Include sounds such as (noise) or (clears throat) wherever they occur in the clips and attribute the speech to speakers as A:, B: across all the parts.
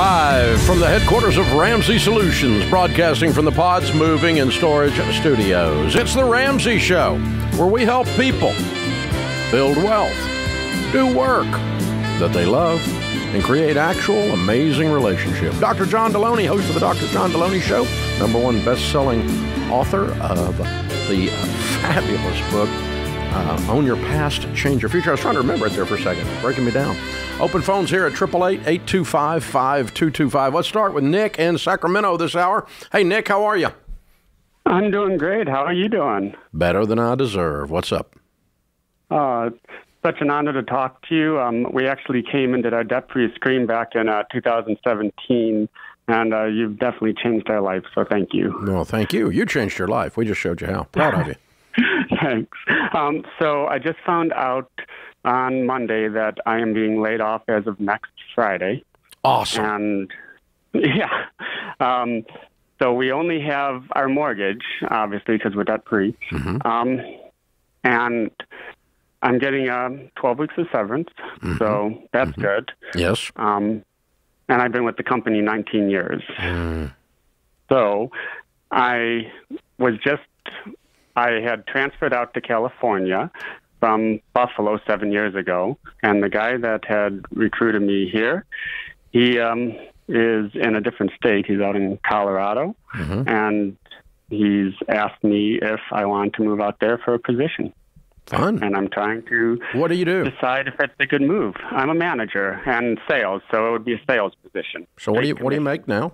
A: Live from the headquarters of Ramsey Solutions, broadcasting from the Pods Moving and Storage Studios. It's The Ramsey Show, where we help people build wealth, do work that they love, and create actual amazing relationships. Dr. John Delony, host of the Dr. John Delony Show, number one best selling author of the fabulous book uh, Own Your Past, Change Your Future. I was trying to remember it there for a second, breaking me down. Open phones here at 888-825-5225. Let's start with Nick in Sacramento this hour. Hey, Nick, how are you?
B: I'm doing great. How are you doing?
A: Better than I deserve. What's up?
B: Uh, such an honor to talk to you. Um, we actually came into our debt-free scream back in uh, 2017, and uh, you've definitely changed our life, so thank you.
A: Well, thank you. You changed your life. We just showed you how. Proud of (laughs) you.
B: Thanks. Um, so I just found out on Monday that I am being laid off as of next Friday.
A: Awesome.
B: And (laughs) yeah. Um, so we only have our mortgage, obviously, because we're debt free.
A: Mm-hmm.
B: Um, and I'm getting uh, 12 weeks of severance,
A: Mm-hmm.
B: so that's good.
A: Yes.
B: Um, and I've been with the company 19 years.
A: Mm.
B: So I was just, I had transferred out to California from Buffalo seven years ago. And the guy that had recruited me here, he um, is in a different state. He's out in Colorado.
A: Mhm.
B: And he's asked me if I want to move out there for a position.
A: Fun.
B: And I'm trying to
A: What do you do?
B: decide if it's a good move. I'm a manager and sales, so it would be a sales position.
A: So what do you what do you make now?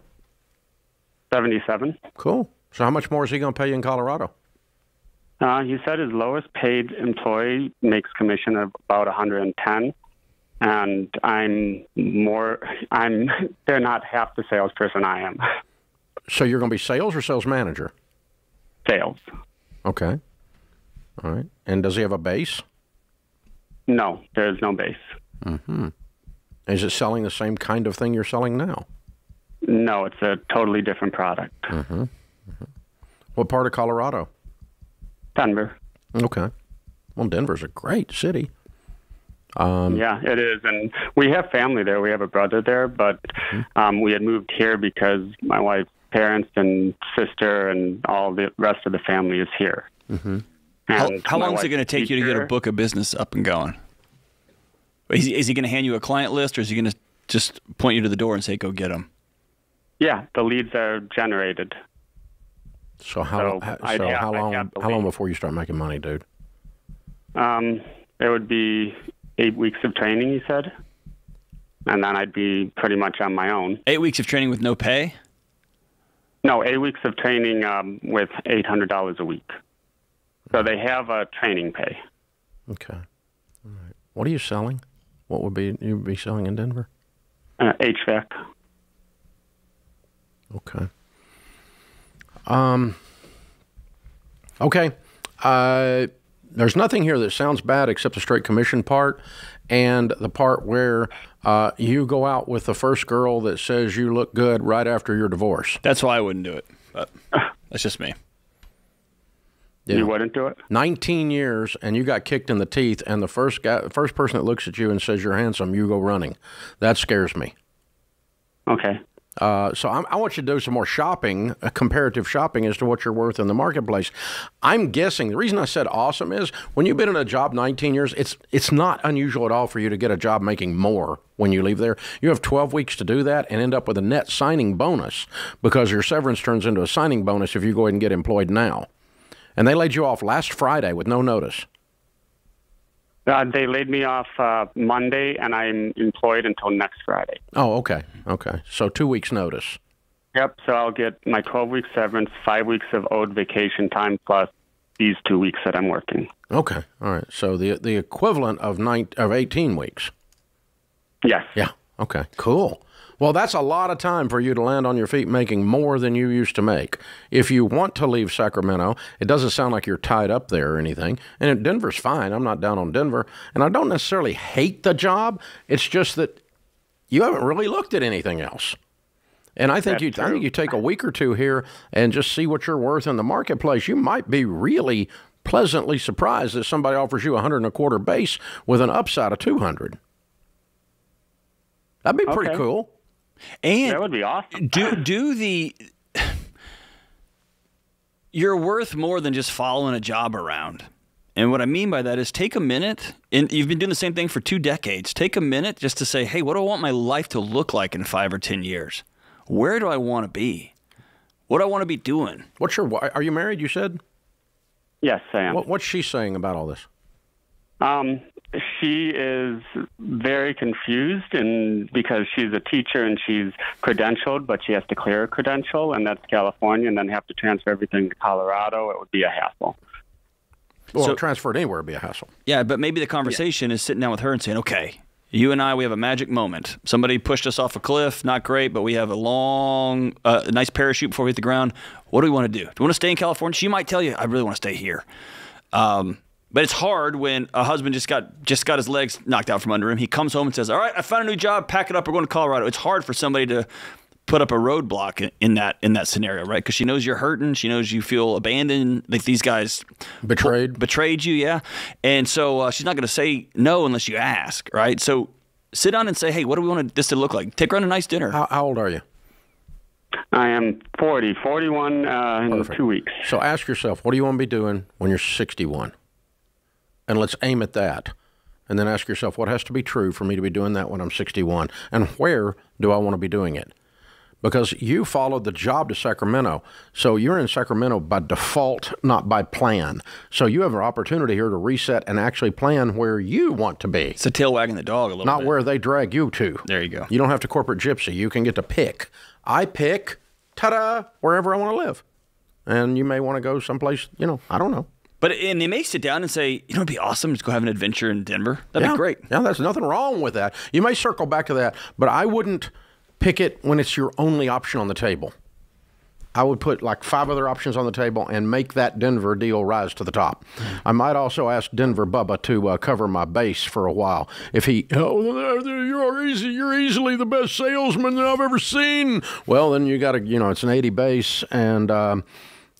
B: 77.
A: Cool. So how much more is he going to pay you in Colorado?
B: Uh, he said his lowest paid employee makes commission of about 110, and I'm more. I'm. (laughs) They're not half the salesperson I am.
A: So you're going to be sales or sales manager?
B: Sales.
A: Okay. All right. And does he have a base?
B: No, there's no base. Hmm.
A: Is it selling the same kind of thing you're selling now?
B: No, it's a totally different product. Hmm.
A: What part of Colorado?
B: Denver.
A: Okay. Well, Denver's a great city. Um,
B: Yeah, it is, and we have family there. We have a brother there, but um, we had moved here because my wife's parents and sister and all the rest of the family is here. Mm-hmm.
C: How, how long is it going to take you to get a book of business up and going? Is is he going to hand you a client list, or is he going to just point you to the door and say, "Go get them"?
B: Yeah, the leads are generated.
A: So how
B: So
A: how, so
B: have-
A: how long how long before you start making money, dude?
B: Um, it would be eight weeks of training, he said, and then I'd be pretty much on my own.
C: Eight weeks of training with no pay.
B: No, eight weeks of training um, with eight hundred dollars a week. So they have a training pay.
A: Okay. All right. What are you selling? What would be you would be selling in Denver?
B: Uh, HVAC.
A: Okay. Um. Okay. Uh, there's nothing here that sounds bad except the straight commission part and the part where uh, you go out with the first girl that says you look good right after your divorce.
C: That's why I wouldn't do it. But (laughs) that's just me.
A: Yeah.
B: You wouldn't do it?
A: 19 years and you got kicked in the teeth and the first guy first person that looks at you and says you're handsome you go running that scares me
B: Okay.
A: Uh, so I'm, i want you to do some more shopping uh, comparative shopping as to what you're worth in the marketplace. I'm guessing the reason i said awesome is when you've been in a job 19 years it's it's not unusual at all for you to get a job making more when you leave there. You have 12 weeks to do that and end up with a net signing bonus because your severance turns into a signing bonus if you go ahead and get employed now. And they laid you off last friday with no notice
B: Uh, they laid me off uh, Monday, and I'm employed until next Friday.
A: Oh, okay. Okay. So two weeks notice.
B: Yep. So I'll get my 12 week severance, five weeks of owed vacation time, plus these two weeks that I'm working.
A: Okay. All right. So the the equivalent of nine of 18 weeks.
B: Yes.
A: Yeah. Okay. Cool. Well, that's a lot of time for you to land on your feet making more than you used to make. If you want to leave Sacramento, it doesn't sound like you're tied up there or anything. And Denver's fine. I'm not down on Denver. And I don't necessarily hate the job. It's just that you haven't really looked at anything else. And I think
B: That's
A: you I think you take a week or two here and just see what you're worth in the marketplace. You might be really pleasantly surprised that somebody offers you a hundred and a quarter base with an upside of two hundred. That'd be pretty
B: Okay.
A: cool.
C: And
B: that would be awesome.
C: Do do the you're worth more than just following a job around. And what I mean by that is take a minute, and you've been doing the same thing for two decades. Take a minute just to say, hey, what do I want my life to look like in five or 10 years? Where do I want to be? What do I want to be doing?
A: What's your, are you married, you said?
B: Yes, I am.
A: What, what's she saying about all this?
B: Um, she is very confused and because she's a teacher and she's credentialed, but she has to clear a credential, and that's California, and then have to transfer everything to Colorado. It would be a hassle.
A: Well, so, transfer it anywhere would be a hassle.
C: Yeah, but maybe the conversation yeah. is sitting down with her and saying, okay, you and I, we have a magic moment. Somebody pushed us off a cliff, not great, but we have a long, uh, nice parachute before we hit the ground. What do we want to do? Do we want to stay in California? She might tell you, I really want to stay here. Um, but it's hard when a husband just got just got his legs knocked out from under him. He comes home and says, "All right, I found a new job. Pack it up. We're going to Colorado." It's hard for somebody to put up a roadblock in that in that scenario, right? Because she knows you're hurting. She knows you feel abandoned. Like these guys
A: betrayed,
C: betrayed you, yeah. And so uh, she's not going to say no unless you ask, right? So sit down and say, "Hey, what do we want this to look like?" Take her on a nice dinner.
A: How, how old are you?
B: I am 40, 41 uh, in Perfect. two weeks.
A: So ask yourself, what do you want to be doing when you're 61? And let's aim at that. And then ask yourself, what has to be true for me to be doing that when I'm 61? And where do I want to be doing it? Because you followed the job to Sacramento. So you're in Sacramento by default, not by plan. So you have an opportunity here to reset and actually plan where you want to be.
C: It's a tail wagging the dog a little
A: not
C: bit.
A: where they drag you to.
C: There you go.
A: You don't have to corporate gypsy. You can get to pick. I pick, ta da, wherever I want to live. And you may want to go someplace, you know, I don't know.
C: But and they may sit down and say, you know, it'd be awesome to go have an adventure in Denver. That'd
A: yeah.
C: be great.
A: Yeah, there's nothing wrong with that. You may circle back to that, but I wouldn't pick it when it's your only option on the table. I would put like five other options on the table and make that Denver deal rise to the top. I might also ask Denver Bubba to uh, cover my base for a while. If he, oh, you're easy, you're easily the best salesman that I've ever seen. Well, then you got to, you know, it's an 80 base and. Um,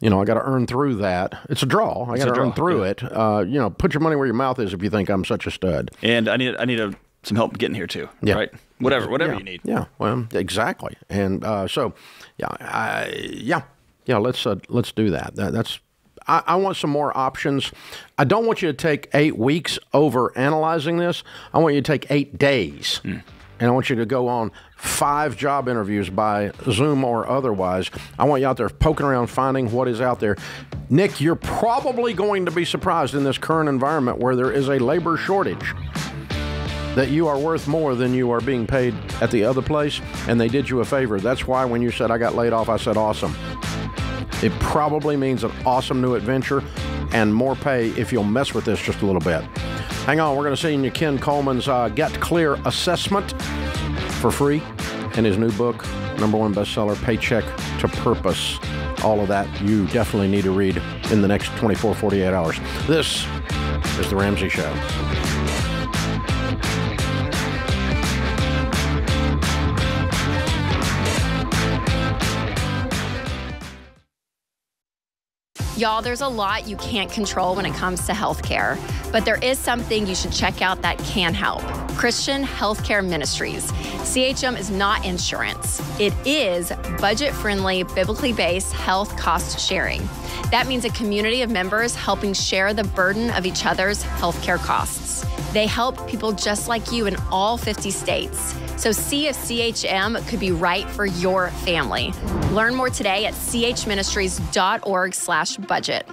A: you know, I got to earn through that. It's a draw. I got to earn through yeah. it. Uh, you know, put your money where your mouth is if you think I'm such a stud.
C: And I need I need a, some help getting here too. Yeah. Right. Whatever, whatever
A: yeah.
C: you need.
A: Yeah. Well, exactly. And uh, so, yeah, I, yeah, yeah. Let's uh, let's do that. that that's. I, I want some more options. I don't want you to take eight weeks over analyzing this. I want you to take eight days. Mm and I want you to go on five job interviews by Zoom or otherwise. I want you out there poking around, finding what is out there. Nick, you're probably going to be surprised in this current environment where there is a labor shortage that you are worth more than you are being paid at the other place, and they did you a favor. That's why when you said I got laid off, I said awesome. It probably means an awesome new adventure and more pay if you'll mess with this just a little bit. Hang on, we're going to see you Ken Coleman's uh, Get Clear assessment for free in his new book, number one bestseller, Paycheck to Purpose. All of that you definitely need to read in the next 24, 48 hours. This is The Ramsey Show.
D: Y'all, there's a lot you can't control when it comes to healthcare, but there is something you should check out that can help Christian Healthcare Ministries. CHM is not insurance, it is budget friendly, biblically based health cost sharing. That means a community of members helping share the burden of each other's healthcare costs. They help people just like you in all 50 states. So see if CHM could be right for your family. Learn more today at chministries.org/budget.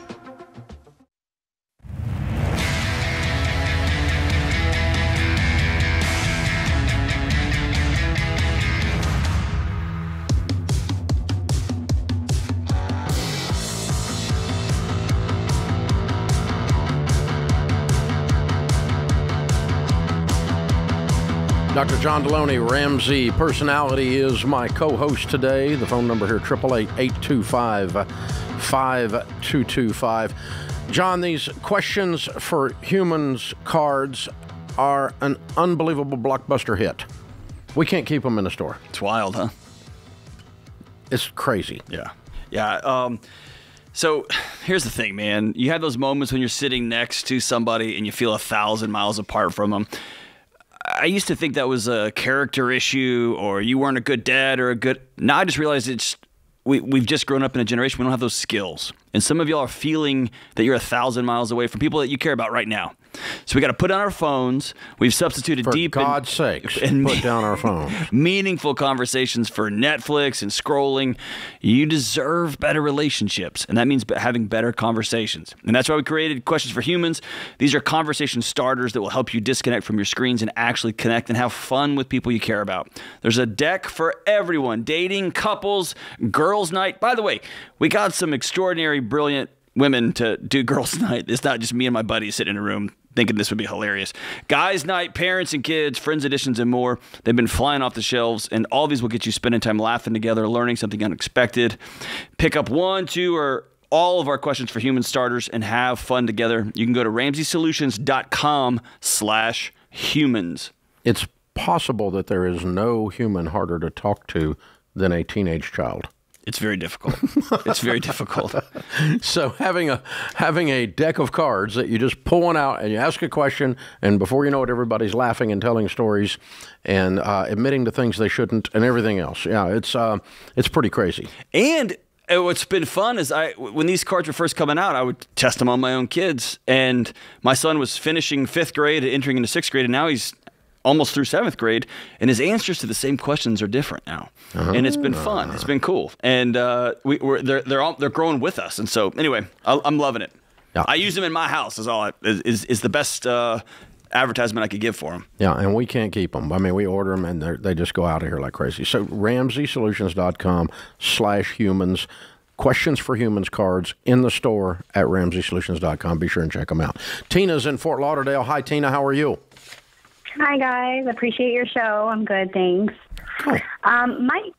A: Dr. John Delony, Ramsey Personality, is my co host today. The phone number here, 888 825 5225. John, these questions for humans cards are an unbelievable blockbuster hit. We can't keep them in the store.
C: It's wild, huh?
A: It's crazy.
C: Yeah. Yeah. Um, so here's the thing, man. You have those moments when you're sitting next to somebody and you feel a thousand miles apart from them. I used to think that was a character issue or you weren't a good dad or a good. Now I just realize it's we, we've just grown up in a generation we don't have those skills and some of y'all are feeling that you're a thousand miles away from people that you care about right now so we got to put down our phones. We've substituted
A: For
C: deep
A: God's
C: and,
A: sakes, (laughs)
C: and
A: put down our phones. (laughs)
C: meaningful conversations for netflix and scrolling. You deserve better relationships and that means having better conversations. And that's why we created questions for humans. These are conversation starters that will help you disconnect from your screens and actually connect and have fun with people you care about. There's a deck for everyone dating couples girls night. By the way we got some extraordinary brilliant women to do (laughs) girls night. It's not just me and my buddies sitting in a room thinking this would be hilarious. Guys Night, parents and kids, friends editions, and more. They've been flying off the shelves, and all these will get you spending time laughing together, learning something unexpected. Pick up one, two, or all of our questions for human starters and have fun together. You can go to ramseysolutions.com slash humans.
A: It's possible that there is no human harder to talk to than a teenage child.
C: It's very difficult. it's very difficult. (laughs)
A: So having a having a deck of cards that you just pull one out and you ask a question, and before you know it, everybody's laughing and telling stories and uh, admitting to things they shouldn't and everything else. Yeah, it's uh, it's pretty crazy.
C: And uh, what's been fun is I when these cards were first coming out, I would test them on my own kids. And my son was finishing fifth grade, and entering into sixth grade, and now he's almost through seventh grade, and his answers to the same questions are different now. And it's been fun. It's been cool, and uh, we, we're they're they're all, they're growing with us. And so anyway, I, I'm loving it.
A: Yeah.
C: I use them in my house. Is all I, is is, is the best uh, advertisement I could give for them.
A: Yeah, and we can't keep them. I mean, we order them and they just go out of here like crazy. So RamseySolutions.com slash humans. Questions for Humans cards in the store at RamseySolutions.com. Be sure and check them out. Tina's in Fort Lauderdale. Hi, Tina. How are you?
E: Hi guys, appreciate your show. I'm good, thanks.
A: Cool.
E: Um, my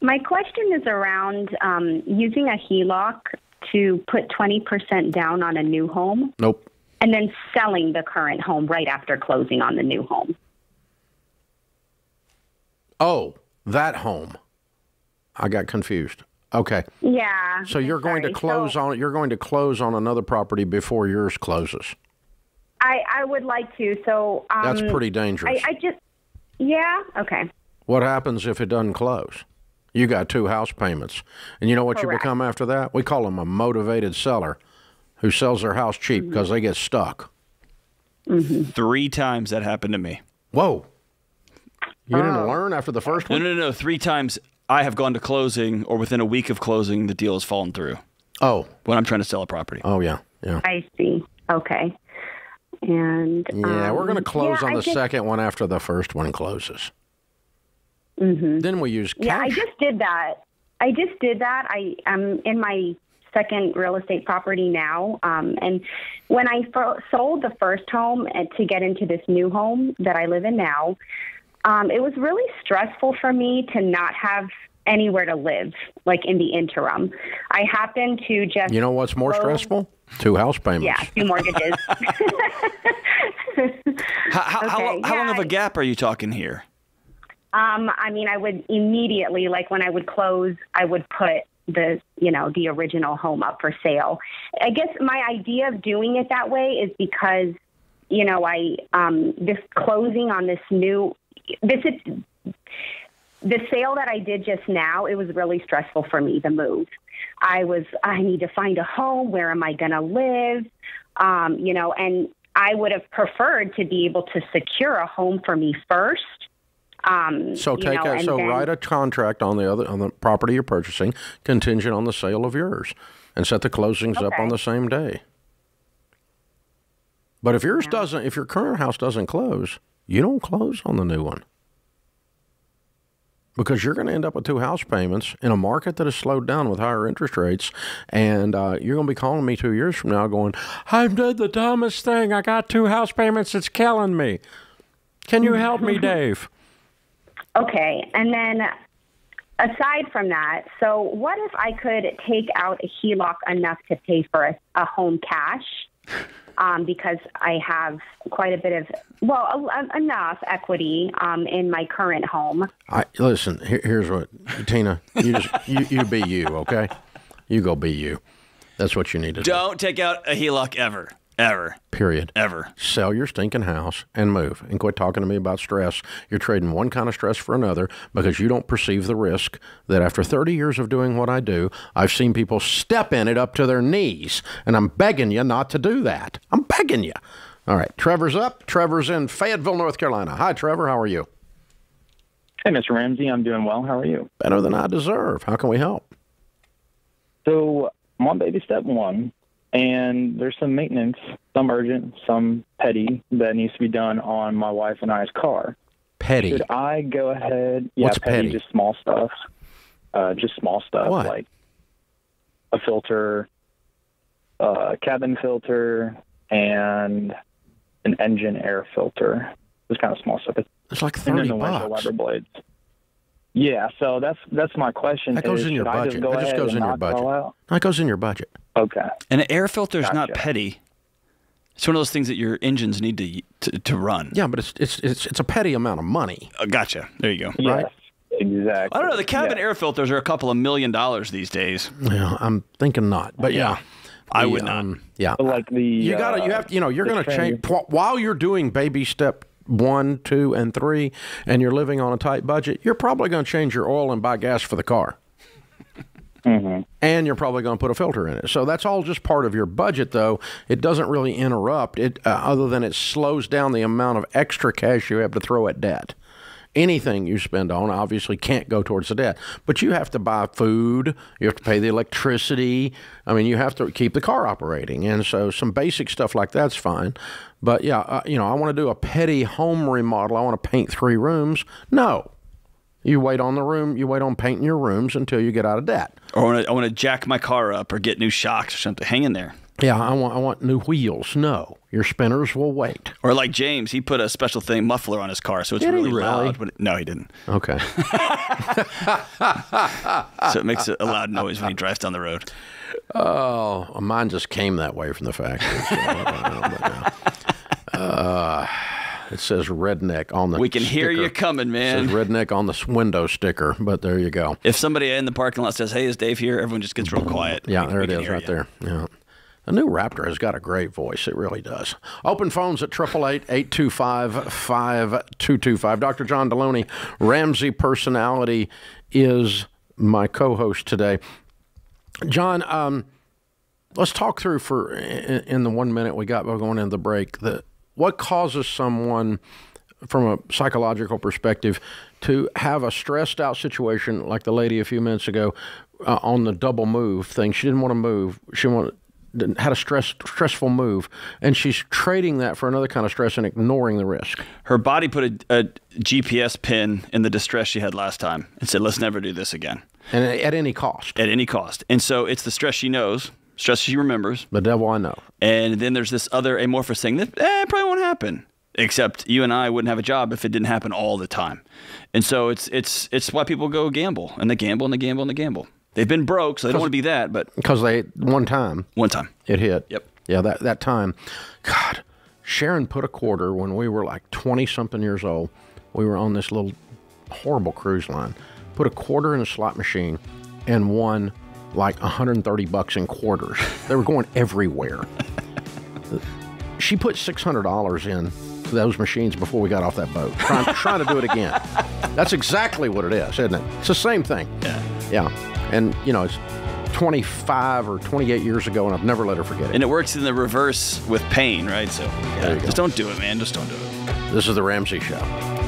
E: my question is around um, using a HELOC to put 20% down on a new home
A: Nope.
E: and then selling the current home right after closing on the new home.
A: Oh, that home. I got confused. Okay.
E: Yeah.
A: So you're going to close
E: So
A: on you're going to close on another property before yours closes.
E: I I would like to. So um,
A: That's pretty dangerous.
E: I, I just yeah. Okay.
A: What happens if it doesn't close? You got two house payments. And you know what you become after that? We call them a motivated seller who sells their house cheap
E: Mm-hmm.
A: because they get stuck.
C: Three times that happened to me.
A: Whoa. You
E: Oh.
A: didn't learn after the first one?
C: no, no, no. Three times I have gone to closing, or within a week of closing, the deal has fallen through
A: Oh.
C: when I'm trying to sell a property.
A: Oh yeah. Yeah.
E: I see. Okay. And
A: Yeah, we're going to
E: um,
A: close
E: yeah,
A: on the
E: just-
A: second one after the first one closes. Mm-hmm. Then we use cash.
E: Yeah, I just did that. I just did that. I am in my second real estate property now. Um, and when I fir- sold the first home to get into this new home that I live in now, um, it was really stressful for me to not have anywhere to live, like in the interim. I happened to just
A: you know what's more stressful? Two house payments.
E: yeah, two mortgages. (laughs)
C: How, how, how,
E: Okay,
C: how long of a gap are you talking here?
E: Um, I mean, I would immediately, like when I would close, I would put the, you know, the original home up for sale. I guess my idea of doing it that way is because, you know, I um, this closing on this new, this is the sale that I did just now. It was really stressful for me. The move. I was, I need to find a home. Where am I going to live? Um, you know, and I would have preferred to be able to secure a home for me first. Um,
A: So take
E: know,
A: a, so
E: then-
A: write a contract on the other on the property you're purchasing, contingent on the sale of yours, and set the closings up on the same day. But if yours doesn't, if your current house doesn't close, you don't close on the new one because you're going to end up with two house payments in a market that has slowed down with higher interest rates, and uh, you're going to be calling me two years from now, going, "I did the dumbest thing. I got two house payments. It's killing me. Can you help me, Dave?"
E: Okay, and then aside from that, so what if I could take out a HELOC enough to pay for a, a home cash? Um, because I have quite a bit of, well, a, a- enough equity um, in my current home.
A: I listen. Here, here's what, Tina. You just (laughs) you, you be you, okay? You go be you. That's what you need to do.
C: Don't take out a HELOC ever. Ever.
A: Period.
C: Ever.
A: Sell your stinking house and move and quit talking to me about stress. You're trading one kind of stress for another because you don't perceive the risk that after 30 years of doing what I do, I've seen people step in it up to their knees. And I'm begging you not to do that. I'm begging you. All right. Trevor's up. Trevor's in Fayetteville, North Carolina. Hi, Trevor. How are you?
F: Hey, Mr. Ramsey. I'm doing well. How are you?
A: Better than I deserve. How can we help?
F: So I'm on baby step one and there's some maintenance, some urgent, some petty that needs to be done on my wife and I's car.
A: Petty.
F: Should I go ahead? Yeah,
A: What's petty?
F: Just small stuff. Uh, just small stuff
A: What?
F: like a filter, uh, cabin filter, and an engine air filter. It's kind of small stuff.
A: It's like
F: and
A: 30
F: then the windshield
A: bucks.
F: wiper blades. Yeah, so that's that's my question.
A: That goes
F: is,
A: in your budget.
F: Just
A: That just goes in your
F: knock it all
A: budget. That goes in your budget.
F: Okay.
C: And an air filter is not petty. It's one of those things that your engines need to to, to run.
A: Yeah, but it's it's it's it's a petty amount of money.
C: Uh, gotcha. There you go.
A: Right.
F: Exactly.
C: I don't know. The cabin
F: Yeah.
C: air filters are a couple of million dollars these days.
A: Yeah, I'm thinking not. But yeah,
C: I
A: The,
C: would not.
A: um, yeah,
F: But like the
A: you got to you
F: uh,
A: have to you know you're going to
F: tranny-
A: change while you're doing baby step one, two, and three, and you're living on a tight budget. You're probably going to change your oil and buy gas for the car.
F: Mm-hmm.
A: And you're probably going to put a filter in it. So that's all just part of your budget, though. It doesn't really interrupt it, uh, other than it slows down the amount of extra cash you have to throw at debt. Anything you spend on obviously can't go towards the debt, but you have to buy food, you have to pay the electricity. I mean, you have to keep the car operating, and so some basic stuff like that's fine. But yeah, uh, you know, I want to do a petty home remodel. I want to paint three rooms. No, you wait on the room. You wait on painting your rooms until you get out of debt.
C: Or I want to I want to jack my car up or get new shocks or something. Hang in there.
A: Yeah, I want I want new wheels. No, your spinners will wait.
C: Or like James, he put a special thing muffler on his car, so it's really,
A: really?
C: loud. When it, no, he didn't.
A: Okay. (laughs)
C: So it makes a loud noise when he drives down the road.
A: Oh, mine just came that way from the factory. (laughs) so I don't know, but, yeah. Uh, it says redneck on the.
C: We can hear you coming,
A: It
C: man.
A: says redneck on the window sticker, but there you go.
C: If somebody in the parking lot says, "Hey, is Dave here?" Everyone just gets real quiet.
A: Yeah,
C: We-
A: there
C: we
A: it is, right
C: you.
A: there. Yeah. The new Raptor has got a great voice. It really does. Open phones at 888-825-5225. Dr. John Delony, Ramsey personality, is my co-host today. John, um, let's talk through for in, in the one minute we got by going into the break. The what causes someone from a psychological perspective to have a stressed out situation like the lady a few minutes ago uh, on the double move thing. She didn't want to move. She wanted had a stress stressful move, and she's trading that for another kind of stress and ignoring the risk.
C: Her body put a, a GPS pin in the distress she had last time and said, "Let's never do this again
A: And at any cost.
C: at any cost." And so it's the stress she knows, stress she remembers,
A: The devil I know.
C: and then there's this other amorphous thing that eh, probably won't happen. Except you and I wouldn't have a job if it didn't happen all the time. And so it's it's it's why people go gamble and they gamble and they gamble and they gamble. They've been broke, so they don't want to be that, but
A: Because they one time
C: one time.
A: It hit.
C: Yep.
A: Yeah, that, that time. God, Sharon put a quarter when we were like 20 something years old. We were on this little horrible cruise line. Put a quarter in a slot machine and won like 130 bucks in quarters. They were going everywhere. she put $600 in to those machines before we got off that boat, trying, (laughs) trying to do it again. That's exactly what it is, isn't it? It's the same thing.
C: Yeah.
A: Yeah. And, you know, it's 25 or 28 years ago, and I've never let her forget it.
C: And it works in the reverse with pain, right? So yeah, just don't do it, man. Just don't do it.
A: This is the Ramsey Show.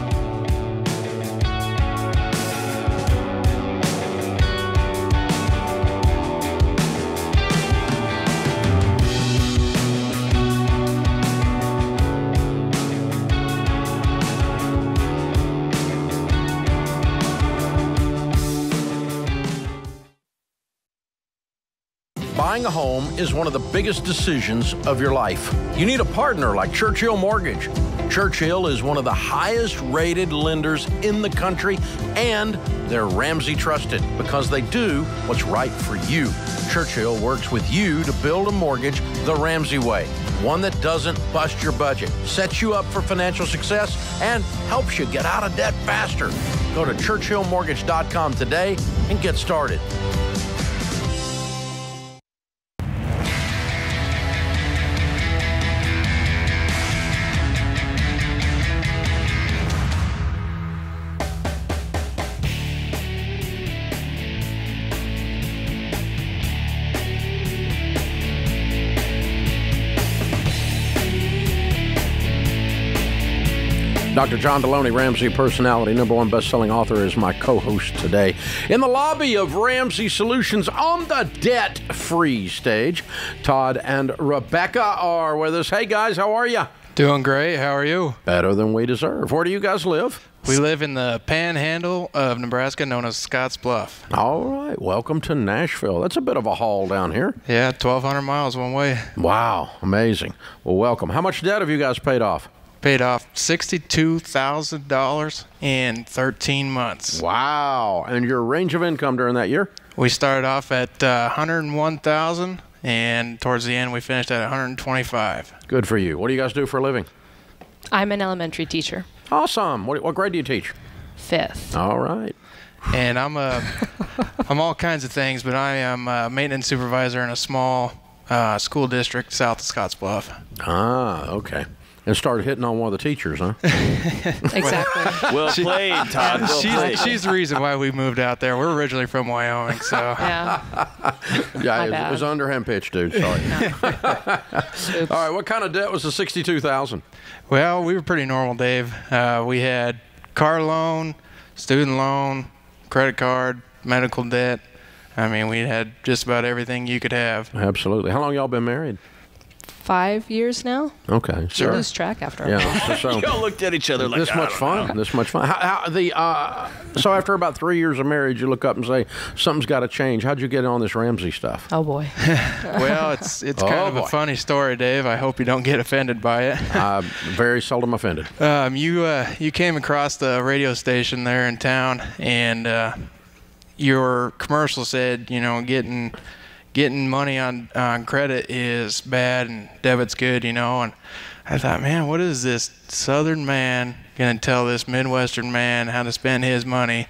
A: Buying a home is one of the biggest decisions of your life. You need a partner like Churchill Mortgage. Churchill is one of the highest rated lenders in the country, and they're Ramsey trusted because they do what's right for you. Churchill works with you to build a mortgage the Ramsey way, one that doesn't bust your budget, sets you up for financial success, and helps you get out of debt faster. Go to churchillmortgage.com today and get started. Dr. John Delony, Ramsey personality, number one best-selling author, is my co-host today. In the lobby of Ramsey Solutions on the debt-free stage, Todd and Rebecca are with us. Hey guys, how are you?
G: Doing great. How are you?
A: Better than we deserve. Where do you guys live?
G: We live in the panhandle of Nebraska known as Scotts Bluff.
A: All right. Welcome to Nashville. That's a bit of a haul down here.
G: Yeah, 1,200 miles one way.
A: Wow. Amazing. Well, welcome. How much debt have you guys paid off?
G: Paid off $62,000 in 13 months.
A: Wow. And your range of income during that year?
G: We started off at uh, 101,000 and towards the end we finished at 125.
A: Good for you. What do you guys do for a living?
H: I'm an elementary teacher.
A: Awesome. What, what grade do you teach?
H: Fifth.
A: All right.
G: And I'm a (laughs) I'm all kinds of things, but I am a maintenance supervisor in a small uh, school district south of Scottsbluff.
A: Ah, okay. And started hitting on one of the teachers, huh? (laughs)
H: Exactly.
C: Well played, Todd. Well played.
G: She's, she's the reason why we moved out there. We're originally from Wyoming, so (laughs)
H: yeah.
A: yeah, it,
H: bad.
A: was underhand pitch, dude. Sorry. (laughs) All right. What kind of debt was the sixty-two thousand?
G: Well, we were pretty normal, Dave. Uh, we had car loan, student loan, credit card, medical debt. I mean, we had just about everything you could have.
A: Absolutely. How long y'all been married?
H: Five years now.
A: Okay.
H: You
A: Sure.
H: lose track after a while.
A: Yeah. So, (laughs)
C: Y'all looked at each other like
A: this
C: "I
A: much
C: don't
A: fun.
C: know."
A: This much fun. How, how, the uh, so after about three years of marriage, you look up and say something's got to change. How'd you get on this Ramsey stuff?
H: Oh boy. (laughs)
G: Well, it's it's
A: Oh,
G: kind of
A: boy.
G: a funny story, Dave. I hope you don't get offended by it. (laughs)
A: I'm very seldom offended.
G: Um, you uh, you came across the radio station there in town, and uh, your commercial said, you know, getting getting money on on credit is bad and debit's good, you know. And I thought, man, what is this Southern man gonna tell this Midwestern man how to spend his money?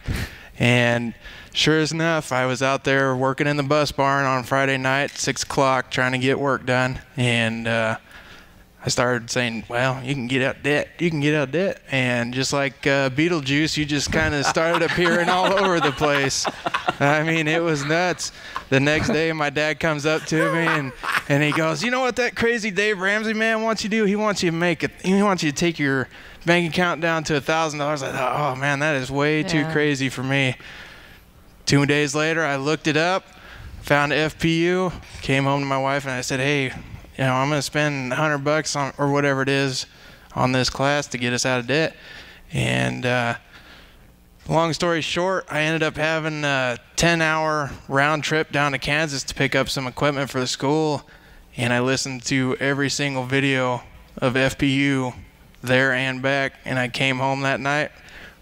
G: And sure enough, I was out there working in the bus barn on Friday night, six o'clock, trying to get work done, and. Uh, I started saying, "Well, you can get out debt. You can get out debt." And just like uh, Beetlejuice, you just kind of started appearing all over the place. I mean, it was nuts. The next day, my dad comes up to me and and he goes, "You know what that crazy Dave Ramsey man wants you to do? He wants you to make it. He wants you to take your bank account down to a thousand dollars." I thought, "Oh man, that is way too crazy for me." Two days later, I looked it up, found FPU, came home to my wife, and I said, "Hey, you know, I'm gonna spend 100 bucks on or whatever it is on this class to get us out of debt." And uh, long story short, I ended up having a 10-hour round trip down to Kansas to pick up some equipment for the school, and I listened to every single video of FPU there and back, and I came home that night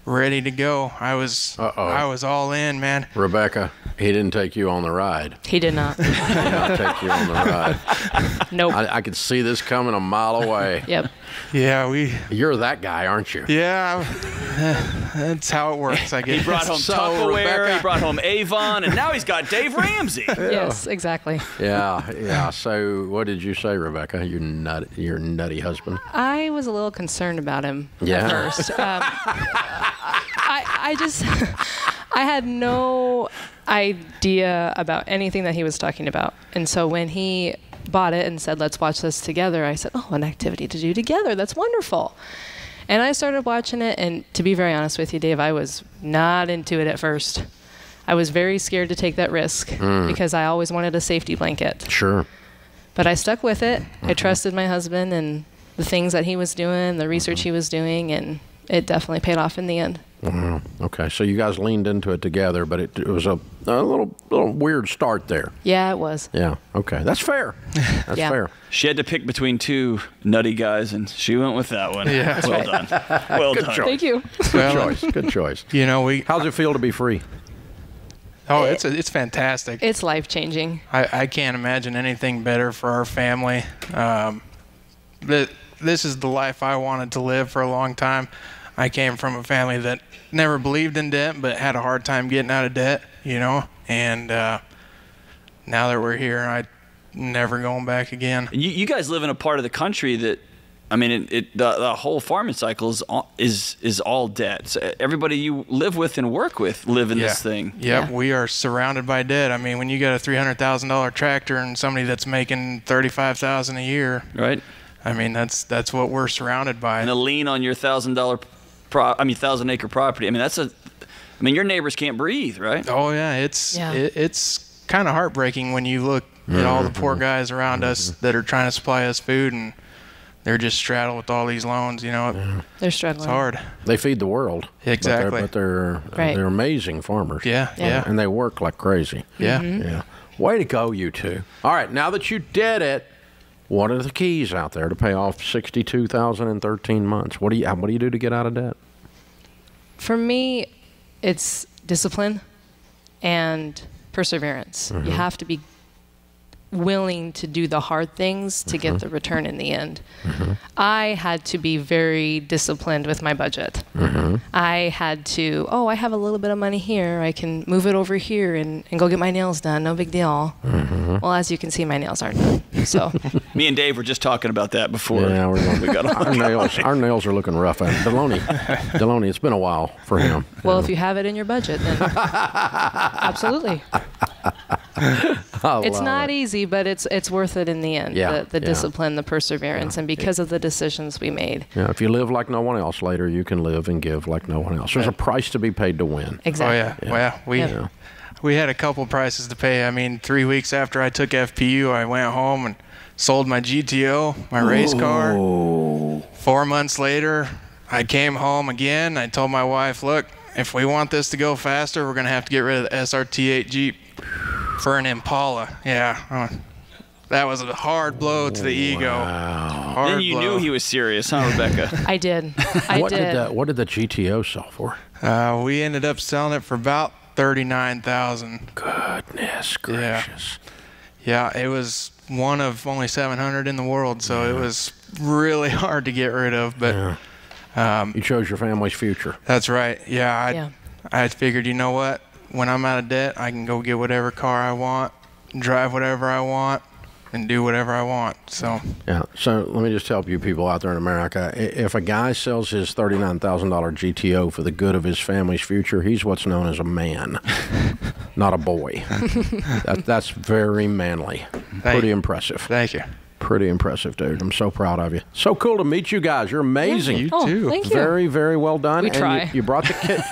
G: ready to go. I was
A: Uh-oh.
G: I was all in, man.
A: Rebecca, he didn't take you on the ride.
H: He did not. (laughs)
A: He did not take you on the ride.
H: Nope.
A: I, I could see this coming a mile away.
H: Yep.
G: Yeah, we
A: You're that guy, aren't you?
G: Yeah, that's how it works. I guess.
C: He brought home (laughs)
A: So,
C: Tupperware.
A: Rebecca-
C: He brought home Avon, and now he's got Dave Ramsey. (laughs)
H: Yes, exactly.
A: Yeah, (laughs) yeah. So, what did you say, Rebecca? Your nut, your nutty husband.
H: I was a little concerned about him
A: Yeah.
H: at first. Um, I, I just, I had no idea about anything that he was talking about. And so when he bought it and said, let's watch this together, I said, oh, an activity to do together. That's wonderful. And I started watching it. And to be very honest with you, Dave, I was not into it at first. I was very scared to take that risk hmm. because I always wanted a safety blanket.
A: Sure.
H: But I stuck with it. I mm-hmm. trusted my husband and the things that he was doing, the research mm-hmm. he was doing, and it definitely paid off in the end.
A: Wow. Okay. So you guys leaned into it together, but it, it was a, a little, little weird start there.
H: Yeah, it was.
A: Yeah. Okay. That's fair. That's
H: Yeah.
A: fair.
C: She had to pick between two nutty guys, and she went with that one.
G: Yeah.
C: well done. Well
A: Good
C: done.
A: choice.
H: Thank you.
A: Good
G: Well,
A: choice. Good choice.
G: You know, we.
A: How's it feel to be free?
G: Oh, it's it's fantastic.
H: It's life changing.
G: I, I can't imagine anything better for our family. Um, th- this is the life I wanted to live for a long time. I came from a family that never believed in debt, but had a hard time getting out of debt. You know, and uh, now that we're here, I never going back again.
C: You, you guys live in a part of the country that, I mean, it, it the, the whole farming cycle is all, is is all debt. So everybody you live with and work with live in this thing.
G: Yep,
H: Yeah.
G: we are surrounded by debt. I mean, when you got a three hundred thousand dollar tractor and somebody that's making thirty five thousand a year,
C: Right?
G: I mean that's that's what we're surrounded by.
C: And a lien on your thousand dollar pro. I mean, thousand acre property. I mean, that's a. I mean, your neighbors can't breathe, right?
G: Oh yeah, it's
H: Yeah.
G: It, it's kind of heartbreaking when you look at all the poor guys around us that are trying to supply us food and they're just straddled with all these loans. You know, it-
H: They're
G: it's hard.
A: They feed the world.
G: Exactly.
A: But they're, but they're,
H: Right.
A: they're amazing farmers.
G: Yeah,
H: Yeah.
G: yeah,
A: And they work like crazy.
G: yeah. Mm-hmm.
A: Yeah. Way to go, you two. All right, now that you did it, what are the keys out there to pay off sixty-two thousand in thirteen months? What do you What do you do to get out of debt?
H: For me, it's discipline and perseverance.
A: Mm-hmm.
H: You have to be willing to do the hard things to
A: Mm-hmm.
H: get the return in the end. I had to be very disciplined with my budget.
A: Mm-hmm.
H: I had to, oh, I have a little bit of money here. I can move it over here and, and go get my nails done. No big deal.
A: Mm-hmm.
H: Well, as you can see, my nails aren't done. So, (laughs)
C: Me and Dave were just talking about that before.
A: Yeah, we're going (laughs)
C: we got (laughs) on.
A: our nails. Our nails are looking rough. And Delony, Delony, it's been a while for him.
H: well, if you have it in your budget, then absolutely.
A: I (laughs)
H: oh,
A: it's
H: not
A: it.
H: easy, but it's it's worth it in the end.
A: Yeah,
H: the, the
A: yeah.
H: discipline, the perseverance, and because of the decisions we made.
A: Yeah, if you live like no one else later, you can live and give like no one else. There's a price to be paid to win.
H: Exactly.
G: Oh yeah. Well, we
H: Yep.
G: we had a couple prices to pay. I mean, three weeks after I took FPU, I went home and sold my GTO, my race car. Four months later, I came home again. I told my wife, "Look, if we want this to go faster, we're gonna have to get rid of the SRT8 Jeep for an Impala." Yeah. uh, that was a hard blow to the ego. Hard
C: Then you
G: blow.
C: knew he was serious, huh, Rebecca? (laughs)
H: I did. (laughs) I
A: what
H: did.
A: did the, What did the GTO sell for?
G: Uh, we ended up selling it for about thirty-nine thousand.
A: Goodness gracious.
G: Yeah, it was one of only 700 in the world, so it was really (laughs) hard to get rid of. But
A: Yeah. you chose your family's future.
G: that's right. Yeah, I,
H: Yeah.
G: I figured, you know what? When I'm out of debt, I can go get whatever car I want, drive whatever I want, and do whatever I want. So
A: Yeah. So let me just help you people out there in America. If a guy sells his thirty-nine thousand dollar GTO for the good of his family's future, he's what's known as a man, (laughs) not a boy. that, that's very manly. Pretty
G: you.
A: impressive.
G: thank you.
A: Pretty impressive, dude. I'm so proud of you. So cool to meet you guys. You're amazing.
G: You
H: oh,
G: too.
H: thank you.
A: Very, very well done.
H: We
A: and you-
H: try.
A: You, brought the kid.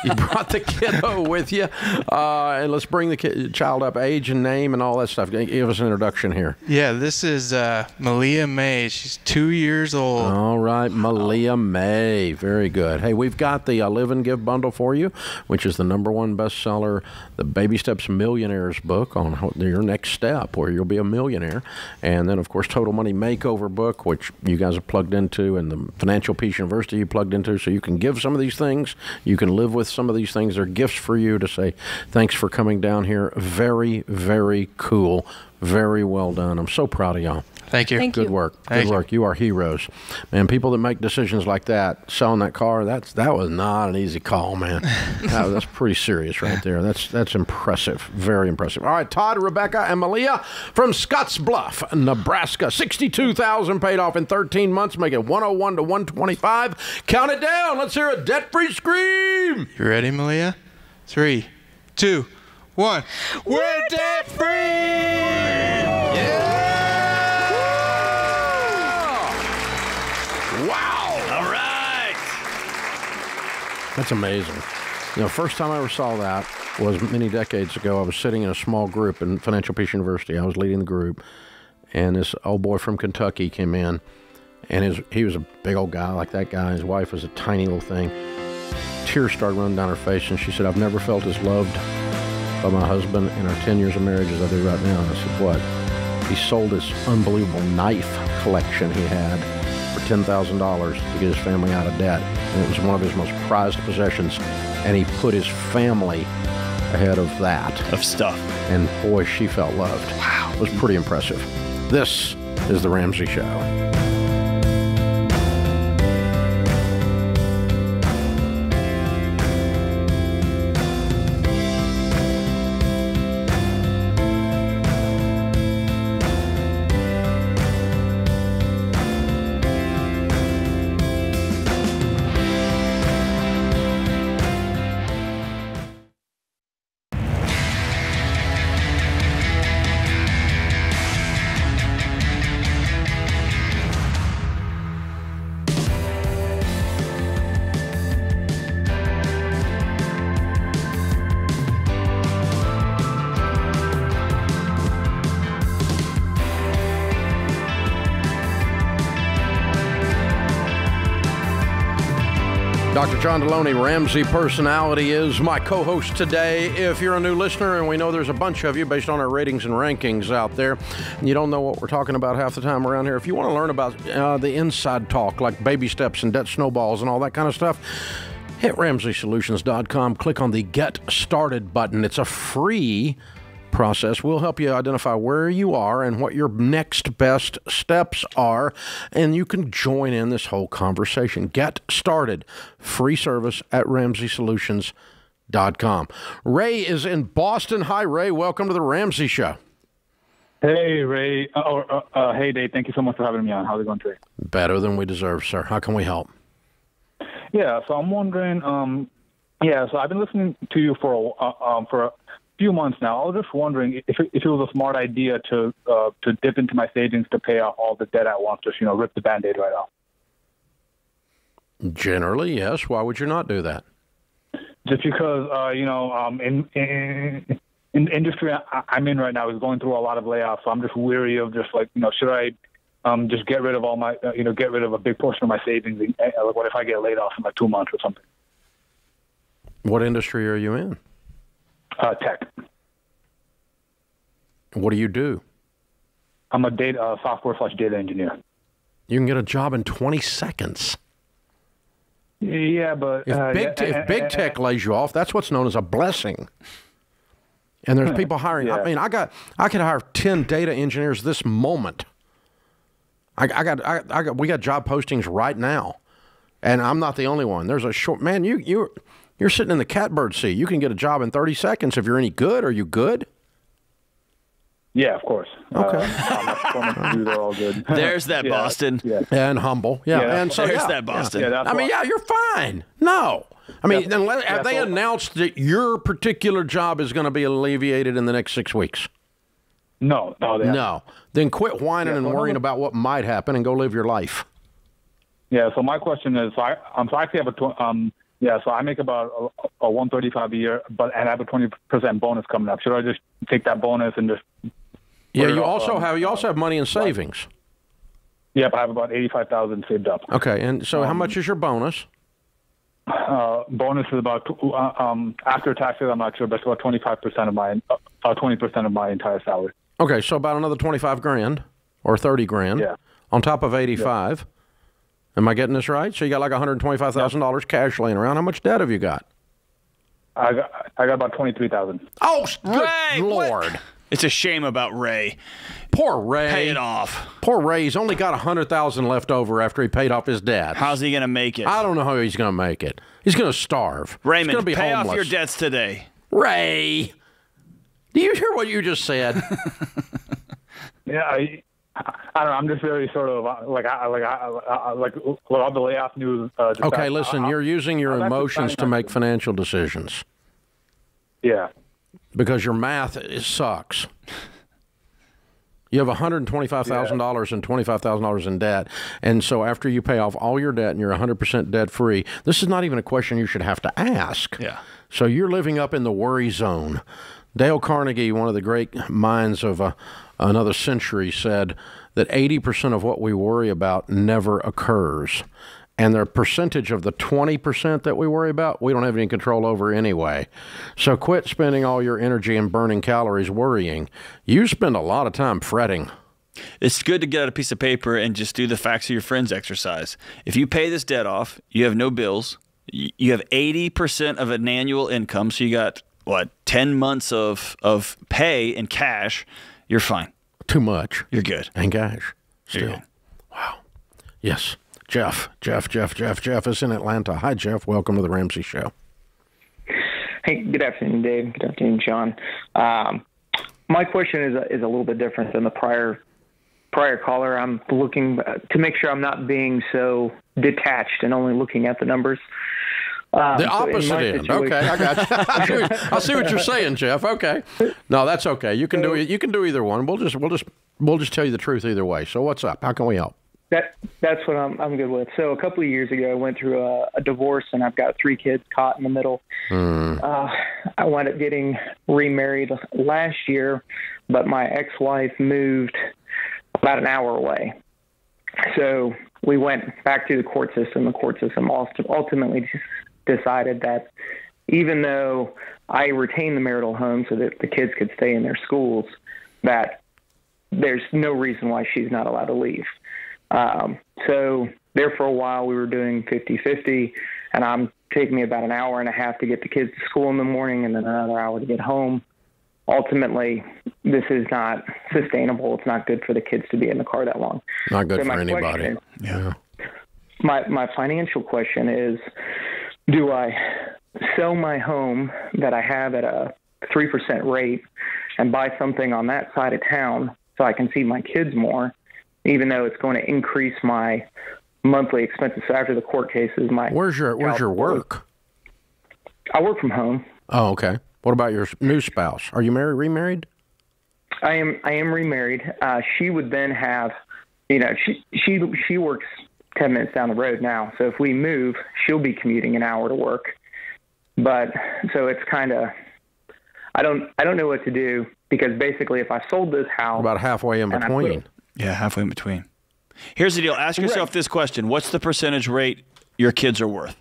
A: (laughs) you brought the kiddo with you, uh, and let's bring the kid, child up, age and name and all that stuff. Give us an introduction here.
G: Yeah, this is uh, Malia May. She's two years old.
A: All right, Malia May. Very good. Hey, we've got the uh, Live and Give bundle for you, which is the number one bestseller, the Baby Steps Millionaires book on your next step, where you'll be a millionaire. And then, of course, Total Money Makeover book, which you guys have plugged into, and the Financial Peace University you plugged into. So you can give some of these things. You can live with some of these things. They're gifts for you to say, thanks for coming down here. Very, very cool. Very well done. I'm so proud of y'all.
G: Thank you.
H: Thank
A: Good
H: you.
A: work.
G: Thank
A: Good
G: you.
A: work. You are heroes. Man, people that make decisions like that, selling that car, that's that was not an easy call, man. (laughs) that, that's pretty serious right there. That's that's impressive. Very impressive. All right, Todd, Rebecca, and Malia from Scotts Bluff, Nebraska. 62,000 paid off in 13 months, make it 101 to 125. Count it down. Let's hear a debt-free scream.
G: You ready, Malia? Three, two, one. We're debt free!
A: Wow. That's amazing. You know, first time I ever saw that was many decades ago. I was sitting in a small group in Financial Peace University. I was leading the group, and this old boy from Kentucky came in, and his he was a big old guy like that guy. His wife was a tiny little thing. Tears started running down her face, and she said, "I've never felt as loved by my husband in our 10 years of marriage as I do right now." And I said, "What?" He sold this unbelievable knife collection he had for ten thousand dollars to get his family out of debt. And it was one of his most prized possessions, and he put his family ahead of that.
C: Of stuff.
A: And boy, she felt loved. Wow, it was pretty impressive. This is the Ramsey Show. Ramsey Personality, is my co host today. If you're a new listener, and we know there's a bunch of you based on our ratings and rankings out there, and you don't know what we're talking about half the time around here, if you want to learn about uh, the inside talk, like baby steps and debt snowballs and all that kind of stuff, hit RamseySolutions.com, click on the Get Started button. It's a free process will help you identify where you are and what your next best steps are, and you can join in this whole conversation. Get started. Free service at RamseySolutions.com. Ray is in Boston. Hi, Ray. Welcome to the Ramsey Show.
I: Hey, Ray. Uh, uh, uh, hey, Dave. Thank you so much for having me on. How's it going today?
A: Better than we deserve, sir. How can we help?
I: Yeah, so I'm wondering. Um, yeah, so I've been listening to you for a, uh, um, for a few months now. I was just wondering if it, if it was a smart idea to uh, to dip into my savings to pay off all the debt at once, just you know, rip the band-aid right off.
A: Generally, yes. Why would you not do that?
I: Just because uh, you know, um, in, in in the industry I, I'm in right now is going through a lot of layoffs, so I'm just weary of just like you know, should I um, just get rid of all my uh, you know, get rid of a big portion of my savings? Uh, like, what if I get laid off in like two months or something?
A: What industry are you in?
I: Uh, tech.
A: What do you do?
I: I'm a data uh, software slash data engineer.
A: You can get a job in 20 seconds.
I: Yeah, but
A: if
I: uh,
A: big
I: yeah,
A: te- if big tech lays you off, that's what's known as a blessing. And there's (laughs) people hiring. I mean, I got I could hire 10 data engineers this moment. I, I got I, I got we got job postings right now, and I'm not the only one. There's a short man. You you you're sitting in the catbird seat. You can get a job in 30 seconds if you're any good. Are you good?
I: Yeah, of course.
A: Okay.
I: Uh, performance reviews are all good. (laughs)
C: There's that (laughs)
I: Yeah,
C: Boston.
I: Yeah.
A: and humble. Yeah,
I: Yeah,
A: and so
C: There's
A: yeah,
C: that Boston.
I: Yeah,
A: I mean, yeah, you're fine. No, I mean, unless, have they announced that your particular job is going to be alleviated in the next six weeks?
I: No, no, they.
A: No, then quit whining and worrying about what might happen and go live your life.
I: Yeah. So my question is, I, um, so I actually have a tw- um, yeah, so I make about a, a 135 a year, but and I have a 20 percent bonus coming up. Should I just take that bonus and just?
A: Yeah, you also
I: um,
A: have you also have money in savings.
I: Yep, I have about 85,000 saved up.
A: Okay, and so how much is your bonus?
I: Uh, bonus is about uh, um after taxes. I'm not sure, but it's about 25 percent of my uh, 20 percent of my entire salary.
A: Okay, so about another twenty five grand or thirty grand
I: Yeah.
A: on top of eighty five. Am I getting this right? So you got like one hundred twenty five thousand dollars cash laying around. How much debt have you got?
I: I got I got about 23,000.
A: Oh, good
C: Ray, what?
A: lord!
C: It's a shame about Ray.
A: Poor Ray.
C: Pay it off.
A: Poor Ray. He's only got a hundred thousand left over after he paid off his debt.
C: How's he gonna make it?
A: I don't know how he's going to make it. He's going to starve. he's
C: Raymond,
A: going to be
C: pay
A: homeless.
C: off your debts today.
A: Ray, do you hear what you just said? (laughs)
I: Yeah, I, I don't know. I'm just very sort of uh, like I like I, I, like with all the layoff news. Uh, just
A: okay,
I: I-
A: listen.
I: I-
A: You're using your
I: I'm
A: emotions to make financial decisions
I: Yeah.
A: because your math is, sucks. You have $125,000 and $25,000 in debt. And so after you pay off all your debt and you're 100% debt free, this is not even a question you should have to ask.
C: Yeah.
A: So you're living up in the worry zone. Dale Carnegie, one of the great minds of uh, another century, said that 80% of what we worry about never occurs. And the percentage of the 20% that we worry about, we don't have any control over anyway. So quit spending all your energy and burning calories worrying. You spend a lot of time fretting.
C: It's good to get out a piece of paper and just do the facts of your friends exercise. If you pay this debt off, you have no bills. You have 80% of an annual income, so you got what, 10 months of of pay in cash, you're fine.
A: Too much.
C: You're good.
A: And gosh, still.
C: Wow.
A: Yes. Jeff, Jeff, Jeff, Jeff, Jeff is in Atlanta. Hi, Jeff. Welcome to the Ramsey Show.
J: Hey, good afternoon, Dave. Good afternoon, John. Um, my question is is a little bit different than the prior prior caller. I'm looking uh, to make sure I'm not being so detached and only looking at the numbers. Um,
A: The opposite
J: my
A: end.
J: situation-
A: Okay, I got you. (laughs) I see, what, I see what you're saying, Jeff. Okay. No, that's okay. You can do. You can do either one. We'll just we'll just we'll just tell you the truth either way. So what's up? How can we help?
J: That that's what I'm I'm good with. So a couple of years ago, I went through a, a divorce, and I've got three kids caught in the middle. Uh, I wound up getting remarried last year, but my ex-wife moved about an hour away. So we went back to the court system. The court system ultimately just decided that even though I retained the marital home so that the kids could stay in their schools, that there's no reason why she's not allowed to leave. Um, so there for a while we were doing 50-50 and I'm taking me about an hour and a half to get the kids to school in the morning and then another hour to get home. Ultimately, this is not sustainable. It's not good for the kids to be in the car that long.
A: Not good
J: So
A: for anybody.
J: question-
A: yeah.
J: my my financial question is do I sell my home that I have at a 3% rate and buy something on that side of town so I can see my kids more even though it's going to increase my monthly expenses so after the court cases my
A: Where's your Where's your work?
J: I work from home
A: Oh, okay. What about your new spouse? Are you married? Remarried?
J: I am I am remarried. Uh, she would then have, you know, she she she works ten minutes down the road now. So if we move, she'll be commuting an hour to work. But so it's kind of, I don't I don't know what to do because basically if I sold this house,
A: About halfway in
J: And put-
A: between.
C: Yeah, halfway in between. Here's the deal. Ask yourself this question: What's the percentage rate your kids are worth?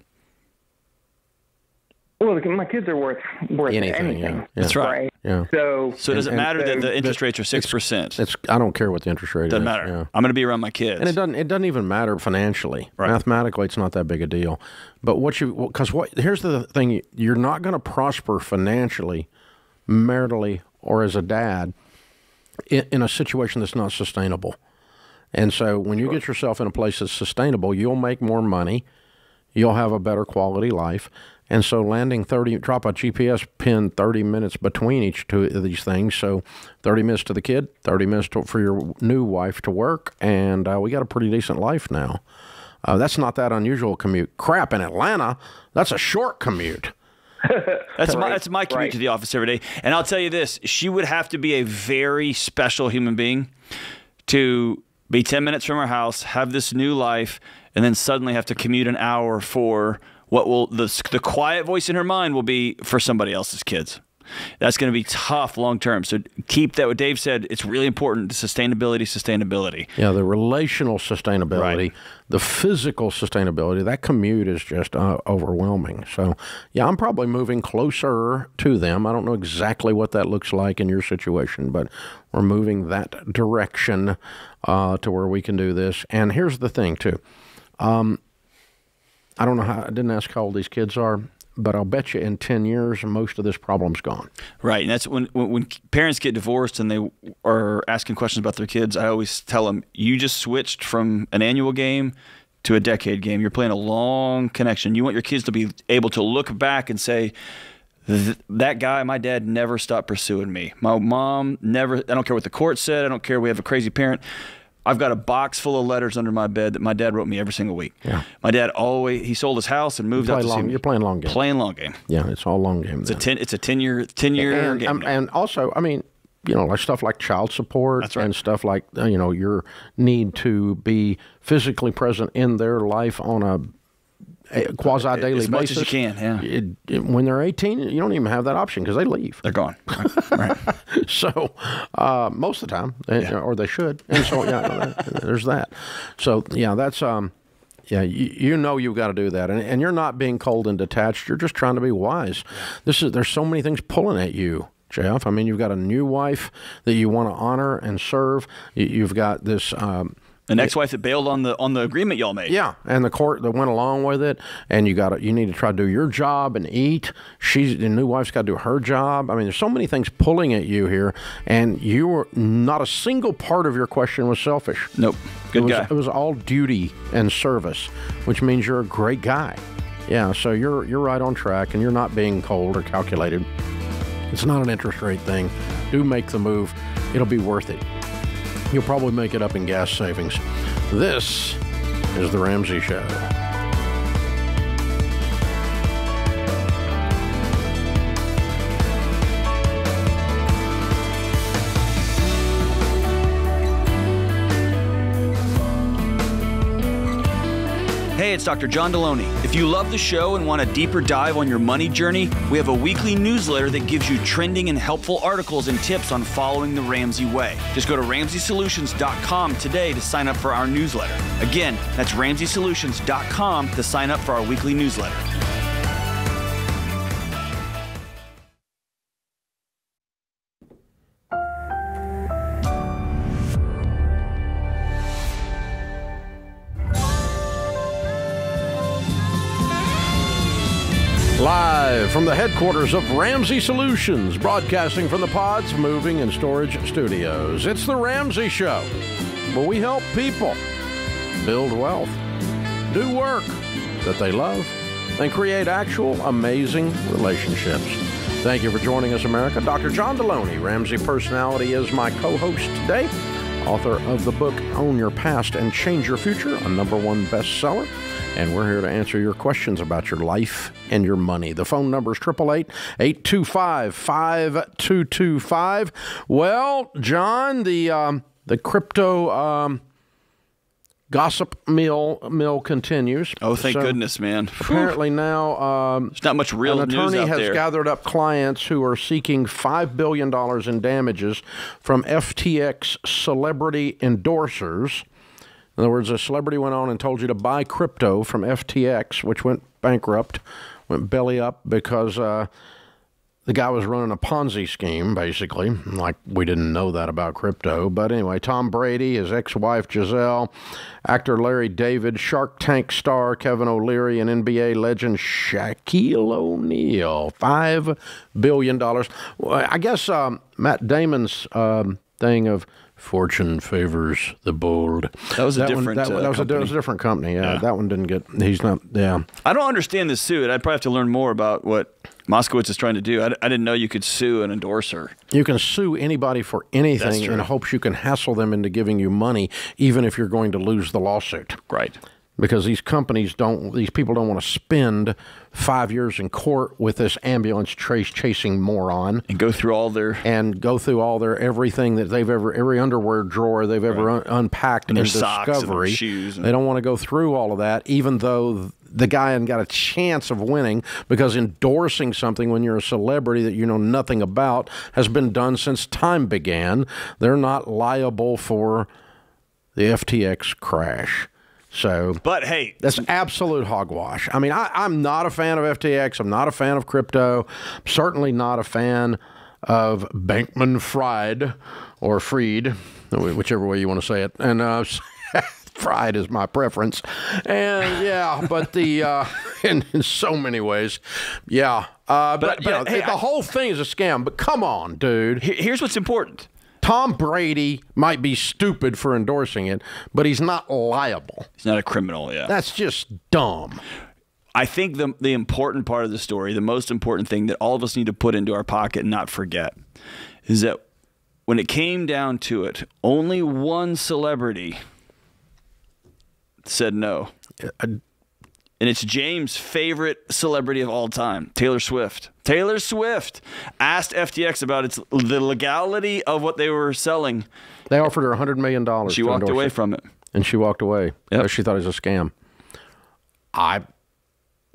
J: Well, my kids are worth worth
A: Anything,
J: anything.
A: yeah. Yeah.
C: That's right.
A: Yeah.
J: So
C: So does it
A: And- and
C: matter that the interest rates are six percent?
A: It's I don't care what the interest rate
C: Doesn't
A: is.
C: matter.
A: Yeah.
C: I'm going to be around my kids.
A: And it doesn't it doesn't even matter financially.
C: Right.
A: Mathematically, it's not that big a deal. But what you because what here's the thing: you're not going to prosper financially, maritally, or as a dad in, in a situation that's not sustainable. And so, when you get yourself in a place that's sustainable, you'll make more money, you'll have a better quality life. And so, landing 30, drop a GPS pin 30 minutes between each two of these things. So, 30 minutes to the kid, 30 minutes to, for your new wife to work. And uh, we got a pretty decent life now. Uh, that's not that unusual commute. Crap, in Atlanta, that's a short commute. (laughs)
C: That's my that's my commute to the office every day. And I'll tell you this: she would have to be a very special human being to be ten minutes from her house, have this new life, and then suddenly have to commute an hour for what will the the quiet voice in her mind will be for somebody else's kids. That's going to be tough long term. So keep that. What Dave said, it's really important. Sustainability, sustainability.
A: Yeah, the relational sustainability, right. the physical sustainability, that commute is just uh, overwhelming. So, yeah, I'm probably moving closer to them. I don't know exactly what that looks like in your situation, but we're moving that direction uh, to where we can do this. And here's the thing, too. Um, I don't know how, I didn't ask how old these kids are, but I'll bet you in 10 years, most of this problem's gone.
C: Right, and that's when, when when parents get divorced and they are asking questions about their kids. I always tell them, you just switched from an annual game to a decade game. You're playing a long connection. You want your kids to be able to look back and say, "That guy, my dad, never stopped pursuing me. My mom never. I don't care what the court said. I don't care. We have a crazy parent." I've got a box full of letters under my bed that my dad wrote me every single week.
A: Yeah.
C: My dad always he sold his house and moved out to see
A: long,
C: me.
A: you're playing long game.
C: Playing long game.
A: Yeah, it's all long game.
C: It's a ten. It's a ten year ten year
A: and,
C: game.
A: um, and also, I mean, you know, like stuff like child support and stuff like you know your need to be physically present in their life on a quasi daily
C: As much
A: basis.
C: as you can, yeah.
A: It, it- when they're 18, you don't even have that option because they leave.
C: They're gone. (laughs)
A: so uh, most of the time, eh, or they should. And so yeah, there's that. So yeah, that's um. Yeah, you, you know you've got to do that, and, and you're not being cold and detached. You're just trying to be wise. This is there's so many things pulling at you, Jeff. I mean, you've got a new wife that you want to honor and serve. You, you've got this um,
C: An ex-wife that bailed on the on the agreement y'all made.
A: yeah, and the court that went along with it, and you got to you need to try to do your job and eat. She's the new wife's got to do her job. I mean, there's so many things pulling at you here, and you were not a single part of your question was selfish.
C: Nope, good
A: it was,
C: guy.
A: It was all duty and service, which means you're a great guy. Yeah, so you're you're right on track, and you're not being cold or calculated. It's not an interest rate thing. Do make the move; it'll be worth it. You'll probably make it up in gas savings. This is The Ramsey Show.
C: Hey, it's Dr. John Delony. If you love the show and want a deeper dive on your money journey, we have a weekly newsletter that gives you trending and helpful articles and tips on following the Ramsey way. Just go to RamseySolutions.com today to sign up for our newsletter. Again, that's RamseySolutions.com to sign up for our weekly newsletter.
A: Live from the headquarters of Ramsey Solutions, broadcasting from the Pods Moving and Storage Studios. It's the Ramsey Show, where we help people build wealth, do work that they love, and create actual amazing relationships. Thank you for joining us, America. Dr. John Delony, Ramsey Personality, is my co host today, author of the book Own Your Past and Change Your Future, a number one bestseller and we're here to answer your questions about your life and your money. The phone number is 888 825 5225. Well, John, the, um, the crypto. Um, gossip mill mill continues.
C: Oh, thank
A: So,
C: goodness, man.
A: Apparently now, um,
C: There's not much real
A: an attorney has
C: there.
A: gathered up clients who are seeking five billion dollars in damages from FTX celebrity endorsers. In other words, a celebrity went on and told you to buy crypto from FTX, which went bankrupt, went belly up because uh, the guy was running a Ponzi scheme, basically. Like we didn't know that about crypto. But anyway, Tom Brady, his ex wife Gisele, actor Larry David, Shark Tank star Kevin O'Leary, and NBA legend Shaquille O'Neal. $5 billion. I guess um, Matt Damon's um, thing of fortune favors the bold.
C: That was a
A: one-
C: different,
A: that,
C: uh,
A: that was a, that was a different company. Yeah, that one didn't get. He's not. Yeah.
C: I don't understand this suit. I'd probably have to learn more about what Moskowitz is trying to do. I, I didn't know you could sue an endorser.
A: You can sue anybody for anything in hopes you can hassle them into giving you money, even if you're going to lose the lawsuit.
C: Right.
A: Because these companies don't, these people don't want to spend five years in court with this ambulance trace chasing moron
C: And go through all their
A: and go through all their everything that they've ever, every underwear drawer they've ever un- unpacked
C: And their
A: in
C: socks and
A: Discovery.
C: shoes and-
A: They don't want to go through all of that, even though the guy hadn't got a chance of winning because endorsing something when you're a celebrity that you know nothing about has been done since time began. They're not liable for the FTX crash. So
C: But hey,
A: that's absolute hogwash. I mean, I, I'm not a fan of FTX. I'm not a fan of crypto. I'm certainly not a fan of Bankman Fried or Freed, whichever way you want to say it. And uh, (laughs) Fried is my preference. And yeah, but the uh, (laughs) in, in so many ways, yeah. Uh, but
C: But-
A: you know,
C: hey,
A: the
C: I-
A: whole thing is a scam. But come on, dude.
C: here's what's important.
A: Tom Brady might be stupid for endorsing it, but he's not liable.
C: He's not a criminal, yeah.
A: That's just dumb.
C: I think the the important part of the story, the most important thing that all of us need to put into our pocket and not forget, is that when it came down to it, only one celebrity said no. And it's James' favorite celebrity of all time, Taylor Swift. Taylor Swift asked FTX about its the legality of what they were selling.
A: They offered her $100 million.
C: She walked away
A: it,
C: from it.
A: And she walked away
C: Yep.
A: because she thought it was a scam. I,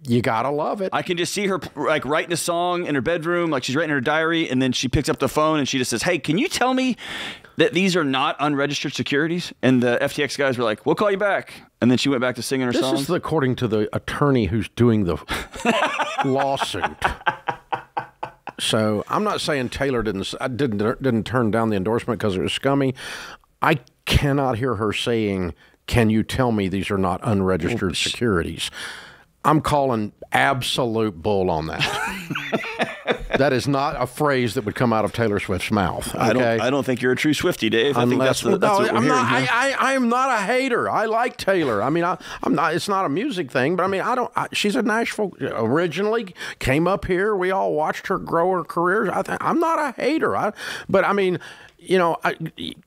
A: you got to love it.
C: I can just see her like writing a song in her bedroom, like she's writing her diary, and then she picks up the phone and she just says, "Hey, can you tell me that these are not unregistered securities?" And the FTX guys were like, "We'll call you back." And then she went back to singing her
A: this
C: song.
A: is according to the attorney who's doing the (laughs) lawsuit. So I'm not saying Taylor didn't uh, didn't didn't turn down the endorsement because it was scummy. I cannot hear her saying, "Can you tell me these are not unregistered securities?" I'm calling absolute bull on that. (laughs) that is not a phrase that would come out of Taylor Swift's mouth.
C: I don't. I don't think you're a true Swiftie, Dave. I think that's, the, that's
A: no,
C: what we're
A: I'm
C: hearing
A: not. I, I, I am not a hater. I like Taylor. I mean, I, I'm not. It's not a music thing, but I mean, I don't. I, she's a Nashville originally. Came up here. We all watched her grow her career. I think I'm not a hater. I, but I mean. You know, I,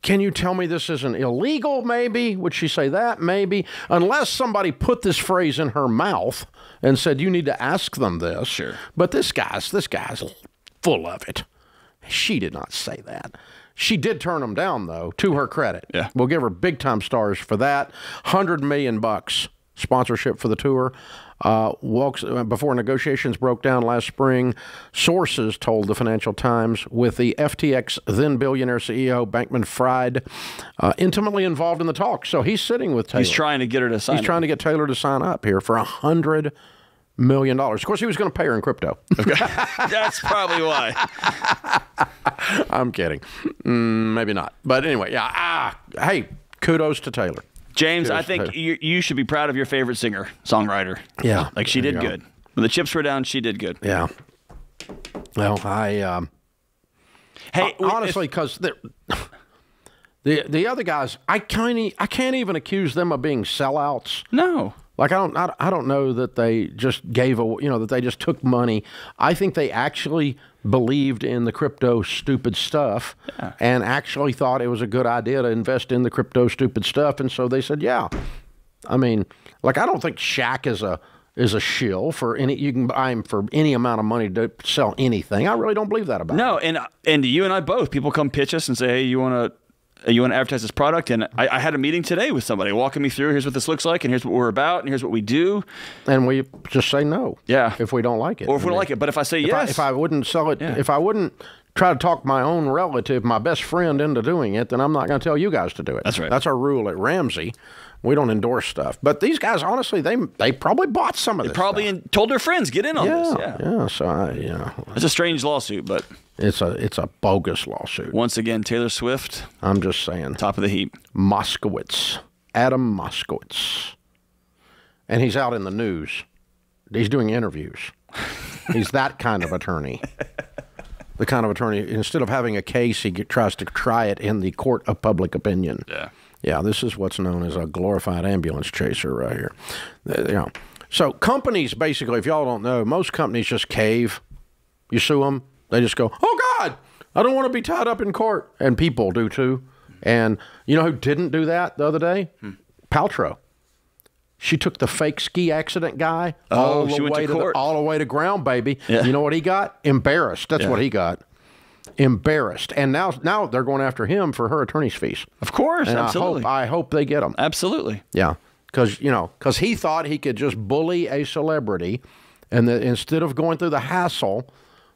A: can you tell me this isn't illegal? Maybe would she say that? Maybe unless somebody put this phrase in her mouth and said you need to ask them this.
C: Sure.
A: But this guy's this guy's full of it. She did not say that. She did turn them down, though, to her credit.
C: Yeah.
A: We'll give her big time stars for that. Hundred million bucks sponsorship for the tour. Uh, walks before negotiations broke down last spring. Sources told the Financial Times, with the FTX then billionaire CEO Bankman Fried uh, intimately involved in the talks. So he's sitting with Taylor.
C: He's trying to get her to sign.
A: He's
C: it.
A: trying to get Taylor to sign up here for a hundred million dollars. Of course, he was going to pay her in crypto. (laughs)
C: That's probably why. (laughs)
A: I'm kidding. Mm, maybe not. But anyway, yeah. Ah, hey, kudos to Taylor.
C: James, I think you, you should be proud of your favorite singer, songwriter.
A: Yeah,
C: Like she did
A: go.
C: good. When the chips were down, she did good.
A: Yeah. Well, I um,
C: Hey,
A: hon- honestly, because the the the other guys, I kind I can't even accuse them of being sellouts.
C: No.
A: Like I don't I, I don't know that they just gave a you know that they just took money. I think they actually believed in the crypto stupid stuff and actually thought it was a good idea to invest in the crypto stupid stuff and so they said, "Yeah." I mean, like I don't think Shaq is a is a shill for any you can buy him for any amount of money to sell anything. I really don't believe that about him.
C: No, and and you and I both. People come pitch us and say, "Hey, you want to." You want to advertise this product, and I, I had a meeting today with somebody walking me through. Here's what this looks like, and here's what we're about, and here's what we do.
A: And we just say no.
C: Yeah.
A: If we don't like it.
C: Or if we don't like it. But if I say
A: if I,
C: yes,
A: if I wouldn't sell it,
C: Yeah.
A: if I wouldn't try to talk my own relative, my best friend, into doing it, then I'm not going to tell you guys to do it.
C: That's right.
A: That's our rule at Ramsey. We don't endorse stuff. But these guys, honestly, they they probably bought some of this.
C: probably in, told their friends get in on
A: yeah,
C: this. Yeah,
A: yeah. So I, you know,
C: it's a strange lawsuit, but
A: it's a it's a bogus lawsuit.
C: once again, Taylor Swift,
A: I'm just saying.
C: top of the heap.
A: Moskowitz, Adam Moskowitz, and he's out in the news. He's doing interviews. He's that kind of attorney. (laughs) The kind of attorney, instead of having a case, he tries to try it in the court of public opinion.
C: Yeah.
A: Yeah, this is what's known as a glorified ambulance chaser right here. Uh, Yeah. So companies, basically, if y'all don't know, most companies just cave. You sue them, they just go, "Oh God, I don't want to be tied up in court," and people do too. And you know who didn't do that the other day? Hmm. Paltrow. She took the fake ski accident guy
C: Oh,
A: all the
C: went to
A: way the,
C: court.
A: all the way to ground, baby.
C: Yeah.
A: You know what he got? Embarrassed. That's
C: Yeah.
A: what he got. Embarrassed. And now, now they're going after him for her attorney's fees.
C: Of course,
A: And
C: absolutely,
A: I hope I hope they get them.
C: absolutely.
A: Yeah, because you know, because he thought he could just bully a celebrity, and that instead of going through the hassle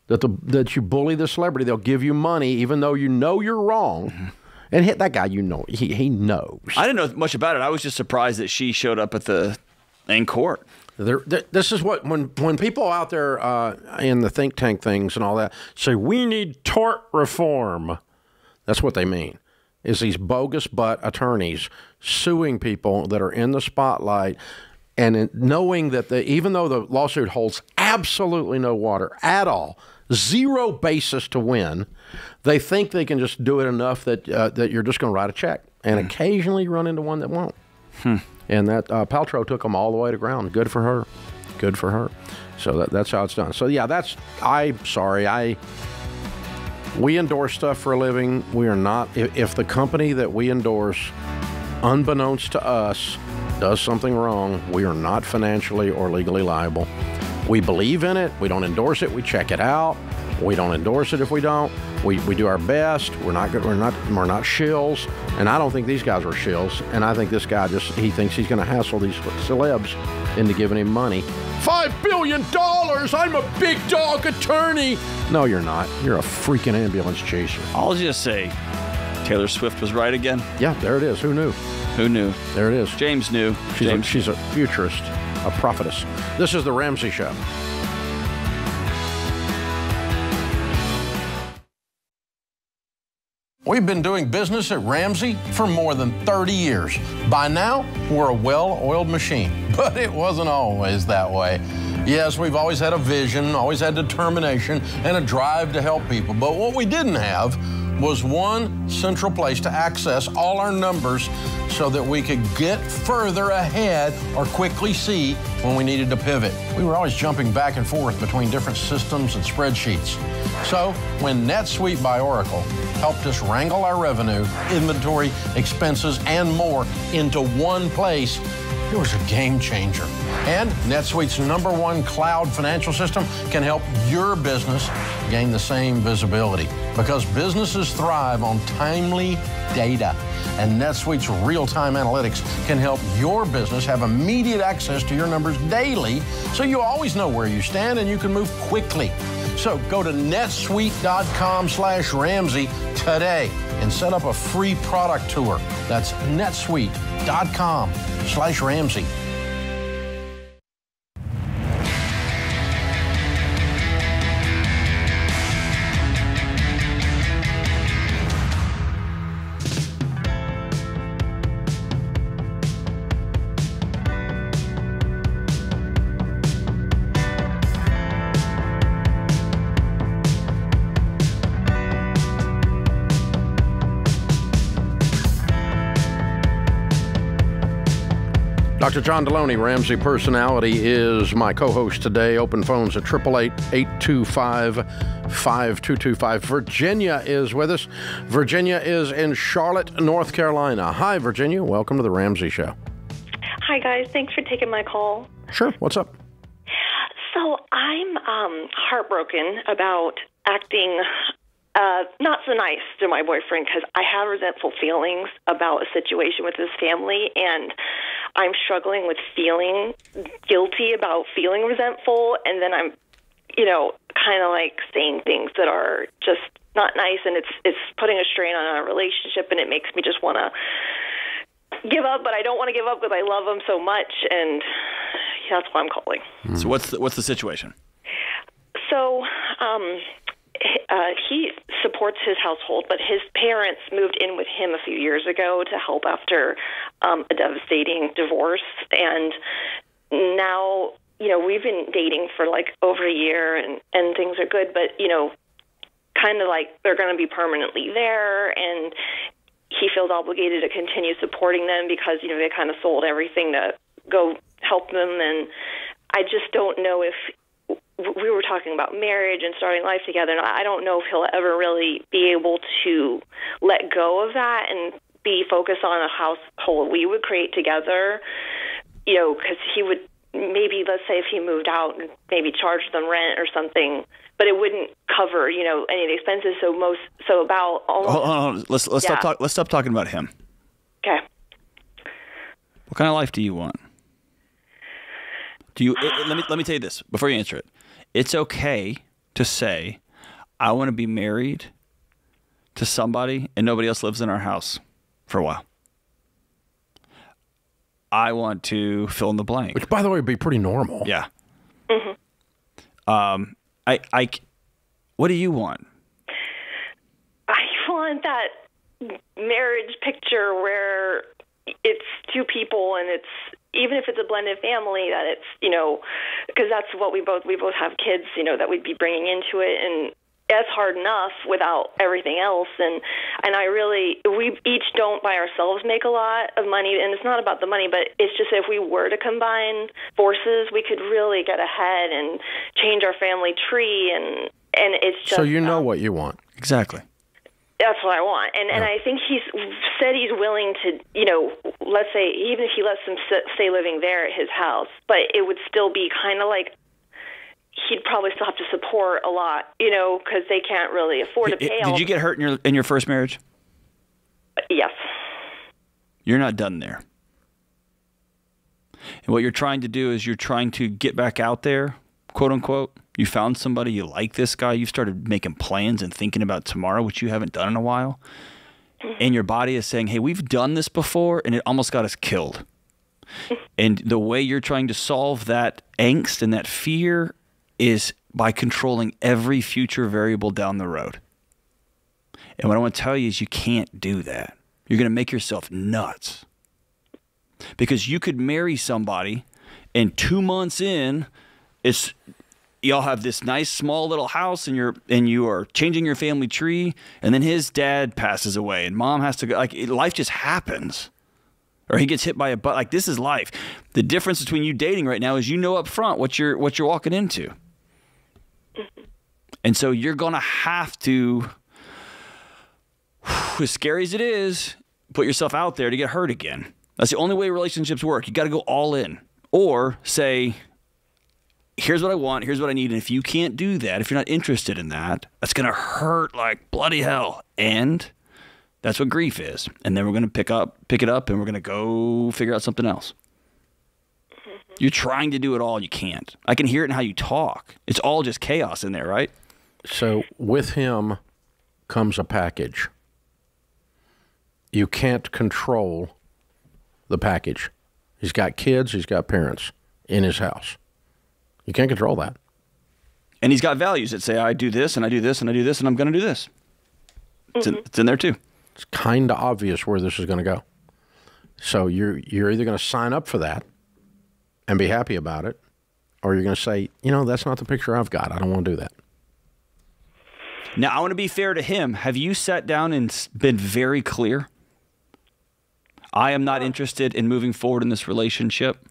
A: that the that you bully the celebrity, they'll give you money even though you know you're wrong. And hit that guy, you know, he he knows.
C: I didn't know much about it. I was just surprised that she showed up at the in court.
A: This is what when when people out there uh, in the think tank things and all that say we need tort reform. That's what they mean. Is these bogus butt attorneys suing people that are in the spotlight, and in- knowing that the, even though the lawsuit holds absolutely no water at all, zero basis to win, they think they can just do it enough that uh, that you're just going to write a check, and occasionally you run into one that won't. And that uh, Paltrow took them all the way to ground. Good for her. Good for her. So that, that's how it's done. So yeah, that's. I'm sorry. I. We endorse stuff for a living. We are not. If, if the company that we endorse, unbeknownst to us, does something wrong, we are not financially or legally liable. We believe in it. We don't endorse it. We check it out. We don't endorse it if we don't. We, we do our best. We're not good. We're not we're not shills. And I don't think these guys are shills. And I think this guy just he thinks he's going to hassle these celebs into giving him money. Five billion dollars. I'm a big dog attorney. No, you're not. You're a freaking ambulance chaser.
C: I'll just say, Taylor Swift was right again.
A: Yeah, there it is. Who knew?
C: Who knew?
A: There it is.
C: James knew.
A: She's a, she's a futurist, a prophetess. This is the Ramsey Show. We've been doing business at Ramsey for more than 30 years. By now, we're a well oiled machine, (laughs) but it wasn't always that way. Yes, we've always had a vision, always had determination, and a drive to help people. But what we didn't have was one central place to access all our numbers so that we could get further ahead or quickly see when we needed to pivot. We were always jumping back and forth between different systems and spreadsheets. So when NetSuite by Oracle helped us wrangle our revenue, inventory, expenses, and more into one place, it was a game changer. And NetSuite's number one cloud financial system can help your business gain the same visibility because businesses thrive on timely data. And NetSuite's real time analytics can help your business have immediate access to your numbers daily so you always know where you stand and you can move quickly. So go to netsuite.com slash Ramsey today and set up a free product tour. That's netsuite.com slash Ramsey. Dr. John Delony, Ramsey Personality, is my co host today. Open phones at 888 825 5225. Virginia is with us. Virginia is in Charlotte, North Carolina. Hi, Virginia. Welcome to the Ramsey Show.
K: Hi, guys. Thanks for taking my call.
A: Sure. What's up?
K: So I'm um, heartbroken about acting uh, not so nice to my boyfriend because I have resentful feelings about a situation with his family, and I'm struggling with feeling guilty about feeling resentful, and then I'm, you know, kind of like saying things that are just not nice, and it's it's putting a strain on our relationship, and it makes me just want to give up, but I don't want to give up because I love him so much, and that's why I'm calling.
C: So what's the, what's the situation?
K: So, um, uh, he supports his household, but his parents moved in with him a few years ago to help after um, a devastating divorce. And now, you know, we've been dating for like over a year and, and things are good, but, you know, kind of like they're going to be permanently there. And he feels obligated to continue supporting them because, you know, they kind of sold everything to go help them. And I just don't know if we were talking about marriage and starting life together, and I don't know if he'll ever really be able to let go of that and be focused on a household we would create together. You know, because he would maybe, let's say, if he moved out, and maybe charge them rent or something, but it wouldn't cover, you know, any of the expenses. So most, so about almost.
C: Hold on, hold on. Let's let's
K: Yeah.
C: stop talk, let's stop talking about him.
K: Okay.
C: What kind of life do you want? Do you it- it- let me let me tell you this before you answer it. It's okay to say I want to be married to somebody and nobody else lives in our house for a while. I want to fill in the blank.
A: Which, by the way, would be pretty normal.
C: Yeah. Mhm. Um, I, I, c- what do you want?
K: I want that marriage picture where it's two people and it's even if it's a blended family that it's you know because that's what we both we both have kids you know that we'd be bringing into it and that's hard enough without everything else and and I really we each don't by ourselves make a lot of money and it's not about the money but it's just if we were to combine forces we could really get ahead and change our family tree and and it's just
A: So you know what you want.
C: Exactly.
K: That's what I want, and and I think he's said he's willing to, you know, let's say even if he lets them stay living there at his house, but it would still be kind of like he'd probably still have to support a lot, you know, because they can't really afford to pay. all
C: Did you get hurt in your in your first marriage?
K: Yes.
C: You're not done there. And what you're trying to do is you're trying to get back out there, quote unquote. You found somebody, you like this guy, you've started making plans and thinking about tomorrow, which you haven't done in a while. Mm-hmm. And your body is saying, hey, we've done this before and it almost got us killed. (laughs) And the way you're trying to solve that angst and that fear is by controlling every future variable down the road. And what I want to tell you is you can't do that. You're going to make yourself nuts. Because you could marry somebody and 2 months in it's y'all have this nice small little house and you're and you are changing your family tree and then his dad passes away and mom has to go like it- life just happens. Or he gets hit by a butt like this is life. The difference between you dating right now is you know up front what you're what you're walking into. Mm-hmm. And so you're going to have to (sighs) as scary as it is, put yourself out there to get hurt again. That's the only way relationships work. You got to go all in. Or say, here's what I want, here's what I need. And if you can't do that, if you're not interested in that, that's going to hurt like bloody hell. And That's what grief is. And then we're going to pick up, pick it up, and we're going to go figure out something else. Mm-hmm. You're trying to do it all, you can't. I can hear it in how you talk. It's all just chaos in there, right?
A: So with him comes a package. You can't control the package. He's got kids, he's got parents in his house. You can't control that.
C: And he's got values that say, I do this, and I do this, and I do this, and I'm going to do this. It's, in, it's in there too.
A: It's kind of obvious where this is going to go. So you're you're either going to sign up for that and be happy about it, or you're going to say, you know, that's not the picture I've got. I don't want to do that.
C: Now, I want to be fair to him. Have you sat down and been very clear? I am not interested in moving forward in this relationship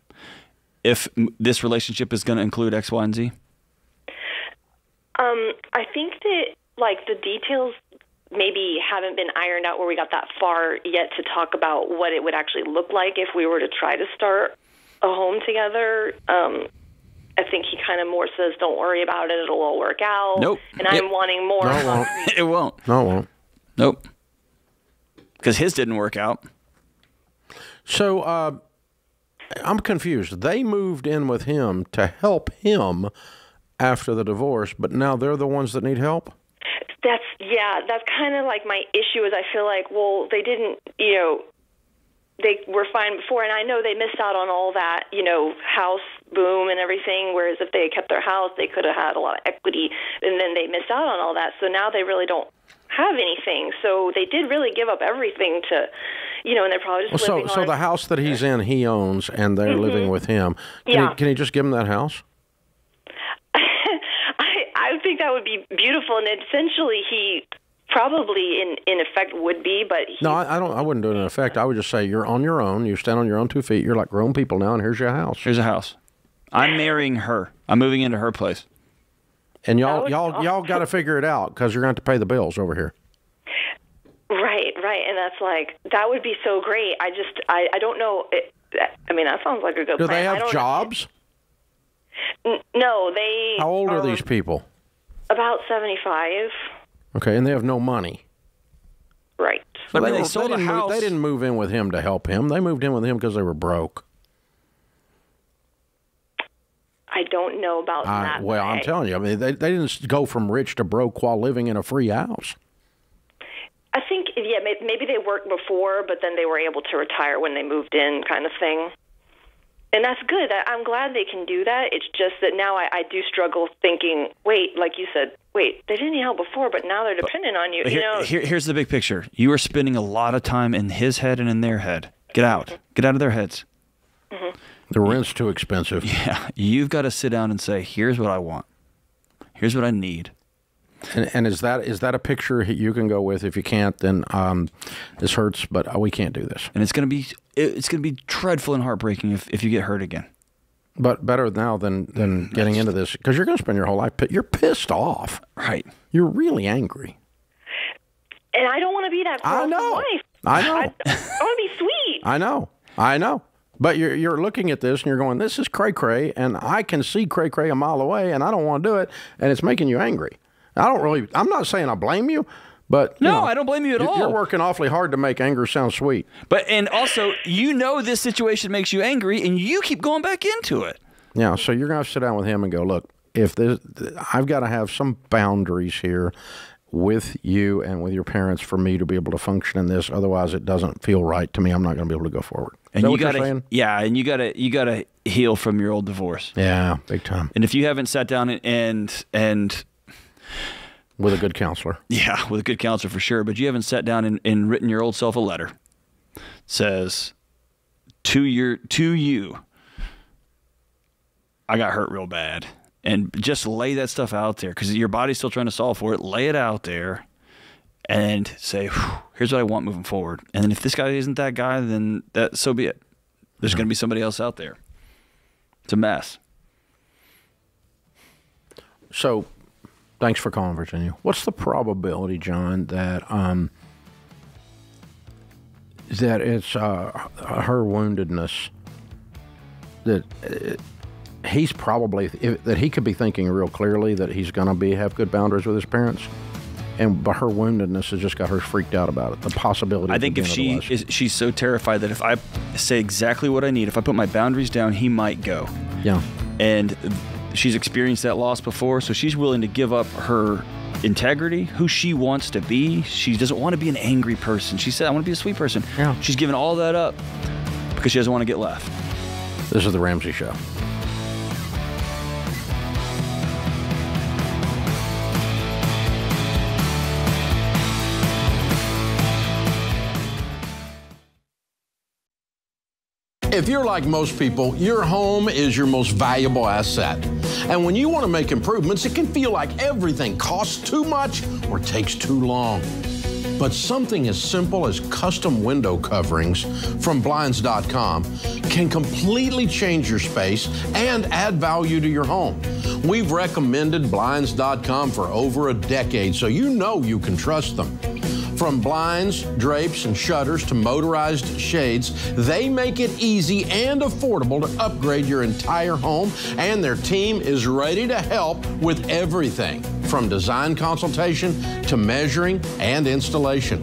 C: if this relationship is going to include X, Y, and Z.
K: Um, I think that like the details maybe haven't been ironed out where we got that far yet to talk about what it would actually look like if we were to try to start a home together. Um, I think he kind of more says, "Don't worry about it; it'll all work out."
C: Nope.
K: And I'm
C: It-
K: wanting more.
A: No, it won't. (laughs)
C: it won't.
A: No, it won't.
C: Nope. Because his didn't work out.
A: So uh, I'm confused. They moved in with him to help him after the divorce, but now they're the ones that need help.
K: That's yeah. That's kind of like my issue. Is I feel like well, they didn't, you know, they were fine before, and I know they missed out on all that, you know, house boom and everything. Whereas if they had kept their house, they could have had a lot of equity, and then they missed out on all that. So now they really don't have anything. So they did really give up everything to, you know, and they're probably
A: Well,
K: just
A: so
K: living
A: so
K: on.
A: the house that he's in, he owns, and they're
K: Mhm.
A: living with him. Can,
K: Yeah.
A: he, can he just give him that house? (laughs)
K: I I think that would be beautiful, and essentially he probably in in effect would be, but he,
A: No, I, I don't. I wouldn't do it in effect. I would just say you're on your own. You stand on your own two feet. You're like grown people now, and here's your house.
C: Here's a house. I'm marrying her. I'm moving into her place.
A: And y'all, y'all, y'all got to figure it out because you're going to have to pay the bills over here.
K: right, right, and that's like that would be so great. I just I I don't know. It, I mean, that sounds like a good
A: Do
K: plan.
A: they have jobs?
K: N- No, they
A: How old are these people?
K: about seventy five.
A: Okay, and they have no money.
K: Right.
A: So
C: I mean,
A: they,
C: they
A: were-
C: sold a
A: didn't move, they didn't move in with him to help him. They moved in with him because they were broke.
K: I don't know about
A: I,
K: that.
A: well, I'm telling you, I mean, they, they didn't go from rich to broke while living in a free house.
K: I think yeah, may- maybe they worked before, but then they were able to retire when they moved in, kind of thing. And that's good. I- I'm glad they can do that. It's just that now I, I do struggle thinking. Wait, like you said, wait, they didn't need help before, but now they're dependent on you.
C: But
K: you know,
C: here- here's the big picture. You are spending a lot of time in his head and in their head. Get out. Get out of their heads. Mm-hmm.
A: The rent's too expensive. (laughs)
C: Yeah. You've got to sit down and say, here's what I want. Here's what I need.
A: And, and is that is that a picture you can go with? If you can't, then um, this hurts, but uh, we can't do this.
C: And it's gonna be it's gonna be dreadful and heartbreaking if, if you get hurt again.
A: But better now than than getting into this because you're going to spend your whole life. You're pissed off.
C: Right.
A: You're really angry.
K: and I don't want to be that
A: I
K: girl's
A: know.
K: wife.
A: I know.
K: I, I want to be sweet.
A: I know. I know. But you're you're looking at this and you're going, this is cray cray, and I can see cray cray a mile away, and I don't want to do it, and it's making you angry. I don't really. I'm not saying I blame you, but you
C: No,
A: know,
C: I don't blame you at all.
A: You're working awfully hard to make anger sound sweet.
C: But and also you know this situation makes you angry and you keep going back into it.
A: Yeah, so you're gonna have to sit down with him and go, look, if this, I've got to have some boundaries here with you and with your parents for me to be able to function in this. Otherwise, it doesn't feel right to me. I'm not going to be able to go forward. Is
C: And you gotta? Yeah, and you gotta you gotta heal from your old divorce.
A: Yeah, big time.
C: And if you haven't sat down and and, and
A: with a good counselor.
C: Yeah, with a good counselor for sure. But you haven't sat down and, and written your old self a letter. Says to your to you, I got hurt real bad, and just lay that stuff out there because your body's still trying to solve for it. Lay it out there, and say, "Here's what I want moving forward." And then if this guy isn't that guy, then that so be it. There's going to be somebody else out there. It's a mess.
A: So, thanks for calling, Virginia. What's the probability, John, that um, that it's uh, her woundedness that uh, he's probably if, that he could be thinking real clearly that he's going to be have good boundaries with his parents? and but her woundedness has just got her freaked out about it. The possibility.
C: I think if she is, she's so terrified that if I say exactly what I need, if I put my boundaries down, he might go.
A: yeah,
C: And she's experienced that loss before, so she's willing to give up her integrity, who she wants to be. She doesn't want to be an angry person. She said, "I want to be a sweet person."
A: Yeah.
C: She's giving all that up because she doesn't want to get left.
A: this is the Ramsey Show. If you're like most people, your home is your most valuable asset. And when you want to make improvements, it can feel like everything costs too much or takes too long. But something as simple as custom window coverings from Blinds.com can completely change your space and add value to your home. We've recommended Blinds.com for over a decade, so you know you can trust them. From blinds, drapes, and shutters to motorized shades, they make it easy and affordable to upgrade your entire home, and their team is ready to help with everything from design consultation to measuring and installation.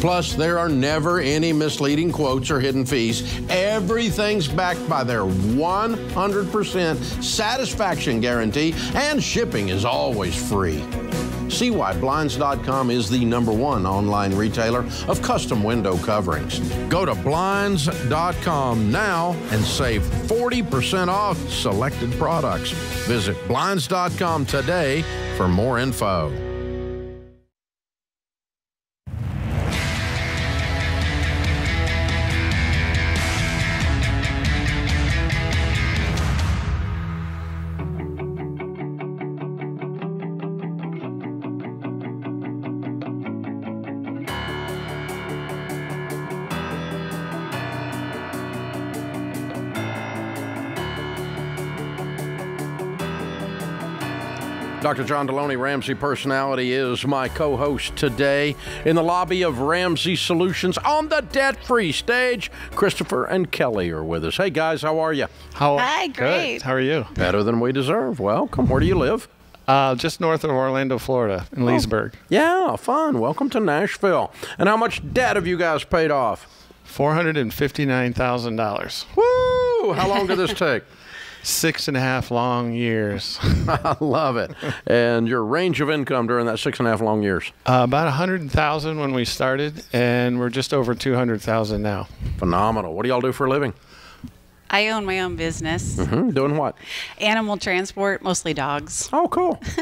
A: Plus, there are never any misleading quotes or hidden fees. Everything's backed by their 100% satisfaction guarantee, and shipping is always free. See why Blinds.com is the number one online retailer of custom window coverings. Go to Blinds.com now and save 40% off selected products. Visit Blinds.com today for more info. Dr. John Delony, Ramsey Personality, is my co host today in the lobby of Ramsey Solutions on the debt free stage. Christopher and Kelly are with us. Hey, guys, how are you?
L: How,
M: Hi, great.
L: Good. How are you?
A: Better than we deserve. Welcome. Where do you live?
L: Uh, just north of Orlando, Florida, in Leesburg.
A: Yeah, fun. Welcome to Nashville. And how much debt have you guys paid off?
L: $459,000.
A: Woo! How long did this take? (laughs)
L: Six and a half long years. (laughs)
A: I love it. And your range of income during that six and a half long years?
L: Uh, about 100,000 when we started, and we're just over 200,000 now.
A: Phenomenal. What do y'all do for a living?
M: I own my own business.
A: hmm Doing what?
M: Animal transport, mostly dogs.
A: Oh, cool. (laughs)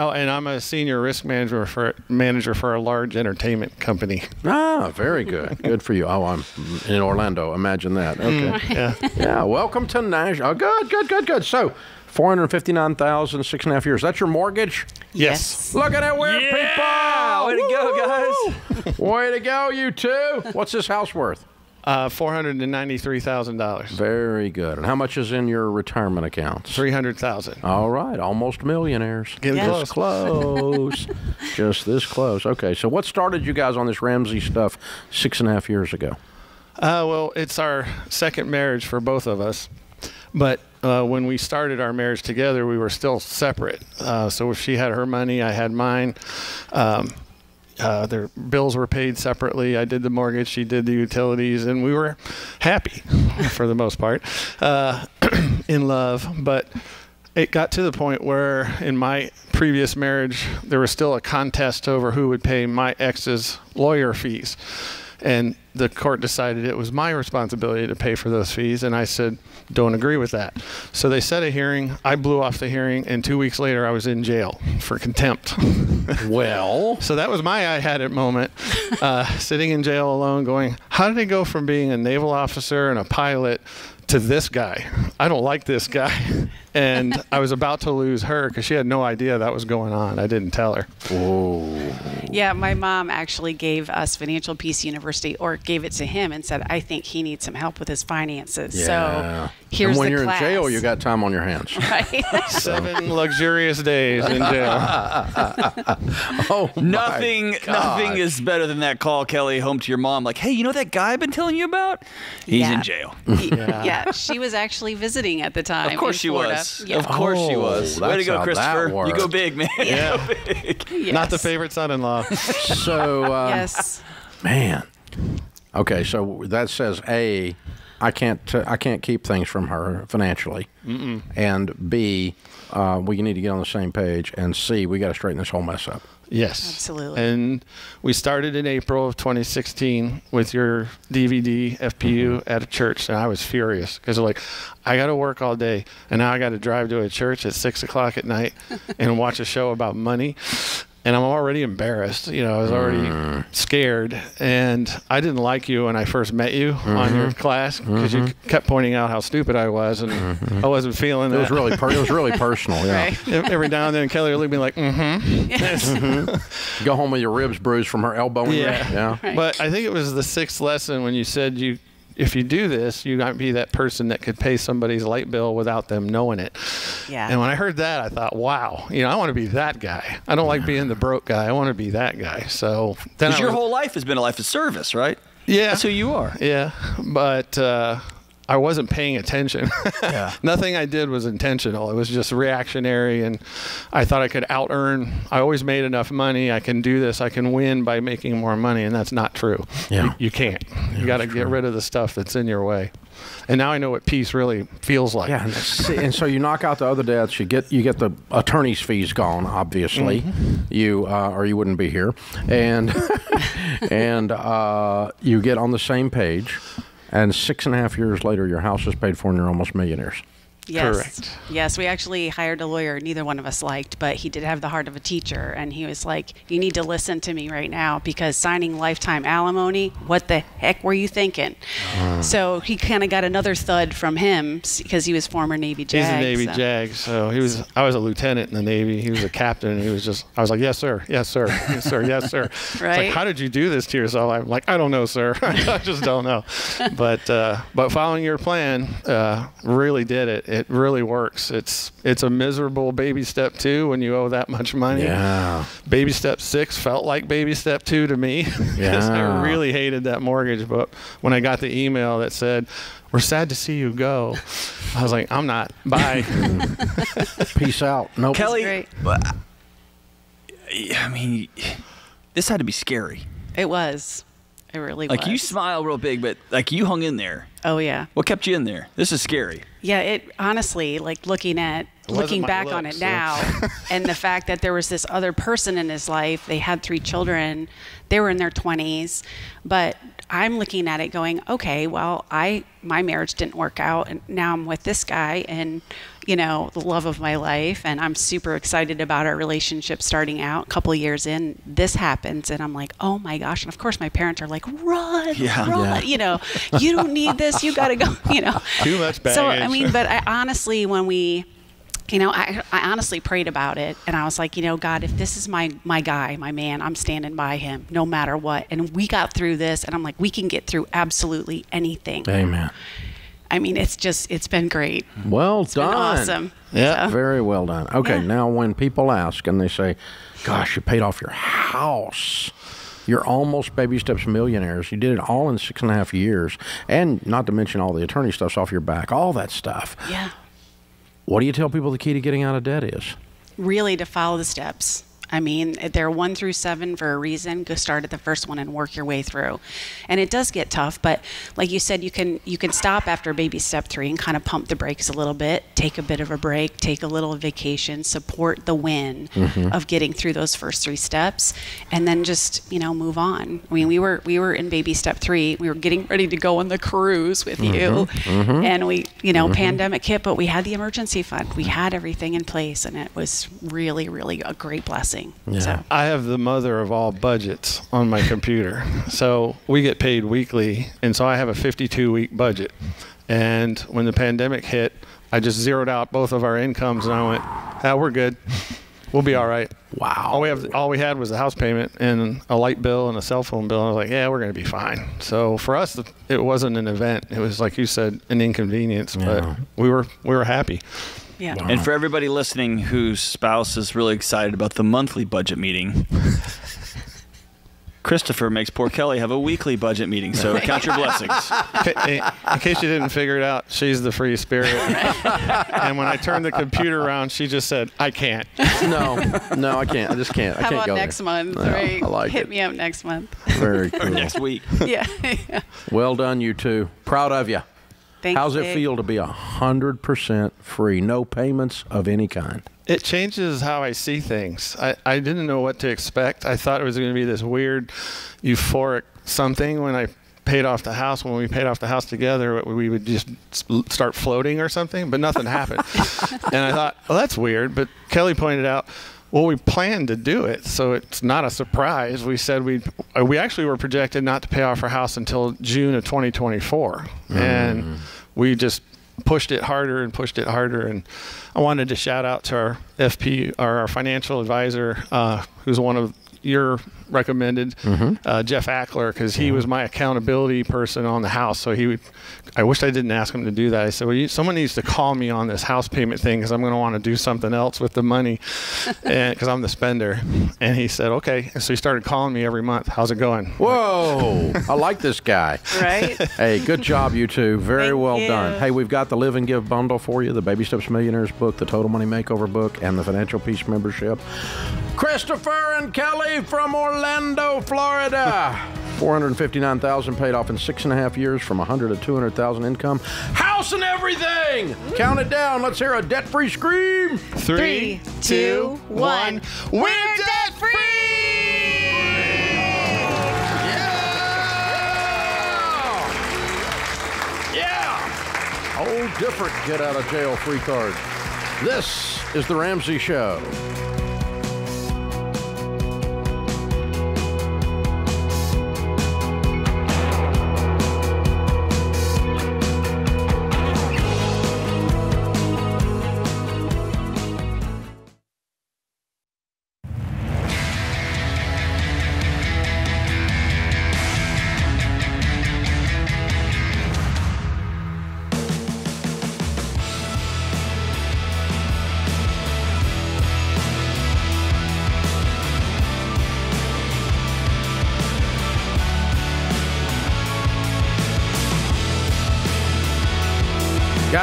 L: Oh, and I'm a senior risk manager for manager for a large entertainment company.
A: Ah, very good. Good for you. Oh, I'm in Orlando. Imagine that. Okay.
L: Mm, (laughs) yeah.
A: Yeah. Welcome to Nashville. Oh, good, good, good, good. So, four hundred fifty-nine thousand six and a half years. That's your mortgage.
L: Yes.
A: Look at that, weird people.
C: Way to go,
A: guys. Way to go, you two. What's this house worth?
L: Uh, $493,000.
A: Very good. And how much is in your retirement accounts?
L: 300000
A: All right, almost millionaires.
L: Getting
A: Just close. (laughs) Just this close. Okay, so what started you guys on this Ramsey stuff six and a half years ago?
L: Uh, well, it's our second marriage for both of us. But uh, when we started our marriage together, we were still separate. Uh, so she had her money, I had mine. Um, uh, their bills were paid separately. I did the mortgage, she did the utilities, and we were happy (laughs) for the most part uh, (clears throat) in love. But it got to the point where in my previous marriage, there was still a contest over who would pay my ex's lawyer fees. And the court decided it was my responsibility to pay for those fees. And I said, don't agree with that. So they set a hearing. I blew off the hearing. And two weeks later, I was in jail for contempt. (laughs)
A: well,
L: so that was my I had it moment, uh, sitting in jail alone, going, how did I go from being a naval officer and a pilot to this guy? I don't like this guy. (laughs) And I was about to lose her because she had no idea that was going on. I didn't tell her.
A: Whoa.
M: Yeah, my mom actually gave us Financial Peace University, or gave it to him and said, I think he needs some help with his finances.
A: Yeah.
M: So here's
A: and when
M: the
A: you're
M: class.
A: in jail, you got time on your hands. (laughs)
M: Right.
L: Seven (laughs) luxurious days in jail.
A: oh,
C: Nothing, nothing is better than that call, Kelly, home to your mom. Like, hey, you know that guy I've been telling you about? He's
M: Yeah.
C: in jail.
M: yeah. She was actually visiting visiting at the time.
C: Of course
M: in
C: she
M: Florida.
C: was.
M: Yeah.
C: Of course she
A: Oh,
C: was. Way to go, Christopher. You go big, man.
L: Yeah. (laughs)
C: Go big.
M: Yes.
L: Not the favorite son-in-law. (laughs)
A: So, uh,
M: Yes.
A: man. Okay, so that says A, I can't I can't keep things from her financially,
L: Mm-mm.
A: and B, uh, we need to get on the same page, and C, we got to straighten this whole mess up.
L: Yes.
M: Absolutely.
L: And we started in April of 2016 with your DVD FPU mm-hmm. at a church, and I was furious because like, I got to work all day, and now I got to drive to a church at six o'clock at night (laughs) and watch a show about money. And I'm already embarrassed. You know, I was already scared. And I didn't like you when I first met you on your
A: Mhm.
L: class because you kept pointing out how stupid I was, and I wasn't feeling
A: It was really per- it was really (laughs) personal, yeah.
L: Every now and then, Kelly would look at me like, mm-hmm. (laughs)
A: Go home with your ribs bruised from her elbow. and
L: Yeah.
A: wrist. yeah.
L: But I think it was the sixth lesson when you said you, if you do this, you might be that person that could pay somebody's light bill without them knowing it.
M: Yeah.
L: And when I heard that, I thought, wow, you know, I want to be that guy. I don't like being the broke guy. I want to be that guy. So then
C: Because your
L: was-
C: whole life has been a life of service, right?
L: yeah,
C: That's who you are.
L: Yeah, but uh, I wasn't paying attention. (laughs)
A: Yeah.
L: Nothing I did was intentional. It was just reactionary, and I thought I could out earn. I always made enough money. I can do this. I can win by making more money, and that's not true.
A: Yeah.
L: You, you can't. you got to get rid of the stuff that's in your way. And now I know what peace really feels like.
A: Yeah, and, and so you knock out the other debts. You get you get the attorney's fees gone, obviously. You uh, or you wouldn't be here, and (laughs) and uh, you get on the same page. And six and a half years later, your house is paid for, and you're almost millionaires.
M: Yes.
L: Correct.
M: Yes, we actually hired a lawyer neither one of us liked, but he did have the heart of a teacher. And he was like, You need to listen to me right now because signing lifetime alimony, what the heck were you thinking?
L: Uh.
M: So he kind of got another thud from him because he was former Navy JAG.
L: He's a Navy
M: so-
L: JAG, so he was. I was a lieutenant in the Navy. He was a captain. And he was just. I was like, yes, sir, yes, sir, yes, sir, yes, sir. (laughs)
M: Right.
L: like, how did you do this to yourself? I'm like, I don't know, sir. (laughs) I just don't know. (laughs) But uh, but following your plan uh, really did it. It really works. It's it's a miserable baby step two when you owe that much money.
A: Yeah.
L: Baby step six felt like baby step two to me (laughs) because
A: Yeah.
L: I really hated that mortgage. But when I got the email that said, "We're sad to see you go," I was like, "I'm not. Bye." (laughs)
A: Peace out. Nope.
C: Kelly,
M: Great.
C: but, I mean, this had to be scary.
M: It was. It really was.
C: Like
M: was.
C: you smile real big, but like you hung in there.
M: Oh, yeah.
C: What kept you in there? This is scary.
M: Yeah, it honestly, like looking at looking
L: my
M: back on
L: looks,
M: it
L: so-
M: now, (laughs) and the fact that there was this other person in his life. They had three children. They were in their twenties, but I'm looking at it going, okay, well, I my marriage didn't work out, and now I'm with this guy, and you know, the love of my life, and I'm super excited about our relationship starting out. A couple of years in, this happens, and I'm like, oh my gosh! And of course, my parents are like, run,
C: Yeah.
M: run,
A: Yeah.
M: you know, you don't need this. You got to go, (laughs) you know.
L: Too much baggage.
M: So I mean, but I honestly, when we, you know, I, I honestly prayed about it, and I was like, you know, God, if this is my my guy, my man, I'm standing by him no matter what. And we got through this, and I'm like, we can get through absolutely anything.
A: Amen.
M: I mean, it's just it's been great.
A: Well
M: It's been
A: done.
M: awesome.
L: Yeah.
M: So-
A: Very well done. Okay,
M: Yeah.
A: now when people ask and they say, "Gosh, you paid off your house." You're almost baby steps millionaires. You did it all in six and a half years, and not to mention all the attorney stuff's off your back. All that stuff.
M: yeah.
A: What do you tell people the key to getting out of debt is?
M: really to follow the steps. I mean, they're one through seven for a reason. Go start at the first one and work your way through. And it does get tough, but like you said, you can you can stop after baby step three and kind of pump the brakes a little bit, take a bit of a break, take a little vacation, support the win mm-hmm. of getting through those first three steps, and then just you know move on. I mean, we were we were in baby step three. We were getting ready to go on the cruise with you, mm-hmm. Mm-hmm. and we you know pandemic hit, but we had the emergency fund. We had everything in place, and it was really really a great blessing. So.
L: I have the mother of all budgets on my computer. So we get paid weekly, and so I have a 52 week budget. And when the pandemic hit, I just zeroed out both of our incomes, and I went, "Ah, we're good. We'll be all right."
A: Wow.
L: All we have, all we had was a house payment and a light bill and a cell phone bill. And I was like, "Yeah, we're gonna be fine." So for us, it wasn't an event. It was like you said, an inconvenience,
A: Yeah.
L: but we were we were happy.
M: Yeah.
C: And for everybody listening whose spouse is really excited about the monthly budget meeting, (laughs) Christopher makes poor Kelly have a weekly budget meeting, so count your blessings. (laughs)
L: in in case you didn't figure it out, she's the free spirit. (laughs) and when I turned the computer around, she just said, "I can't."
A: No, no, I can't. I just can't. I can't
M: about
A: go
M: next
A: there.
M: month?
A: No,
M: right?
A: I like
M: Hit
A: it.
M: me up next month.
A: Very cool.
C: next week.
M: yeah.
A: Well done, you two. Proud of you.
M: Thanks,
A: How's it
M: Dick.
A: feel to be a hundred percent free, no payments of any kind?
L: It changes how I see things. I, I didn't know what to expect. I thought it was going to be this weird, euphoric something when I paid off the house. When we paid off the house together, we would just start floating or something, but nothing happened. (laughs) and I thought, well, that's weird. But Kelly pointed out, well, we planned to do it, so it's not a surprise. We said we we actually were projected not to pay off our house until June of 2024, and we just pushed it harder and pushed it harder. And I wanted to shout out to our FP, or our financial advisor, uh, who's one of your recommended, uh, Jeff Ackler, because he was my accountability person on the house. So he would, I wish I didn't ask him to do that. I said, well, you, someone needs to call me on this house payment thing because I'm going to want to do something else with the money (laughs) because I'm the spender. And he said, okay. And so he started calling me every month. How's it going?
A: Whoa, I like this guy.
M: Right?
A: Hey, good job, you two. Very
M: Thank
A: well
M: you.
A: done. Hey, we've got the Live and Give bundle for you the Baby Steps Millionaires book, the Total Money Makeover book, and the Financial Peace membership. Christopher and Kelly from Orlando, Florida. 459000 paid off in six and a half years from 100 to 200000 income. House and everything! Count it down. Let's hear a debt free scream.
M: Three, two, one.
L: We're debt free!
A: Yeah! Whole different get out of jail free card. This is The Ramsey Show.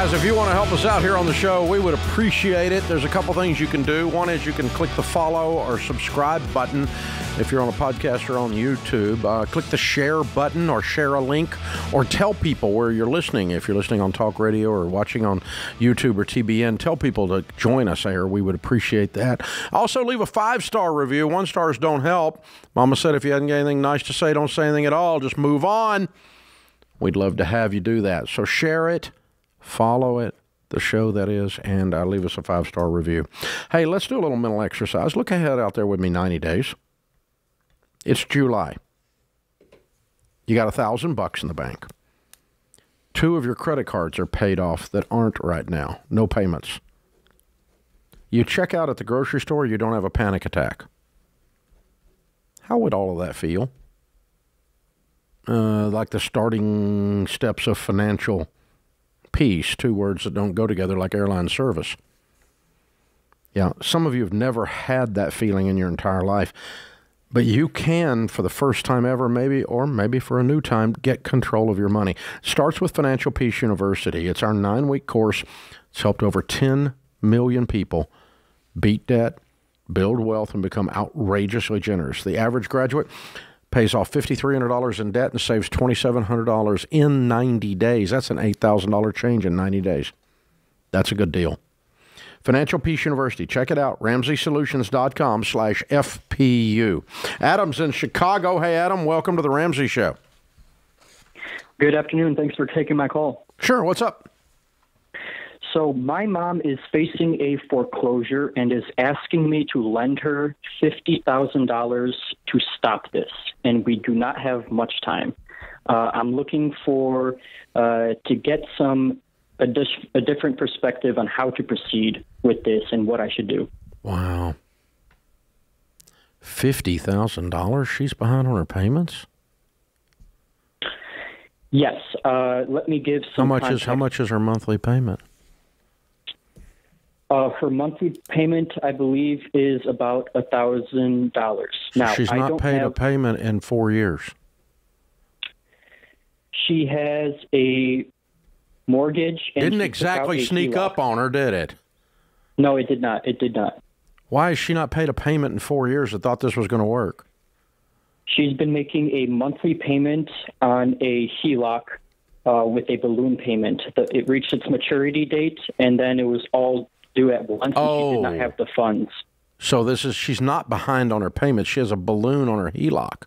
A: Guys, if you want to help us out here on the show, we would appreciate it. There's a couple things you can do. One is you can click the follow or subscribe button if you're on a podcast or on YouTube. Uh, click the share button or share a link or tell people where you're listening. If you're listening on talk radio or watching on YouTube or TBN, tell people to join us there. We would appreciate that. Also, leave a five star review. One stars don't help. Mama said if you hadn't got anything nice to say, don't say anything at all. Just move on. We'd love to have you do that. So share it, follow it, the show that is, and uh, leave us a five star review. Hey, let's do a little mental exercise. Look ahead out there with me 90 days. It's July. You got a thousand bucks in the bank. Two of your credit cards are paid off that aren't right now. No payments. You check out at the grocery store, you don't have a panic attack. How would all of that feel? Uh, like the starting steps of financial peace, two words that don't go together like airline service. Yeah, some of you have never had that feeling in your entire life, but you can, for the first time ever, maybe, or maybe for a new time, get control of your money. Starts with Financial Peace University. It's our nine week course. It's helped over 10 million people beat debt, build wealth, and become outrageously generous. The average graduate pays off $5,300 in debt and saves $2,700 in 90 days. That's an $8,000 change in 90 days. That's a good deal. Financial Peace University. Check it out. RamseySolutions.com slash FPU. Adam's in Chicago. Hey, Adam, welcome to the Ramsey Show.
N: Good afternoon. Thanks for taking my call.
A: Sure. What's up?
N: So, my mom is facing a foreclosure and is asking me to lend her $50,000 to stop this. And we do not have much time. Uh, I'm looking for uh, to get some a, dis- a different perspective on how to proceed with this and what I should do.
A: Wow. $50,000 she's behind on her payments?
N: Yes. Uh, let me give
A: How
N: some.
A: much is how much is her monthly payment?
N: Uh, her monthly payment, I believe, is about a thousand dollars. Now
A: She's
N: I
A: not
N: don't
A: paid a payment in four years.
N: She has a mortgage. And
A: Didn't exactly sneak
N: HELOC.
A: up on her, did it?
N: No, it did not. It did not.
A: Why has she not paid a payment in four years? I thought this was going to work.
N: She's been making a monthly payment on a HELOC uh, with a balloon payment. The, it reached its maturity date, and then it was all due at once, and she did not
A: Oh.
N: have the funds.
A: So this is she's not behind on her payments. She has a balloon on her HELOC.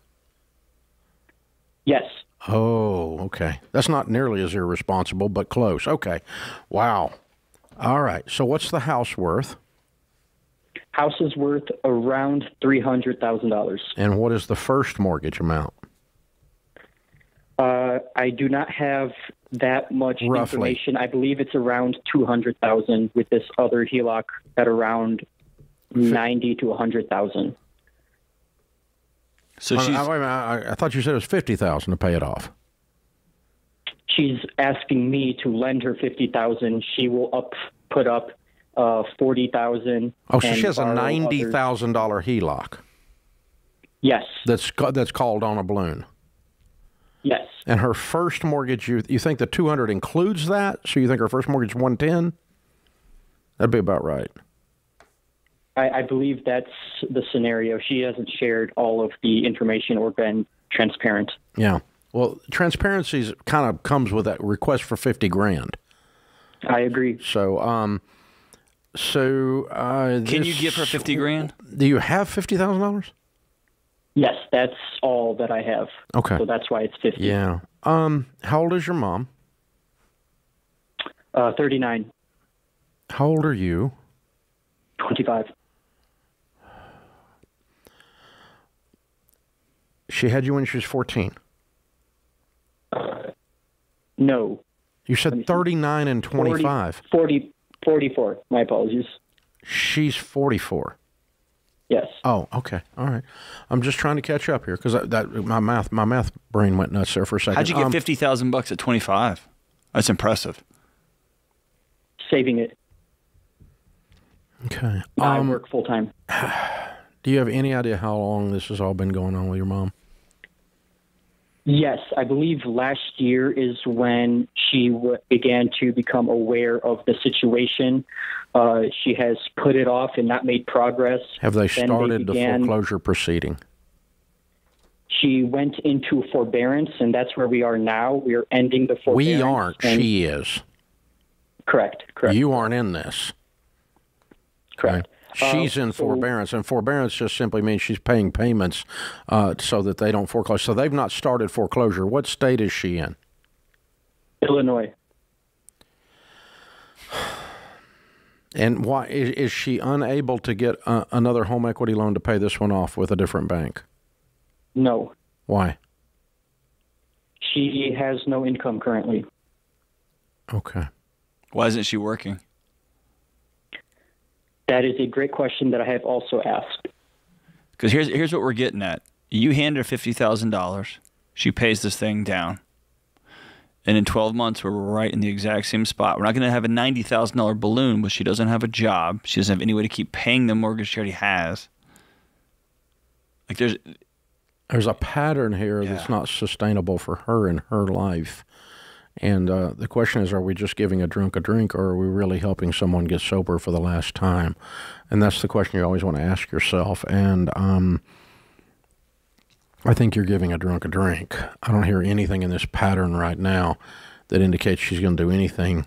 N: Yes.
A: Oh, okay. That's not nearly as irresponsible, but close. Okay. Wow. All right. So what's the house worth?
N: House is worth around three hundred thousand dollars.
A: And what is the first mortgage amount?
N: Uh, I do not have that much
A: Roughly.
N: information. I believe it's around two hundred thousand, with this other HELOC at around ninety to a hundred thousand.
C: So she's.
A: I, wait a minute, I, I thought you said it was fifty thousand to pay it off.
N: She's asking me to lend her fifty thousand. She will up put up uh, forty thousand.
A: Oh, so she has a ninety thousand dollar HELOC.
N: Yes.
A: That's that's called on a balloon.
N: Yes.
A: And her first mortgage, you you think the two hundred includes that? So you think her first mortgage one ten? That'd be about right.
N: I, I believe that's the scenario. She hasn't shared all of the information or been transparent.
A: Yeah. Well, transparency kind of comes with that request for fifty grand.
N: I agree.
A: So, um, so uh,
C: Can you give her 50 grand?
A: Do you have fifty thousand dollars?
N: Yes, that's all that I have.
A: Okay.
N: So that's why it's fifty.
A: Yeah. Um, how old is your mom?
N: Uh, Thirty-nine.
A: How old are you?
N: Twenty-five.
A: She had you when she was fourteen.
N: No.
A: You said thirty-nine and
N: 40
A: twenty-five.
N: 40, 44. My apologies.
A: She's forty-four.
N: Yes.
A: Oh, okay. All right. I'm just trying to catch up here because that, that my math my math brain went nuts there for a second.
C: How'd you get
A: Um,
C: fifty thousand bucks at twenty five? That's impressive.
N: Saving it.
A: Okay.
N: I
A: Um,
N: work full time. (sighs)
A: do you have any idea how long this has all been going on with your mom?
N: Yes, I believe last year is when she w- began to become aware of the situation. Uh, she has put it off and not made progress.
A: Have they
N: Then
A: started
N: began-
A: the foreclosure proceeding?
N: She went into forbearance, and that's where we are now. We are ending the forbearance.
A: We aren't. She is.
N: Correct. Correct.
A: You aren't in this.
N: Correct.
A: She's
N: Uh,
A: in forbearance, and forbearance just simply means she's paying payments uh, so that they don't foreclose. So they've not started foreclosure. What state is she in?
N: Illinois.
A: And why is, is she unable to get uh, another home equity loan to pay this one off with a different bank?
N: No.
A: Why?
N: She has no income currently.
A: Okay.
C: Why isn't she working?
N: That is a great question that I have also asked.
C: Because here's here's what we're getting at. You hand her fifty thousand dollars. She pays this thing down. And in 12 months, we're right in the exact same spot. We're not going to have a $90,000 balloon, but she doesn't have a job. She doesn't have any way to keep paying the mortgage she already has. Like, there's,
A: There's a pattern here that's not sustainable for her in her life. And uh, the question is, are we just giving a drunk a drink, or are we really helping someone get sober for the last time? And that's the question you always want to ask yourself. And um, I think you're giving a drunk a drink. I don't hear anything in this pattern right now that indicates she's going to do anything.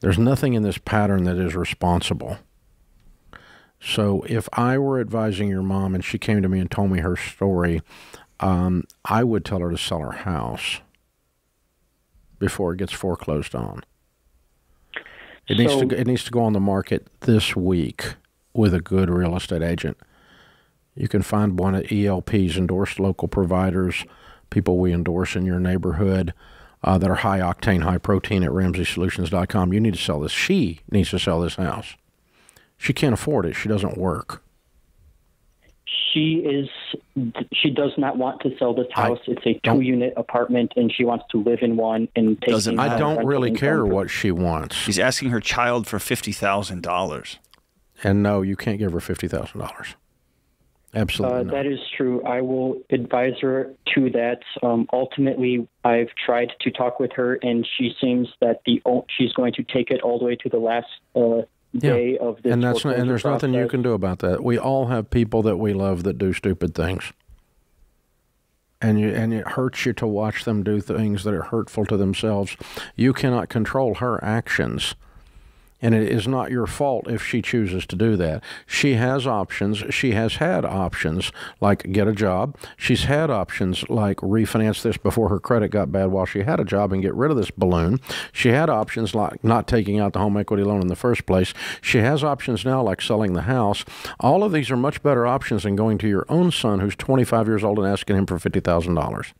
A: There's nothing in this pattern that is responsible. So if I were advising your mom and she came to me and told me her story, um, I would tell her to sell her house before it gets foreclosed on. It needs to it needs to go on the market this week with a good real estate agent. You can find one at ELP's endorsed local providers, people we endorse in your neighborhood uh, that are high octane, high protein at RamseySolutions.com. You need to sell this. She needs to sell this house. She can't afford it. She doesn't work.
N: She is. She does not want to sell this house. it's a two-unit apartment, and she wants to live in one and take.
C: Doesn't
N: in,
C: matter.
N: rental income for-
A: what she wants.
C: She's asking her child for $50,000.
A: And no, you can't give her fifty thousand dollars. Absolutely.
N: Uh,
A: not.
N: that is true. I will advise her to that. Um, ultimately, I've tried to talk with her, and she seems that the she's going to take it all the way to the last uh, day of this.
A: and that's not, and there's nothing you can do about that. We all have people that we love that do stupid things, and you and it hurts you to watch them do things that are hurtful to themselves. You cannot control her actions. And it is not your fault if she chooses to do that. She has options. She has had options like get a job. She's had options like refinance this before her credit got bad while she had a job and get rid of this balloon. She had options like not taking out the home equity loan in the first place. She has options now like selling the house. All of these are much better options than going to your own son who's 25 years old and asking him for $50,000.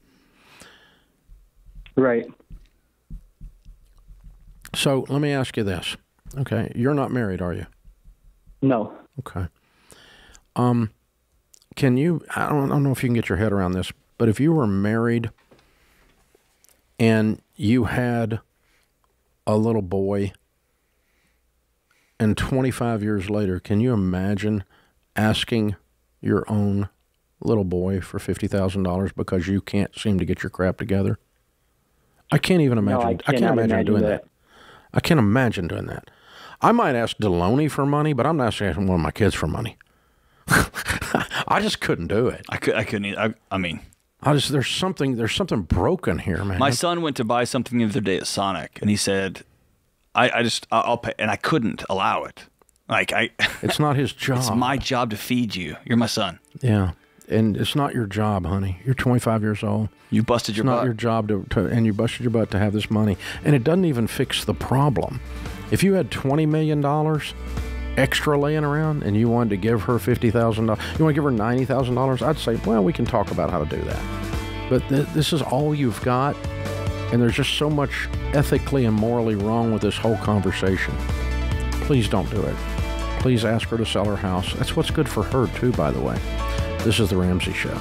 N: Right.
A: So let me ask you this. Okay, you're not married, are you?
N: No.
A: Okay. Um, can you? I don't, I don't know if you can get your head around this, but if you were married and you had a little boy, and 25 years later, can you imagine asking your own little boy for $50,000 because you can't seem to get your crap together? I can't even
N: No,
A: imagine.
N: I
A: can't imagine,
N: imagine
A: doing
N: that.
A: that. I can't imagine doing that. I might ask Delony for money, but I'm not asking one of my kids for money. (laughs) I just couldn't do it.
C: I could. I couldn't. I, I mean,
A: I just there's something there's something broken here, man.
C: my son went to buy something the other day at Sonic, and he said, "I, I just I- I'll pay," and I couldn't allow it. Like I, (laughs)
A: it's not his job.
C: it's my job to feed you. You're my son.
A: Yeah, and it's not your job, honey. You're 25 years old.
C: You busted
A: It's
C: your
A: not
C: butt.
A: your job to, to and you busted your butt to have this money, and it doesn't even fix the problem. If you had 20 million dollars extra laying around and you wanted to give her fifty thousand dollars, you want to give her ninety thousand dollars, I'd say, well, we can talk about how to do that. But th- this is all you've got, and there's just so much ethically and morally wrong with this whole conversation. Please don't do it. Please ask her to sell her house. That's what's good for her too, by the way. This is the Ramsey Show.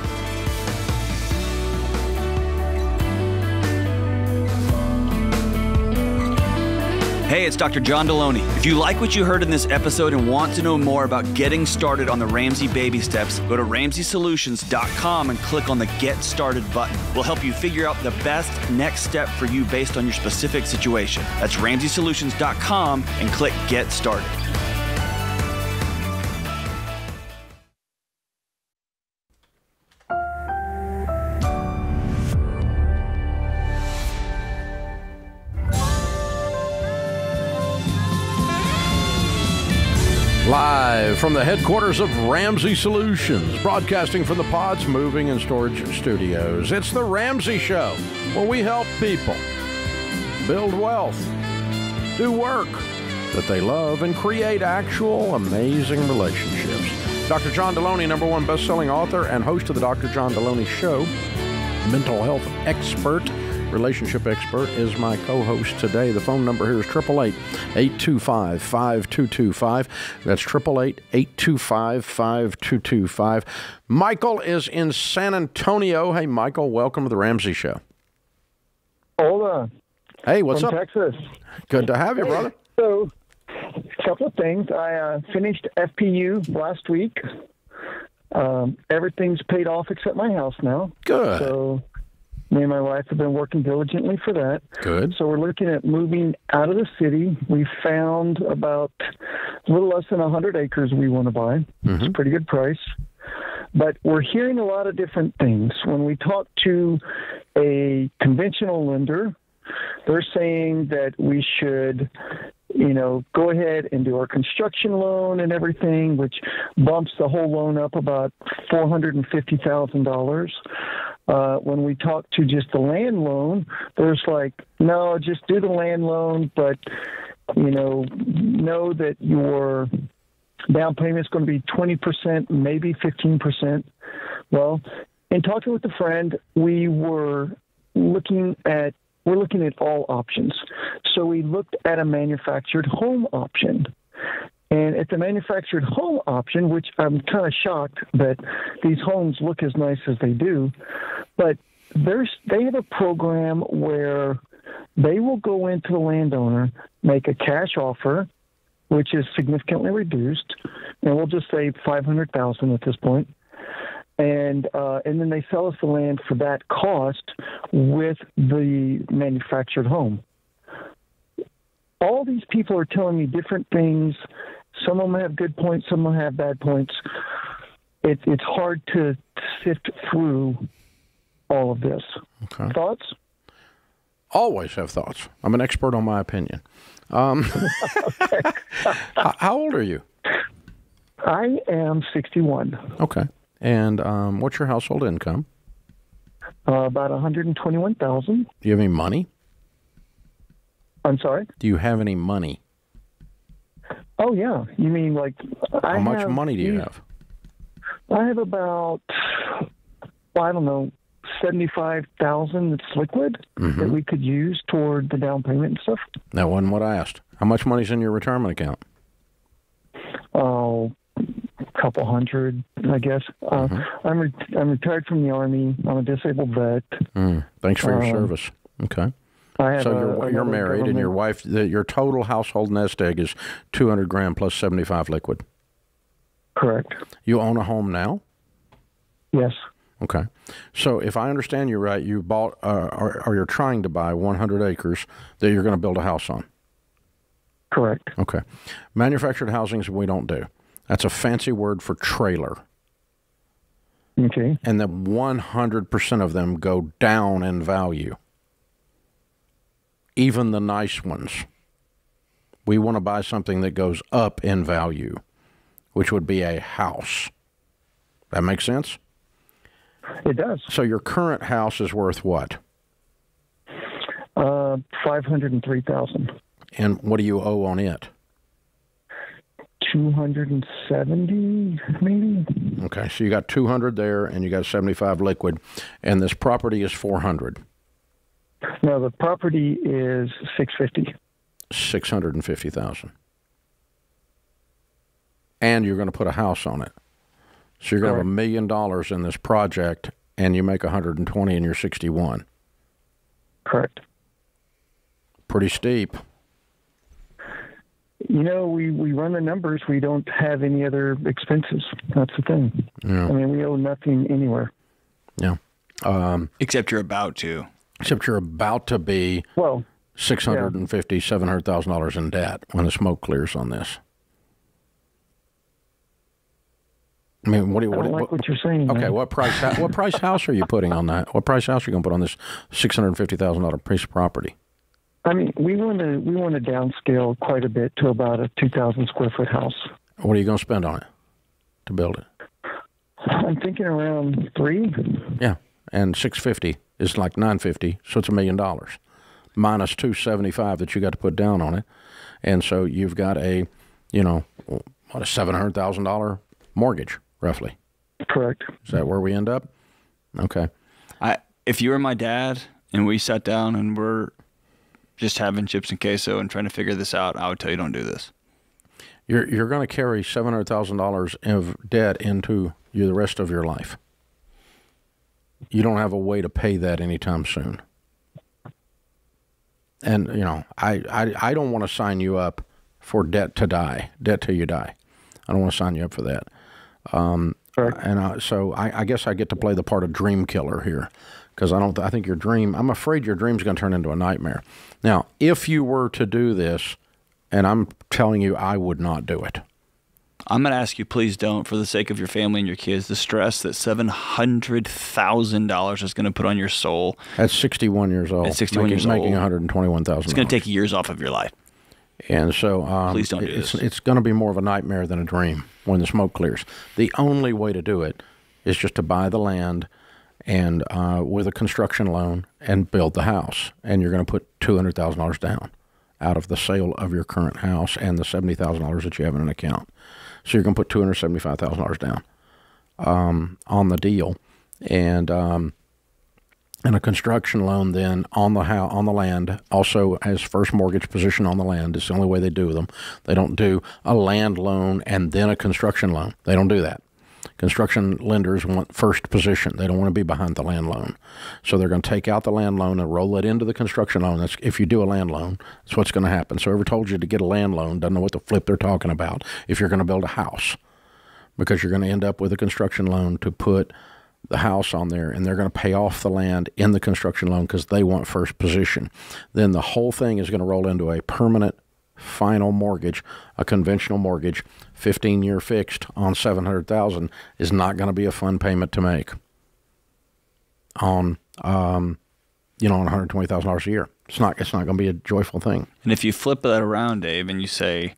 C: Hey, it's Dr. John Delony. If you like what you heard in this episode and want to know more about getting started on the Ramsey baby steps, go to ramseysolutions.com and click on the Get Started button. We'll help you figure out the best next step for you based on your specific situation. That's ramseysolutions.com and click Get Started.
A: Live from the headquarters of Ramsey Solutions, broadcasting from the Pods Moving and Storage Studios. It's the Ramsey Show, where we help people build wealth, do work that they love, and create actual amazing relationships. Dr. John Delony, number one best-selling author and host of the Dr. John Delony Show, mental health expert, relationship expert, is my co-host today. The phone number here is 888-825-5225. That's 888-825-5225. Michael is in San Antonio. Hey, Michael, welcome to the Ramsey Show.
O: Hola.
A: Hey, what's
O: from
A: up?
O: Texas.
A: Good to have you, brother.
O: So, a couple of things. I uh, finished FPU last week. Um, everything's paid off except my house now.
A: Good.
O: So, me and my wife have been working diligently for that.
A: Good.
O: So we're looking at moving out of the city. We found about a little less than 100 acres we want to buy. It's mm-hmm. a pretty good price. But we're hearing a lot of different things. When we talk to a conventional lender, they're saying that we should, you know, go ahead and do our construction loan and everything, which bumps the whole loan up about four hundred and fifty thousand dollars. Uh, when we talk to just the land loan, there's like, no, just do the land loan, but you know, know that your down payment is going to be 20%, maybe 15%. Well, in talking with a friend, we were looking at we're looking at all options. So we looked at a manufactured home option. And it's a manufactured home option, which I'm kind of shocked that these homes look as nice as they do, but there's they have a program where they will go into the landowner, make a cash offer, which is significantly reduced. and we'll just say five hundred thousand at this point, and uh, and then they sell us the land for that cost with the manufactured home. All these people are telling me different things. Some of them have good points, some of them have bad points. It, it's hard to sift through all of this.
A: Okay.
O: Thoughts?
A: Always have thoughts. I'm an expert on my opinion. Um, (laughs) how old are you?
O: I am 61.
A: Okay. And um, what's your household income?
O: Uh, about 121,000.
A: Do you have any money?
O: I'm sorry.
A: Do you have any money?
O: Oh yeah. You mean like I
A: How much
O: have
A: money do you have?
O: I have about well, I don't know, seventy-five thousand that's liquid
A: Mhm.
O: that we could use toward the down payment and stuff.
A: That wasn't what I asked. How much money's in your retirement account?
O: Oh, a couple hundred, I guess. Uh,
A: Mm-hmm.
O: I'm re- I'm retired from the army. I'm a disabled vet.
A: Mm, thanks for your
O: Um,
A: service. Okay. So you're, you're
O: another
A: married, and your wife, the, your total household nest egg is 200 grand plus 75 liquid.
O: Correct.
A: You own a home now?
O: Yes.
A: Okay. So if I understand you right, you bought, uh, or, or you're trying to buy 100 acres that you're going to build a house on.
O: Correct.
A: Okay. Manufactured housings we don't do. That's a fancy word for trailer.
O: Okay.
A: And that 100% of them go down in value. Even the nice ones. We want to buy something that goes up in value, which would be a house. That makes sense?
O: It does.
A: So your current house is worth what?
O: Uh, five hundred and three thousand.
A: And what do you owe on it?
O: Two hundred and seventy, maybe.
A: Okay, so you got 200 there and you got 75 liquid, and this property is 400.
O: No, the property is six fifty.
A: 650,000. And you're going to put a house on it. So you're going to have a million dollars in this project and you make 120 and you're 61.
O: Correct.
A: Pretty steep.
O: You know, we, we run the numbers. We don't have any other expenses. That's the thing.
A: Yeah.
O: I mean, we owe nothing anywhere.
A: Yeah. Um,
C: Except you're about to.
A: Except you're about to be
O: well
A: six hundred and fifty, seven hundred thousand dollars in debt when the smoke clears on this. I mean, what do you? What,
O: like what you're saying.
A: Okay,
O: man.
A: what price? What price house are you putting on that? What price house are you going to put on this six hundred fifty thousand dollar piece of property?
O: I mean, we want to we want to downscale quite a bit to about a two thousand square foot house.
A: What are you going to spend on it to build it?
O: I'm thinking around three.
A: Yeah, and six fifty is like nine fifty, so it's a million dollars minus two seventy five that you got to put down on it, and so you've got a, you know, what a seven hundred thousand dollar mortgage roughly.
O: Correct.
A: Is that where we end up? Okay.
C: I if you were my dad and we sat down and we're just having chips and queso and trying to figure this out, I would tell you don't do this.
A: You're you're going to carry seven hundred thousand dollars of debt into you the rest of your life. You don't have a way to pay that anytime soon. And you know, I I, I don't want to sign you up for debt to die, debt till you die. I don't want to sign you up for that. Um, and I, so I, I guess I get to play the part of dream killer here, because I don't. I think your dream. I'm afraid your dream's going to turn into a nightmare. Now, if you were to do this, and I'm telling you, I would not do it.
C: I'm going to ask you, please don't, for the sake of your family and your kids, the stress that seven hundred thousand dollars is going to put on your soul.
A: At 61 years old,
C: At 61
A: making,
C: years
A: making
C: old,
A: 121,000.
C: It's going to take years off of your life.
A: And so, um,
C: Please don't do
A: it's,
C: this.
A: It's going to be more of a nightmare than a dream when the smoke clears. The only way to do it is just to buy the land and uh, with a construction loan and build the house. And you're going to put two hundred thousand dollars down out of the sale of your current house and the seventy thousand dollars that you have in an account. So you're going to put two hundred seventy-five thousand dollars down um, on the deal, and um, and a construction loan then on the on the land also has first mortgage position on the land. It's the only way they do them. They don't do a land loan and then a construction loan. They don't do that. Construction lenders want first position. They don't want to be behind the land loan. So they're going to take out the land loan and roll it into the construction loan. That's if you do a land loan, that's what's going to happen. So whoever told you to get a land loan doesn't know what the flip they're talking about if you're going to build a house. because you're going to end up with a construction loan to put the house on there and they're going to pay off the land in the construction loan because they want first position. Then the whole thing is going to roll into a permanent final mortgage, a conventional mortgage, 15 year fixed on 700,000 is not going to be a fun payment to make on um, you know on $120,000 a year. It's not it's not going to be a joyful thing.
C: And if you flip that around, Dave, and you say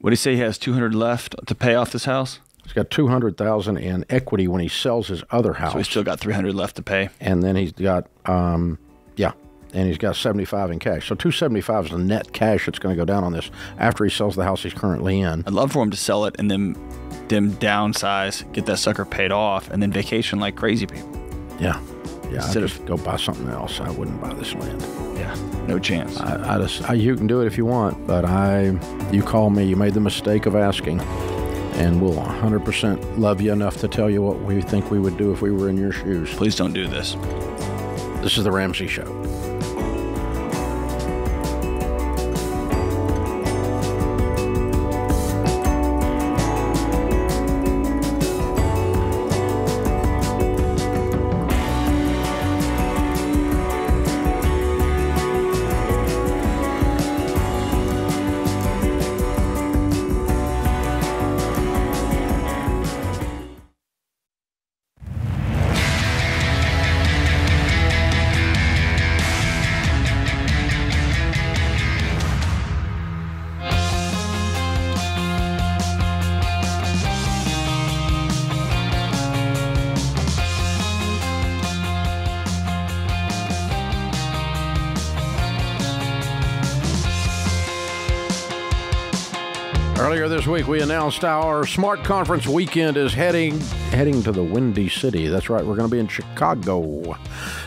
C: what do you say he has 200 left to pay off this house?
A: He's got 200,000 in equity when he sells his other house.
C: So he's still got 300 left to pay.
A: And then he's got um, and he's got 75 in cash. So 275 is the net cash that's going to go down on this after he sells the house he's currently in.
C: I'd love for him to sell it and then then downsize, get that sucker paid off, and then vacation like crazy people.
A: Yeah. Yeah, Instead I'd just go buy something else. I wouldn't buy this land.
C: Yeah, no chance.
A: I, I just, I, you can do it if you want, but I, you call me. You made the mistake of asking, and we'll 100% love you enough to tell you what we think we would do if we were in your shoes.
C: Please don't do this.
A: This is the Ramsey Show. Announced our Smart Conference weekend is heading heading to the Windy City. That's right, we're going to be in Chicago,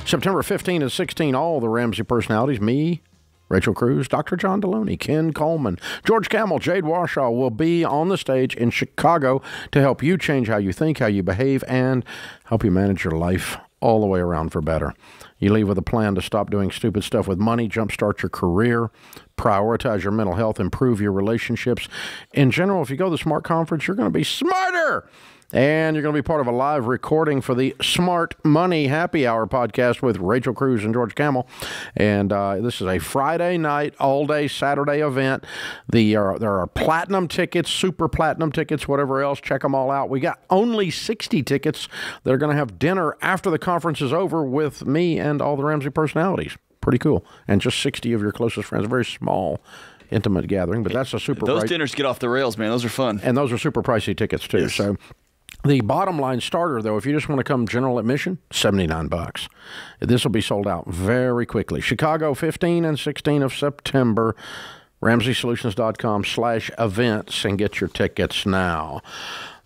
A: September 15 and 16. All the Ramsey personalities, me, Rachel Cruz, Dr. John Delony, Ken Coleman, George Kamel, Jade Warshaw will be on the stage in Chicago to help you change how you think, how you behave, and help you manage your life all the way around for better. You leave with a plan to stop doing stupid stuff with money, jumpstart your career, prioritize your mental health, improve your relationships. In general, if you go to the Smart Conference, you're going to be smarter. And you're going to be part of a live recording for the Smart Money Happy Hour podcast with Rachel Cruz and George Kamel. And uh, this is a Friday night, all day Saturday event. The uh, There are platinum tickets, super platinum tickets, whatever else. Check them all out. We got only 60 tickets that are going to have dinner after the conference is over with me and all the Ramsey personalities. Pretty cool. And just 60 of your closest friends—a Very small intimate gathering, but that's a super.
C: Those dinners get off the rails, man. Those are fun,
A: and those are super pricey tickets too. Yes. So the bottom line starter, though, if you just want to come general admission, 79 bucks. This will be sold out very quickly. Chicago, 15 and 16 of September. RamseySolutions.com slash events and get your tickets now.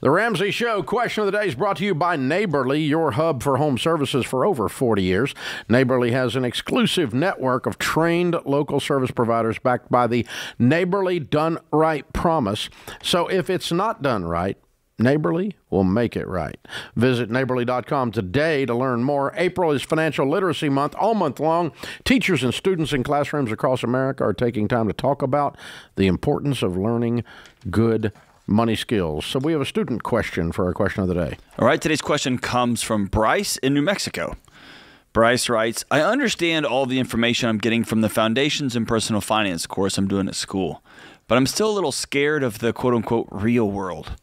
A: The Ramsey Show question of the day is brought to you by Neighborly, your hub for home services for over 40 years. Neighborly has an exclusive network of trained local service providers backed by the Neighborly Done Right promise. So if it's not done right, Neighborly will make it right. Visit neighborly.com today to learn more. April is Financial Literacy Month, all month long. Teachers and students in classrooms across America are taking time to talk about the importance of learning good money skills. So we have a student question for our question of the day.
C: All right, today's question comes from Bryce in New Mexico. Bryce writes, I understand all the information I'm getting from the Foundations in Personal Finance course I'm doing at school, but I'm still a little scared of the quote unquote real world.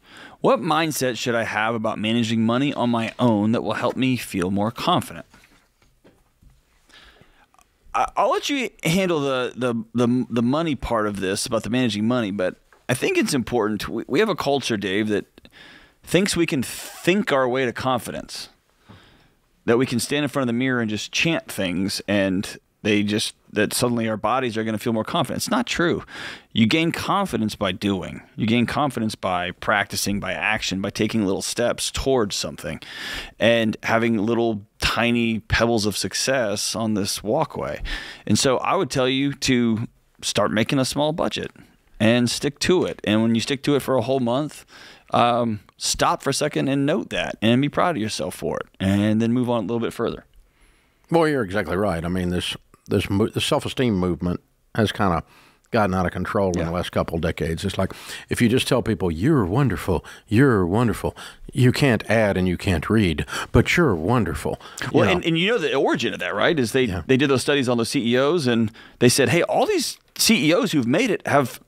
C: What mindset should I have about managing money on my own that will help me feel more confident? I'll let you handle the, the, the, the money part of this about the managing money, but I think it's important. We have a culture, Dave, that thinks we can think our way to confidence, that we can stand in front of the mirror and just chant things and they just that suddenly our bodies are going to feel more confident. It's not true. You gain confidence by doing. You gain confidence by practicing, by action, by taking little steps towards something and having little tiny pebbles of success on this walkway. And so I would tell you to start making a small budget and stick to it. And when you stick to it for a whole month, um, stop for a second and note that and be proud of yourself for it and then move on a little bit further.
A: Well, you're exactly right. I mean, this this the self esteem movement has kind of gotten out of control in the last couple of decades. It's like if you just tell people you're wonderful, you're wonderful, you can't add and you can't read, but you're wonderful.
C: Well,
A: You know,
C: and, and you know the origin of that, right? Is they they did those studies on those CEOs and they said, hey, all these CEOs who've made it have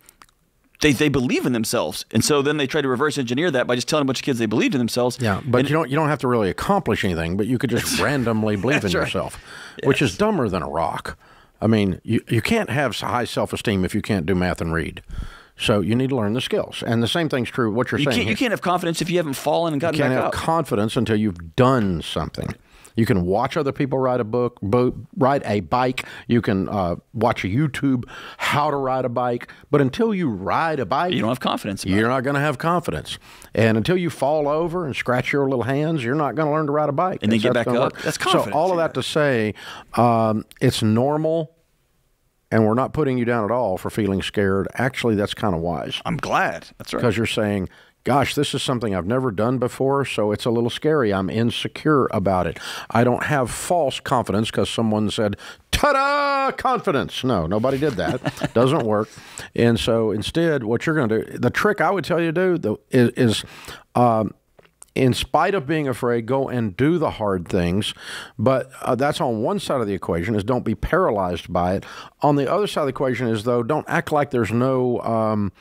C: they, they believe in themselves, and so then they try to reverse engineer that by just telling a bunch of kids they believed in themselves.
A: Yeah, but you don't you don't have to really accomplish anything, but you could just (laughs) randomly believe in
C: right.
A: yourself, which is dumber than a rock. I mean, you you can't have high self esteem if you can't do math and read. So you need to learn the skills, and the same thing's true. What you're
C: You
A: saying,
C: can't, you can't have confidence if you haven't fallen and gotten You
A: can't
C: back
A: have
C: up.
A: confidence until you've done something. You can watch other people ride a book, bo- ride a bike. You can uh, watch a YouTube how to ride a bike. But until you ride a bike,
C: you don't have confidence.
A: you're not going to have confidence. And until you fall over and scratch your little hands, you're not going to learn to ride a bike.
C: And then get back up.
A: work.
C: That's
A: So
C: confidence,
A: all of that to say, um, it's normal. And we're not putting you down at all for feeling scared. Actually, that's kind of wise.
C: I'm glad. That's right.
A: Because you're saying, gosh, this is something I've never done before, so it's a little scary. I'm insecure about it. I don't have false confidence because someone said, ta da, confidence. No, nobody did that. (laughs) Doesn't work. And so instead, what you're going to do, the trick I would tell you to do is, is um, in spite of being afraid, go and do the hard things. But uh, that's on one side of the equation is don't be paralyzed by it. On the other side of the equation is though don't act like there's no um,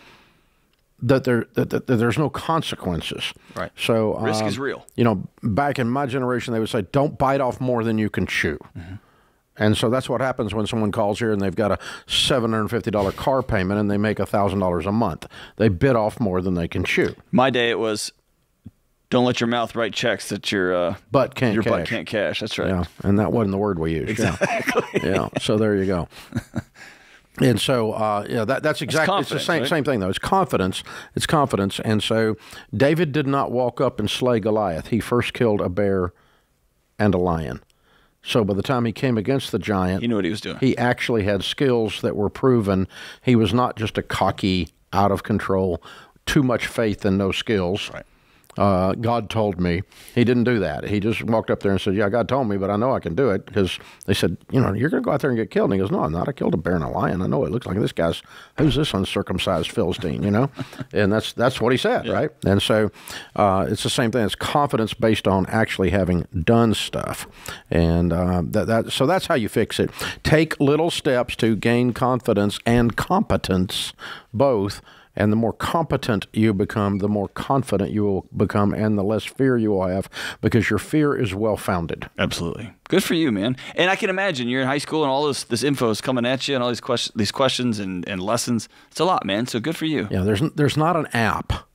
A: that there that, that, that there's no consequences.
C: Right.
A: So
C: Risk
A: um,
C: is real.
A: You know, back in my generation, they would say, "Don't bite off more than you can chew."
C: Mm-hmm.
A: And so that's what happens when someone calls here and they've got a seven hundred fifty dollar car payment and they make thousand dollars a month. They bit off more than they can chew.
C: My day it was, don't let your mouth write checks that your uh,
A: butt can't
C: your butt
A: cash.
C: can't cash. That's right.
A: Yeah, and that wasn't the word we used.
C: Exactly.
A: Yeah. yeah. So there you go. (laughs) And so, uh, yeah, that, that's exactly it's the same
C: right?
A: same thing though. It's confidence. It's confidence. And so, David did not walk up and slay Goliath. He first killed a bear and a lion. So by the time he came against the giant,
C: He knew what he was doing.
A: He actually had skills that were proven. He was not just a cocky, out of control, too much faith and no skills. Right. Uh, God told me. He didn't do that. He just walked up there and said, "Yeah, God told me, but I know I can do it." Because they said, "You know, you're going to go out there and get killed." And he goes, "No, I'm not. I killed a bear and a lion. I know it looks like this guy's who's this uncircumcised Philistine?" You know, (laughs) and that's that's what he said, right? And so uh, it's the same thing. It's confidence based on actually having done stuff, and uh, that that so that's how you fix it. Take little steps to gain confidence and competence, both. And the more competent you become, the more confident you will become, and the less fear you will have because your fear is well founded.
C: Absolutely. Good for you, man. And I can imagine you're in high school and all this this info is coming at you and all these questions these questions and, and lessons. It's a lot, man. So good for you.
A: Yeah, there's there's not an app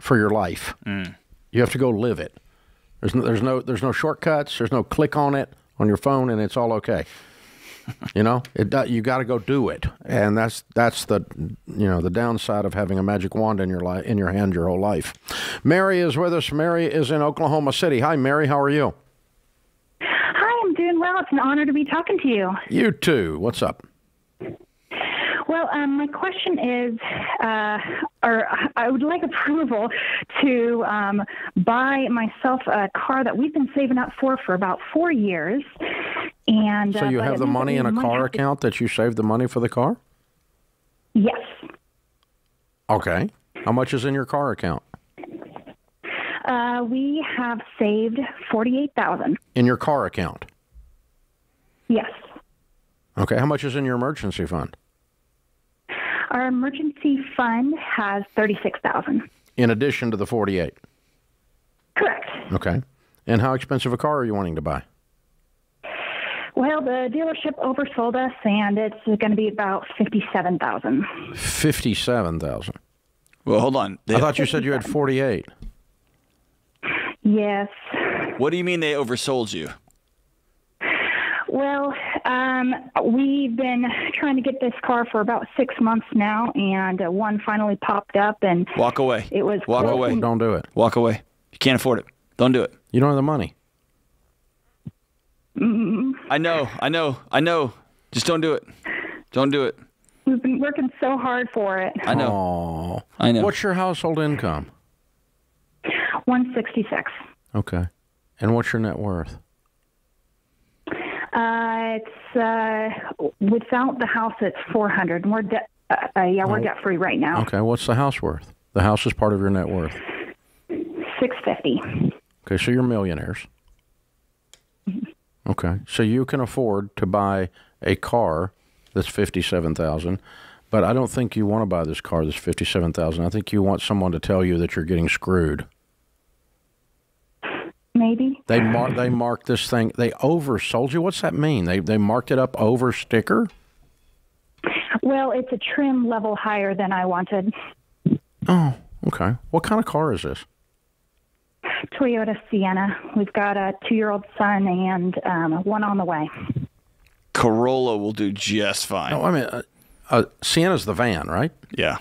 A: for your life.
C: Mm.
A: You have to go live it. There's no, there's no there's no shortcuts. There's no click on it on your phone and it's all okay. (laughs) you know, it you got to go do it, and that's that's the you know the downside of having a magic wand in your life in your hand your whole life. Mary is with us. Mary is in Oklahoma City. Hi, Mary. How are you?
P: Hi, I'm doing well. It's an honor to be talking to you.
A: You too. What's up?
P: Well, um, my question is, uh, or I would like approval to um, buy myself a car that we've been saving up for for about four years. And
A: So
P: uh,
A: you
P: but
A: have the money in a car account that you saved the money for the car?
P: Yes.
A: Okay. How much is in your car account?
P: Uh, we have saved forty-eight thousand.
A: In your car account.
P: Yes.
A: Okay. How much is in your emergency fund?
P: Our emergency fund has thirty-six thousand.
A: In addition to the 48.
P: Correct.
A: Okay. And how expensive a car are you wanting to buy?
P: Well, the dealership oversold us, and it's going to be about fifty-seven thousand.
A: 57,000.
C: Well, hold on.
A: I thought you said you had 48.
P: Yes.
C: What do you mean they oversold you?
P: Well, um, we've been trying to get this car for about six months now, and uh, one finally popped up, and
C: Walk away.
P: it was
C: Walk
P: close
C: away.
A: Don't do it.
C: Walk away. You can't afford it. Don't do it.
A: You don't have the money.
P: Mm,
C: I know. I know. I know. Just don't do it. Don't do it.
P: We've been working so hard for it.
C: I know.
A: Aw.
C: I know.
A: What's your household income?
P: One sixty-six.
A: Okay. And what's your net worth?
P: Uh, it's uh, without the house, it's 400. We're de- uh, yeah, we're
A: Oh.
P: debt free right now.
A: Okay, what's the house worth? The house is part of your net worth.
P: 650.
A: Okay, so you're millionaires. Okay, so you can afford to buy a car that's fifty-seven thousand, but I don't think you want to buy this car that's fifty-seven thousand. I think you want someone to tell you that you're getting screwed.
P: Maybe.
A: They mark they marked this thing. They oversold you. What's that mean? They they marked it up over sticker.
P: Well, it's a trim level higher than I wanted.
A: Oh, okay. What kind of car is this?
P: Toyota Sienna. We've got a two year old son and um, one on the way.
C: Corolla will do just fine.
A: No, I mean, uh, uh, Sienna's the van, right?
C: Yeah.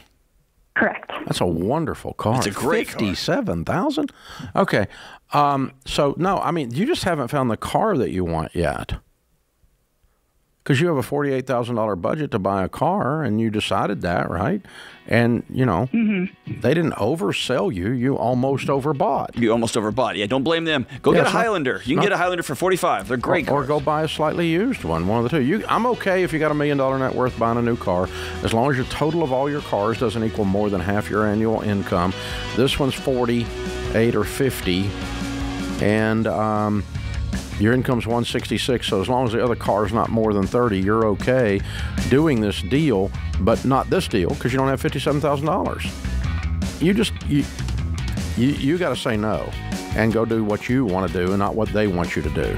P: Correct.
A: That's a wonderful car.
C: It's a great car.
A: Fifty-seven thousand. Okay. Um, so no, I mean, you just haven't found the car that you want yet. Because you have a forty-eight thousand dollar budget to buy a car, and you decided that, right? And you know,
C: Mm-hmm.
A: they didn't oversell you. You almost overbought.
C: You almost overbought. Yeah, don't blame them. Go
A: Yeah,
C: get a
A: not-
C: Highlander. You can
A: not-
C: get a Highlander for 45. They're great.
A: Or, or go buy a slightly used one, one of the two. You, I'm okay if you got a million dollar net worth buying a new car, as long as your total of all your cars doesn't equal more than half your annual income. This one's 48 or 50, and um, your income's 166. So as long as the other car's not more than 30, you're okay doing this deal, but not this deal because you don't have $57,000. You just you you, you got to say no and go do what you want to do and not what they want you to do.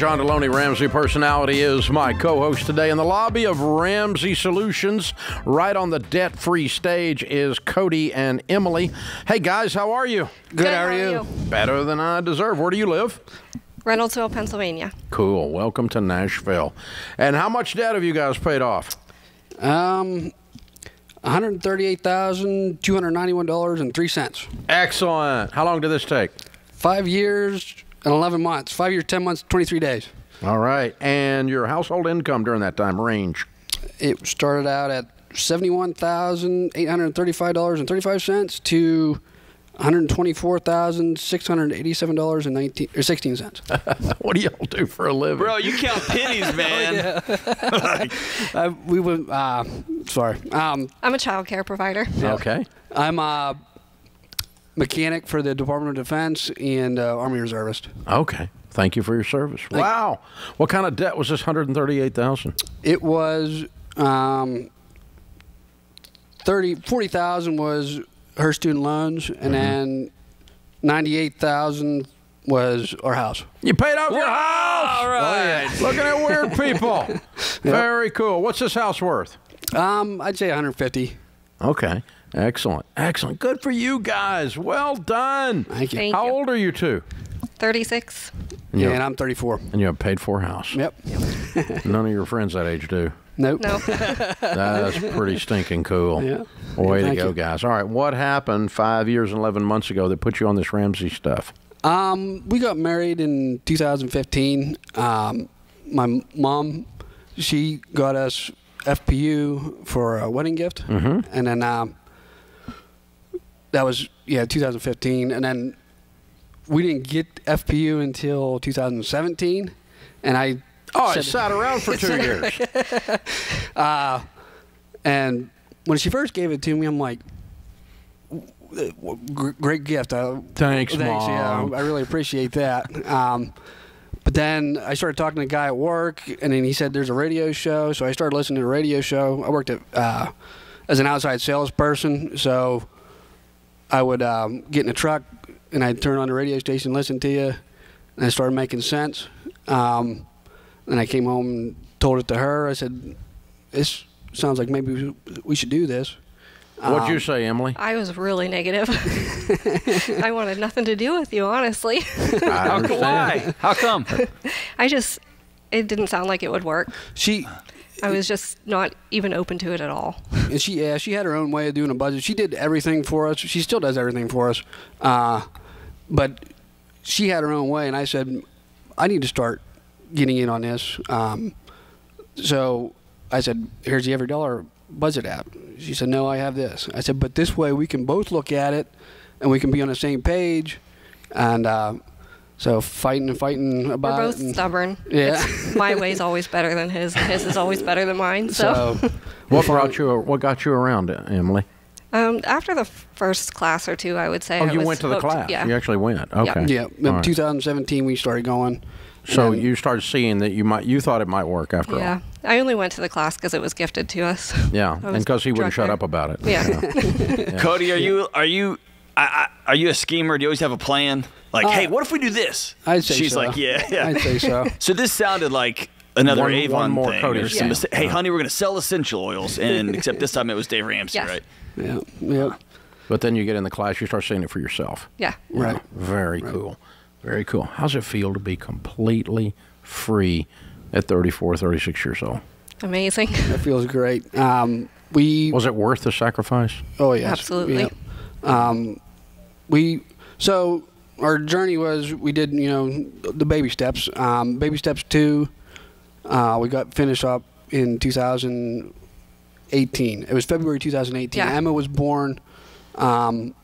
A: John Delony, Ramsey Personality, is my co host today. In the lobby of Ramsey Solutions, right on the debt free stage, is Cody and Emily. Hey, guys, how are you?
Q: Good, how are you?
A: Better than I deserve. Where do you live?
Q: Reynoldsville, Pennsylvania.
A: Cool. Welcome to Nashville. And how much debt have you guys paid off?
R: Um, one hundred thirty-eight thousand two hundred ninety-one dollars and three cents.
A: Excellent. How long did this take?
R: Five years and eleven months. Five years, ten months, twenty-three days.
A: All right. And your household income during that time range?
R: It started out at seventy-one thousand eight hundred thirty-five dollars and thirty-five cents to one hundred twenty-four thousand six hundred eighty-seven dollars and nineteen or sixteen cents. (laughs)
A: what do y'all do for a living?
C: Bro, you count pennies, (laughs) man. (laughs)
R: uh, we went. Uh, sorry. Um,
Q: I'm a child care provider.
A: Okay.
R: I'm a mechanic for the Department of Defense and uh, Army Reservist.
A: Okay. Thank you for your service. wow. What kind of debt was this 138000
R: It was um, 30, 40,000 was her student loans, and
A: Mm-hmm.
R: then 98,000 was our house.
A: You paid off your house.
C: All right.
A: Looking at weird (laughs) people. Very cool. What's this house worth?
R: Um, I'd say 150.
A: Okay. Excellent. Excellent. Good for you guys. Well done.
R: Thank you.
Q: Thank
A: How
Q: you.
A: old are you two?
Q: 36.
A: And
R: Yeah, and I'm 34.
A: And you have a paid for house.
R: Yep. (laughs)
A: None of your friends that age do.
R: Nope.
Q: No. (laughs)
A: That's pretty stinking cool.
R: Yeah.
A: Way to go,
R: you.
A: guys. All right. What happened five years and 11 months ago that put you on this Ramsey stuff?
R: Um, we got married in 2015. Um, my mom, she got us FPU for a wedding gift,
A: Mhm.
R: and then um, that was yeah 2015, and then we didn't get FPU until 2017, and I
A: Oh, it sat around for two (laughs) years.
R: uh, and when she first gave it to me, I'm like, great gift. Uh,
A: Thanks,
R: thanks.
A: Mom.
R: Yeah, I really appreciate that. Um, but then I started talking to a guy at work, and then he said there's a radio show. So I started listening to the radio show. I worked at uh, as an outside salesperson, so I would um, get in a truck and I'd turn on the radio station, listen to you, and I started making sense. Um, and I came home and told it to her. I said, "This sounds like maybe we- we should do this."
A: What'd you
R: Um,
A: say, Emily?
Q: I was really negative. (laughs) (laughs) I wanted nothing to do with you, honestly.
A: I (laughs) understand.
C: How come?
Q: I just, it didn't sound like it would work.
R: She,
Q: I was just not even open to it at all.
R: and (laughs) she yeah she had her own way of doing a budget. She did everything for us. She still does everything for us, uh, but she had her own way. And I said, I need to start getting in on this. Um, so I said, here's the EveryDollar budget app. She said, no, I have this. I said, but this way we can both look at it, and we can be on the same page. And uh, so fighting and fighting about
Q: We're
R: it.
Q: both
R: and-
Q: stubborn.
R: Yeah.
Q: It's- (laughs) my way's always better than his. and His is always better than mine. So, (laughs)
A: what brought you? What got you around, Emily?
Q: um, after the first class or two, I would say.
A: Oh,
Q: I
A: you
Q: was
A: went to the
Q: hooked.
A: class.
Q: Yeah.
A: You actually went. Okay.
R: Yeah.
A: All
R: In
A: right.
R: 2017, we started going.
A: So
R: And-
A: you started seeing that you might. You thought it might work after all.
Q: Yeah. I only went to the class because it was gifted to us. (laughs)
A: Yeah, and because he wouldn't
Q: drunk
A: shut up about it.
Q: Yeah.
C: Cody, are you are you I, I, are you a schemer? Do you always have a plan? Like,
R: Uh,
C: hey, what if we do this?
R: I'd say
C: She's
R: so.
C: like, yeah, yeah.
R: I'd say so. (laughs)
C: So this sounded like another
A: One-
C: Avon
A: one more
C: thing. Or
A: thing.
C: some
A: Yeah.
C: Hey, honey, we're gonna sell essential oils, and (laughs) except this time it was Dave Ramsey,
Q: Yes.
C: right?
R: Yeah. Yeah.
A: But then you get in the class, you start seeing it for yourself.
Q: Yeah.
R: Right.
A: Very cool. Very cool. How's it feel to be completely free at 34, 36 years old?
Q: Amazing.
R: That feels great. Um, we
A: Was it worth the sacrifice?
R: Oh yes,
Q: Absolutely.
R: Yeah. Um, we so our journey was we did you know the baby steps. Um, baby steps two, uh, we got finished up in 2018. It was February 2018.
Q: Yeah.
R: Emma was born, um,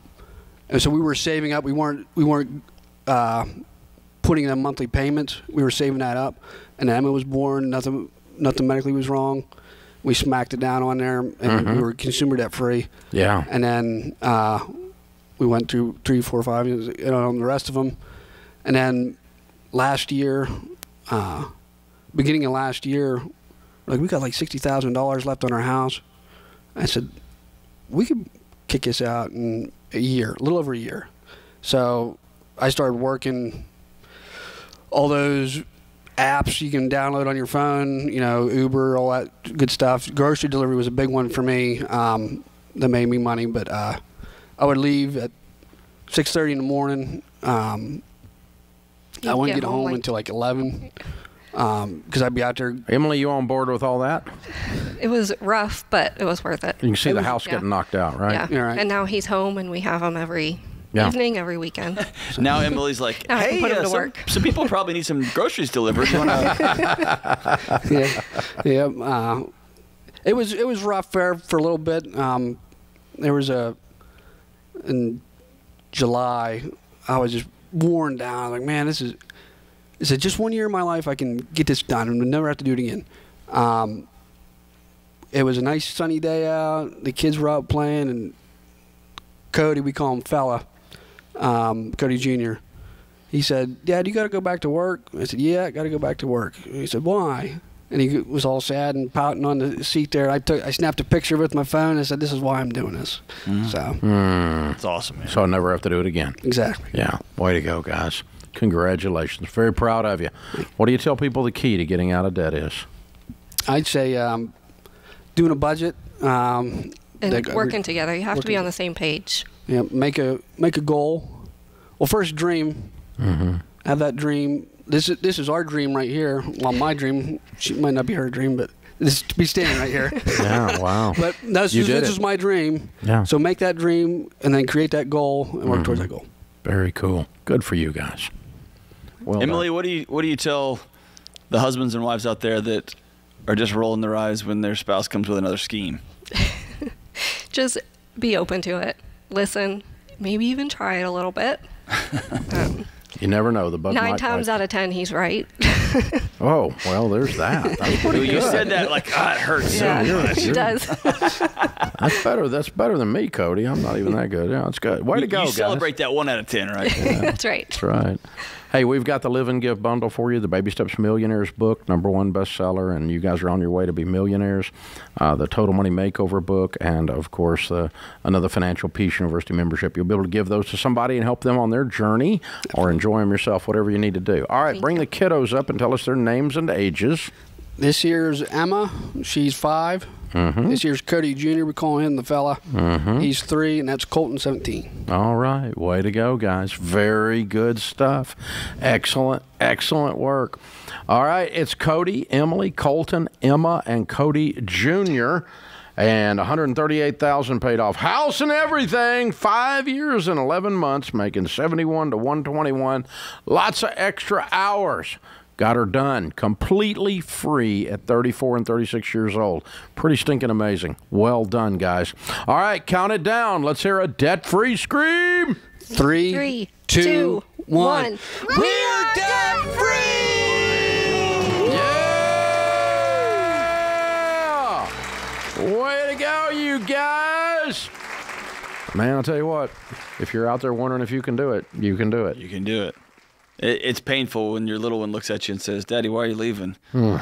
R: and so we were saving up. We weren't we weren't uh, putting in monthly payments. We were saving that up, and Emma was born. Nothing nothing medically was wrong. We smacked it down on there, and
A: Mhm.
R: we were consumer debt free.
A: Yeah.
R: And then uh, we went through three, four, five, you know, on the rest of them. And then last year, uh, beginning of last year, like we got like sixty thousand dollars left on our house. I said we could kick this out in a year, a little over a year. So I started working all those apps you can download on your phone, you know, Uber, all that good stuff. Grocery delivery was a big one for me um, that made me money, but uh, I would leave at 6.30 in the morning. Um, I
Q: You'd
R: wouldn't
Q: get
R: get
Q: home,
R: home
Q: like-
R: until like 11 because I'd be out there.
A: Emily, you on board with all that?
Q: It was rough, but it was worth it.
A: You can see
Q: It
A: the
Q: was-
A: house
Q: yeah.
A: getting knocked out, right?
Q: Yeah. And now he's home, and we have him every
A: Yeah.
Q: evening, every weekend. (laughs)
C: Now Emily's like,
Q: Now I can
C: hey,
Q: put him
C: uh,
Q: to
C: some,
Q: work."
C: some people probably need some groceries delivered. (laughs) You (laughs)
R: yeah, yeah. Uh, it was it was rough there for a little bit. Um, there was a in July. I was just worn down. Like, man, this is. I said, just one year in my life, I can get this done and never have to do it again. Um, it was a nice sunny day out. The kids were out playing, and Cody, we call him fella, um, Cody Jr. He said, "Dad, you got to go back to work." I said, "Yeah, I got to go back to work." He said, "Why?" And he was all sad and pouting on the seat there. I took, I snapped a picture with my phone. I said, "This is why I'm doing this." So
A: That's
C: awesome, man.
A: So I never have to do it again.
R: Exactly.
A: Yeah. Way to go, guys. Congratulations. Very proud of you. What do you tell people the key to getting out of debt is?
R: I'd say um, doing a budget um,
Q: And
R: that-
Q: working together. You have to be on the same page.
R: Yeah, make a make a goal. Well, first dream.
A: Mm-hmm.
R: Have that dream. This is this is our dream right here. Well, my dream. She might not be her dream, but this to be standing right here. (laughs)
A: Yeah, wow.
R: But that's
A: You
R: just, this
A: it.
R: is my dream.
A: Yeah.
R: So make that dream and then create that goal and work towards
A: Mhm.
R: that goal.
A: Very cool. Good for you guys. Well
C: Emily, what do you what do you tell the husbands and wives out there that are just rolling their eyes when their spouse comes with another scheme? (laughs)
Q: Just be open to it. Listen. Maybe even try it a little bit. (laughs) Um,
A: You never know. The bug
Q: nine times out of ten, he's right. (laughs)
A: Oh, well, there's that. That's (laughs) pretty
C: you
A: good.
C: said that like, ah, it hurts
Q: Yeah,
C: so much.
Q: he does. (laughs)
A: That's better. That's better than me, Cody. I'm not even that good. Yeah, that's good. Way to
C: You-
A: go,
C: You
A: guys.
C: celebrate that one out of ten, right?
Q: That's right.
A: That's right. Hey, we've got the Live and Give bundle for you, the Baby Steps Millionaires book, number one bestseller, and you guys are on your way to be millionaires. Uh, the Total Money Makeover book, and of course, uh, another Financial Peace University membership. You'll be able to give those to somebody and help them on their journey or enjoy them yourself, whatever you need to do. All right, bring the kiddos up and tell us their names and ages.
R: This year's Emma. She's five.
A: Mhm.
R: This year's Cody Jr. We call him the fella.
A: Mhm.
R: He's three, and that's Colton 17.
A: All right. Way to go, guys. Very good stuff. Excellent, excellent work. All right. It's Cody, Emily, Colton, Emma, and Cody Jr. And 138,000 paid off. House and everything. Five years and 11 months, making 71 to 121. Lots of extra hours. Got her done completely free at 34 and 36 years old. Pretty stinking amazing. Well done, guys. All right, count it down. Let's hear a debt free scream.
R: Three,
Q: Three,
R: two,
Q: two,
R: one.
Q: We're debt free! Yeah!
A: Way to go, you guys! Man, I'll tell you what, if you're out there wondering if you can do it, you can do it.
C: You can do it. It it's painful when your little one looks at you and says, "Daddy, why are you leaving?"
A: Hmm.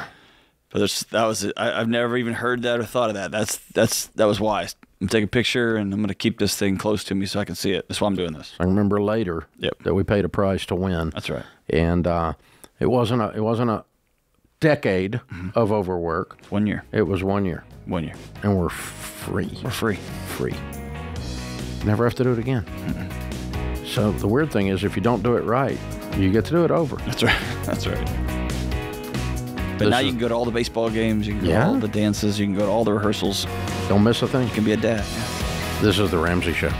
C: But there's, that was I, I've never even heard that or thought of that. That's that's that was wise. I'm taking a picture and I'm going to keep this thing close to me so I can see it. That's why I'm doing this.
A: I remember later that we paid a price to win.
C: That's right.
A: And uh, it wasn't a it wasn't a decade of overwork.
C: One year.
A: It was one year.
C: One year.
A: And we're free.
C: We're free.
A: Free. Never have to do it again. So the weird thing is, if you don't do it right, you get to do it over.
C: That's right. (laughs) That's right. But
A: This
C: now
A: is-
C: you can go to all the baseball games. You can go
A: Yeah.
C: to all the dances. You can go to all the rehearsals.
A: Don't miss a thing.
C: You can be a dad.
A: This is the Ramsey Show.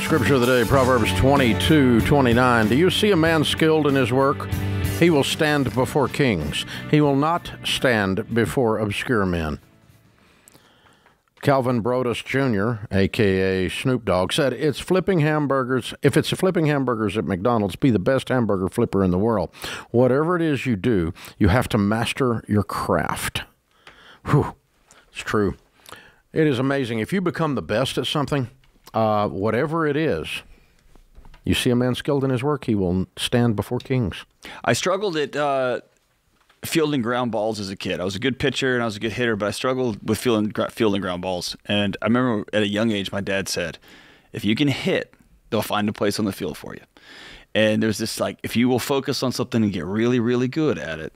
A: Scripture of the day, Proverbs 22 29. Do you see a man skilled in his work? He will stand before kings. He will not stand before obscure men. Calvin Broadus Jr., aka Snoop Dogg, said, It's flipping hamburgers. If it's flipping hamburgers at McDonald's, be the best hamburger flipper in the world. Whatever it is you do, you have to master your craft. Whew. It's true. It is amazing. If you become the best at something, uh, whatever it is, you see a man skilled in his work, he will stand before kings.
C: I struggled at uh, fielding ground balls as a kid. I was a good pitcher and I was a good hitter, but I struggled with fielding, fielding ground balls. And I remember at a young age, my dad said, if you can hit, they'll find a place on the field for you. And there's this like, if you will focus on something and get really, really good at it,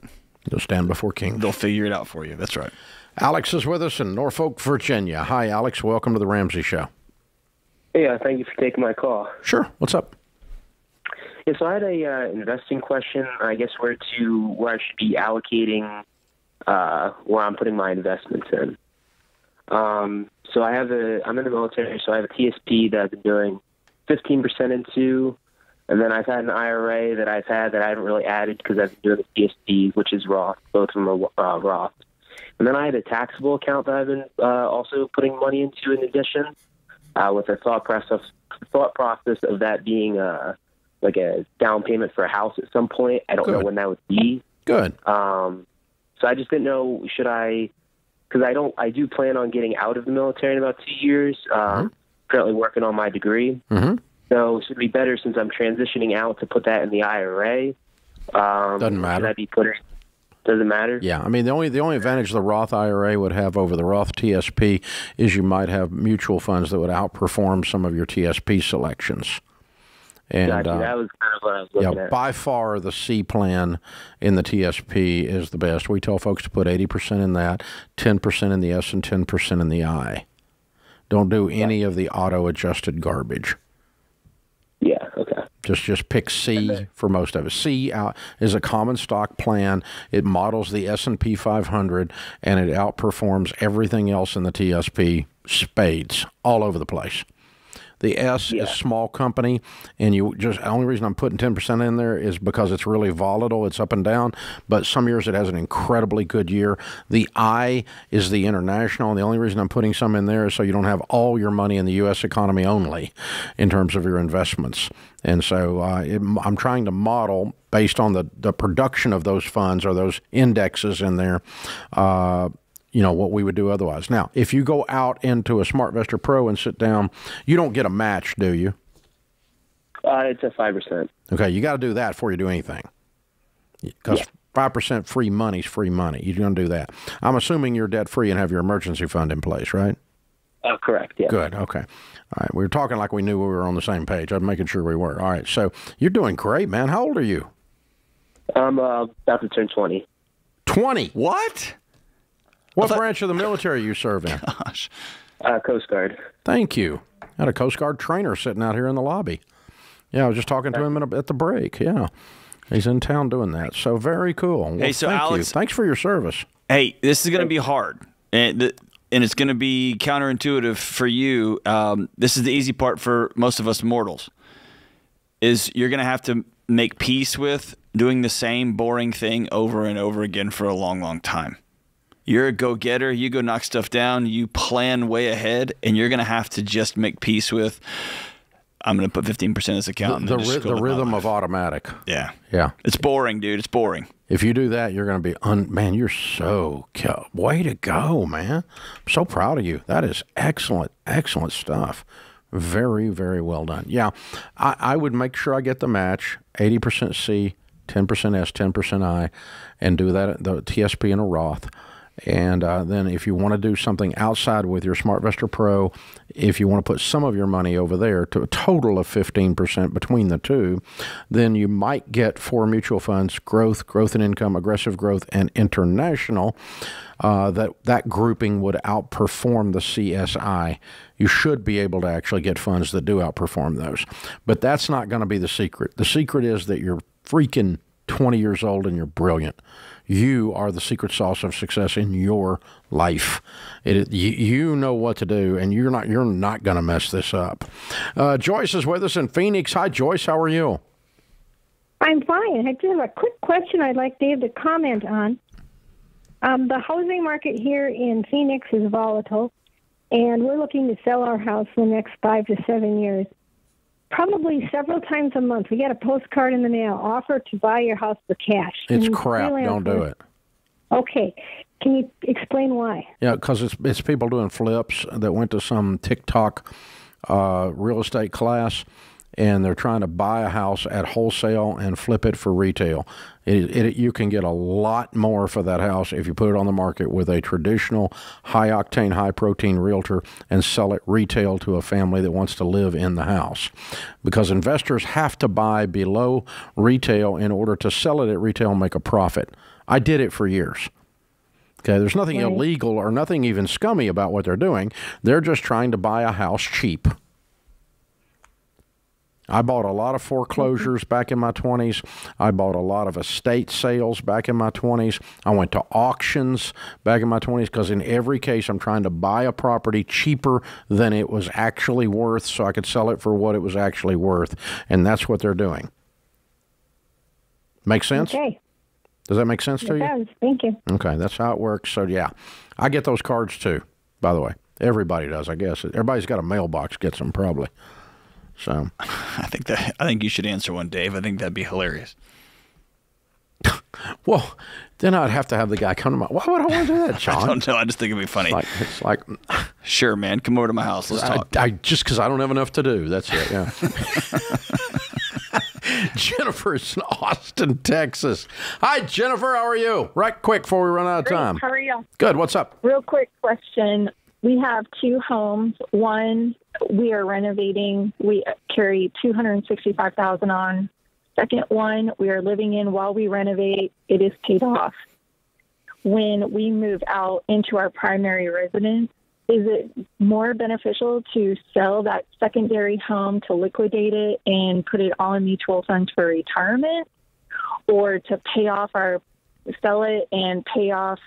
A: you'll stand before kings.
C: They'll figure it out for you. That's right.
A: Alex is with us in Norfolk, Virginia. Hi, Alex. Welcome to the Ramsey Show.
S: Yeah, thank you for taking my call.
A: Sure. What's up?
S: Yeah, so I had a uh, investing question. I guess where to where I should be allocating uh, where I'm putting my investments in. Um, so I have a I'm in the military, so I have a TSP that I've been doing 15% into, and then I've had an IRA that I've had that I haven't really added because I've been doing the TSP, which is Roth. Both of them are uh, Roth. And then I had a taxable account that I've been uh, also putting money into in addition, uh, with the thought process thought process of that being uh, like a down payment for a house at some point. I don't know when that would be.
A: Good.
S: Um, so I just didn't know should I, because I don't, I do plan on getting out of the military in about two years. Um, Currently working on my degree.
A: Mm-hmm.
S: So it should be better since I'm transitioning out to put that in the IRA. Um,
A: Doesn't matter.
S: Should I be putting? Doesn't matter.
A: Yeah, I mean the only the only advantage the Roth IRA would have over the Roth TSP is you might have mutual funds that would outperform some of your TSP selections. And
S: Gotcha.
A: uh,
S: that was kind of what I was looking
A: yeah,
S: at.
A: by far the C plan in the TSP is the best. We tell folks to put 80% in that, 10% in the S, and 10% in the I. Don't do any of the auto adjusted garbage.
S: Yeah. Okay.
A: Just just pick C for most of it. C out is a common stock plan. It models the S and P 500, and it outperforms everything else in the TSP spades all over the place. The S is small company, and you just the only reason I'm putting 10% in there is because it's really volatile. It's up and down, but some years it has an incredibly good year. The I is the international, and the only reason I'm putting some in there is so you don't have all your money in the U.S. economy only in terms of your investments. And so uh, it, I'm trying to model based on the, the production of those funds or those indexes in there. Uh, you know what we would do otherwise. Now, if you go out into a SmartVestor Pro and sit down, you don't get a match, do you?
S: Uh, it's a five percent.
A: Okay, you got to do that before you do anything, because five percent free money is free money. You're going to do that. I'm assuming you're debt free and have your emergency fund in place, right?
S: Uh, correct. Yeah.
A: Good. Okay. All right. We were talking like we knew we were on the same page. I'm making sure we were. All right. So you're doing great, man. How old are you?
S: I'm uh, about to turn twenty.
A: Twenty.
C: What?
A: What branch of the military you serve in? (laughs)
C: Gosh.
S: Uh, Coast Guard.
A: Thank you. Had a Coast Guard trainer sitting out here in the lobby. Yeah, I was just talking to him at, a, at the break. Yeah, he's in town doing that. So very cool. Well,
C: Hey, so
A: thank you.
C: Alex-
A: thanks for your service.
C: Hey, this is going to be hard, and the, and it's going to be counterintuitive for you. Um, this is the easy part for most of us mortals. Is you're going to have to make peace with doing the same boring thing over and over again for a long, long time. You're a go getter. You go knock stuff down. You plan way ahead, and you're going to have to just make peace with. I'm going to put 15% as account.
A: The, the, the rhythm of automatic.
C: Yeah.
A: Yeah.
C: It's boring, dude. It's boring.
A: If you do that, you're going to be un. Man, you're so way to go, man. I'm so proud of you. That is excellent, excellent stuff. Very, very well done. Yeah, I, I would make sure I get the match 80% C, 10% S, 10% I, and do that the TSP in a Roth. And uh, then, if you want to do something outside with your SmartVestor Pro, if you want to put some of your money over there to a total of 15% between the two, then you might get four mutual funds growth, growth and income, aggressive growth, and international. Uh, that, that grouping would outperform the CSI. You should be able to actually get funds that do outperform those. But that's not going to be the secret. The secret is that you're freaking 20 years old and you're brilliant. You are the secret sauce of success in your life. It you know what to do, and you're not you're not going to mess this up. Uh, Joyce is with us in Phoenix. Hi, Joyce. How are you?
T: I'm fine. I just have a quick question I'd like Dave to comment on. Um, the housing market here in Phoenix is volatile, and we're looking to sell our house in the next five to seven years. Probably several times a month, we get a postcard in the mail offer to buy your house for cash.
A: It's crap. Don't do it.
T: Okay. Can you explain why?
A: Yeah, because it's it's people doing flips that went to some TikTok uh, real estate class, and they're trying to buy a house at wholesale and flip it for retail. It, it, you can get a lot more for that house if you put it on the market with a traditional high octane, high protein realtor and sell it retail to a family that wants to live in the house. Because investors have to buy below retail in order to sell it at retail and make a profit. I did it for years. Okay, there's nothing
T: Right.
A: illegal or nothing even scummy about what they're doing. They're just trying to buy a house cheap. I bought a lot of foreclosures back in my 20s. I bought a lot of estate sales back in my 20s. I went to auctions back in my 20s because in every case I'm trying to buy a property cheaper than it was actually worth so I could sell it for what it was actually worth. And that's what they're doing. Make sense?
T: Okay.
A: Does that make sense to
T: It
A: you?
T: does. Thank you.
A: Okay, that's how it works. So yeah, I get those cards too. By the way, everybody does. I guess everybody's got a mailbox. Gets them probably. So (laughs)
C: I think that I think you should answer one, Dave. I think that'd be hilarious. (laughs)
A: well, then I'd have to have the guy come to my. Why would I want to do that, John? (laughs)
C: I don't know. I just think it'd be funny.
A: Like it's like
C: sure, man. Come over to my house. Let's
A: I,
C: talk.
A: I just because I don't have enough to do. That's it. Yeah. Jennifer's in Austin, Texas. Hi, Jennifer. How are you? Right, quick before we run out of
U: Great.
A: time.
U: How are you?
A: Good. What's up?
U: Real quick question. We have two homes. One we are renovating. We carry two hundred and sixty-five thousand on. Second one we are living in while we renovate. It is paid off. When we move out into our primary residence, is it more beneficial to sell that secondary home to liquidate it and put it all in mutual funds for retirement or to pay off our sell it and pay off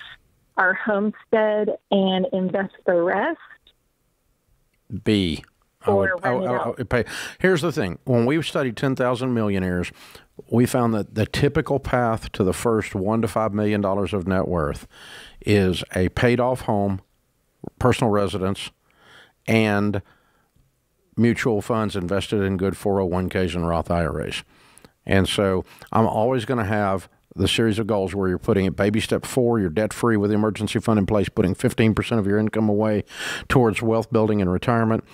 U: our homestead and invest the rest
A: B. I would- I- I- I would pay. Here's the thing: when we've studied 10,000 millionaires, we found that the typical path to the first one to five million dollars of net worth is a paid-off home, personal residence, and mutual funds invested in good 401ks and Roth IRAs. And so I'm always going to have the series of goals where you're putting it baby step four, you're debt free with the emergency fund in place, putting 15% of your income away towards wealth building and retirement.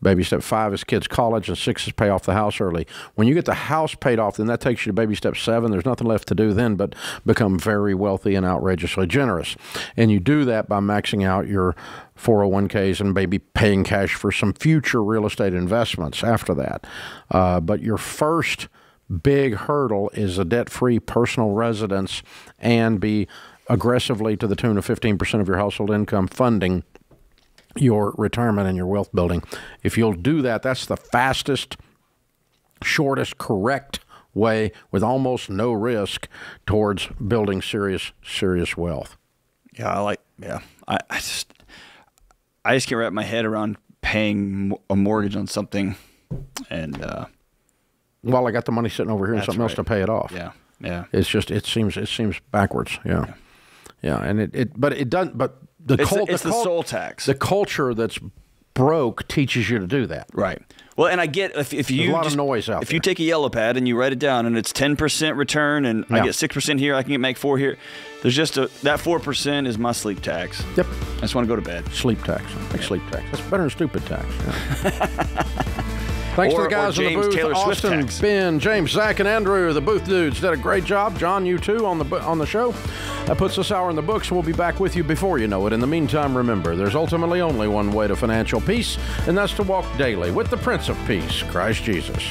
A: Baby step five is kids' college, and six is pay off the house early. When you get the house paid off, then that takes you to baby step seven. There's nothing left to do then but become very wealthy and outrageously generous. And you do that by maxing out your 401ks and maybe paying cash for some future real estate investments after that. Uh, but your first big hurdle is a debt free personal residence and be aggressively to the tune of 15% of your household income funding your retirement and your wealth building. If you'll do that, that's the fastest, shortest, correct way with almost no risk towards building serious, serious wealth.
C: Yeah, I like. Yeah, I, I just, I just can't wrap my head around paying a mortgage on something, and uh,
A: While I got the money sitting over here and
C: That's
A: something else to pay it off.
C: Yeah, yeah.
A: It's just it seems it seems backwards. Yeah, yeah, and it, it but it doesn't. But the
C: It's the- it's the
A: cult-
C: soul tax.
A: The culture that's broke teaches you to do that.
C: Right. Well, and I get if, if you
A: There's a lot
C: just-
A: of noise out
C: if you take a yellow pad and you write it down and it's ten percent return and I get six percent here, I can get make four here. There's just a that four percent is my sleep tax.
A: Yep.
C: I just want to go to bed.
A: Sleep tax. Like sleep tax. That's better than stupid tax. yeah. (laughs) Thanks
C: Or-
A: to the guys
C: or
A: in the booth.
C: Taylor
A: Austin. Ben, James, Zach, and Andrew, the booth dudes, did a great job. John, you too, on the on the show. That puts this hour in the books. We'll be back with you before you know it. In the meantime, remember, there's ultimately only one way to financial peace, and that's to walk daily with the Prince of Peace, Christ Jesus.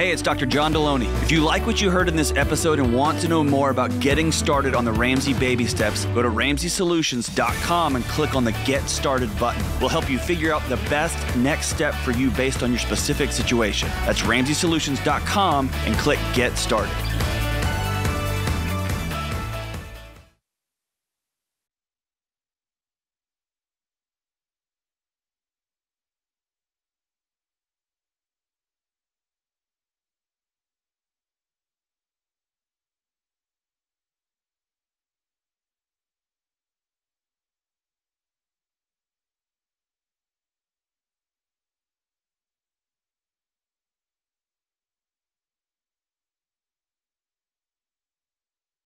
C: Hey, it's Dr. John Delony. If you like what you heard in this episode and want to know more about getting started on the Ramsey baby steps, go to ramseysolutions.com and click on the Get Started button. We'll help you figure out the best next step for you based on your specific situation. That's ramseysolutions.com and click Get Started.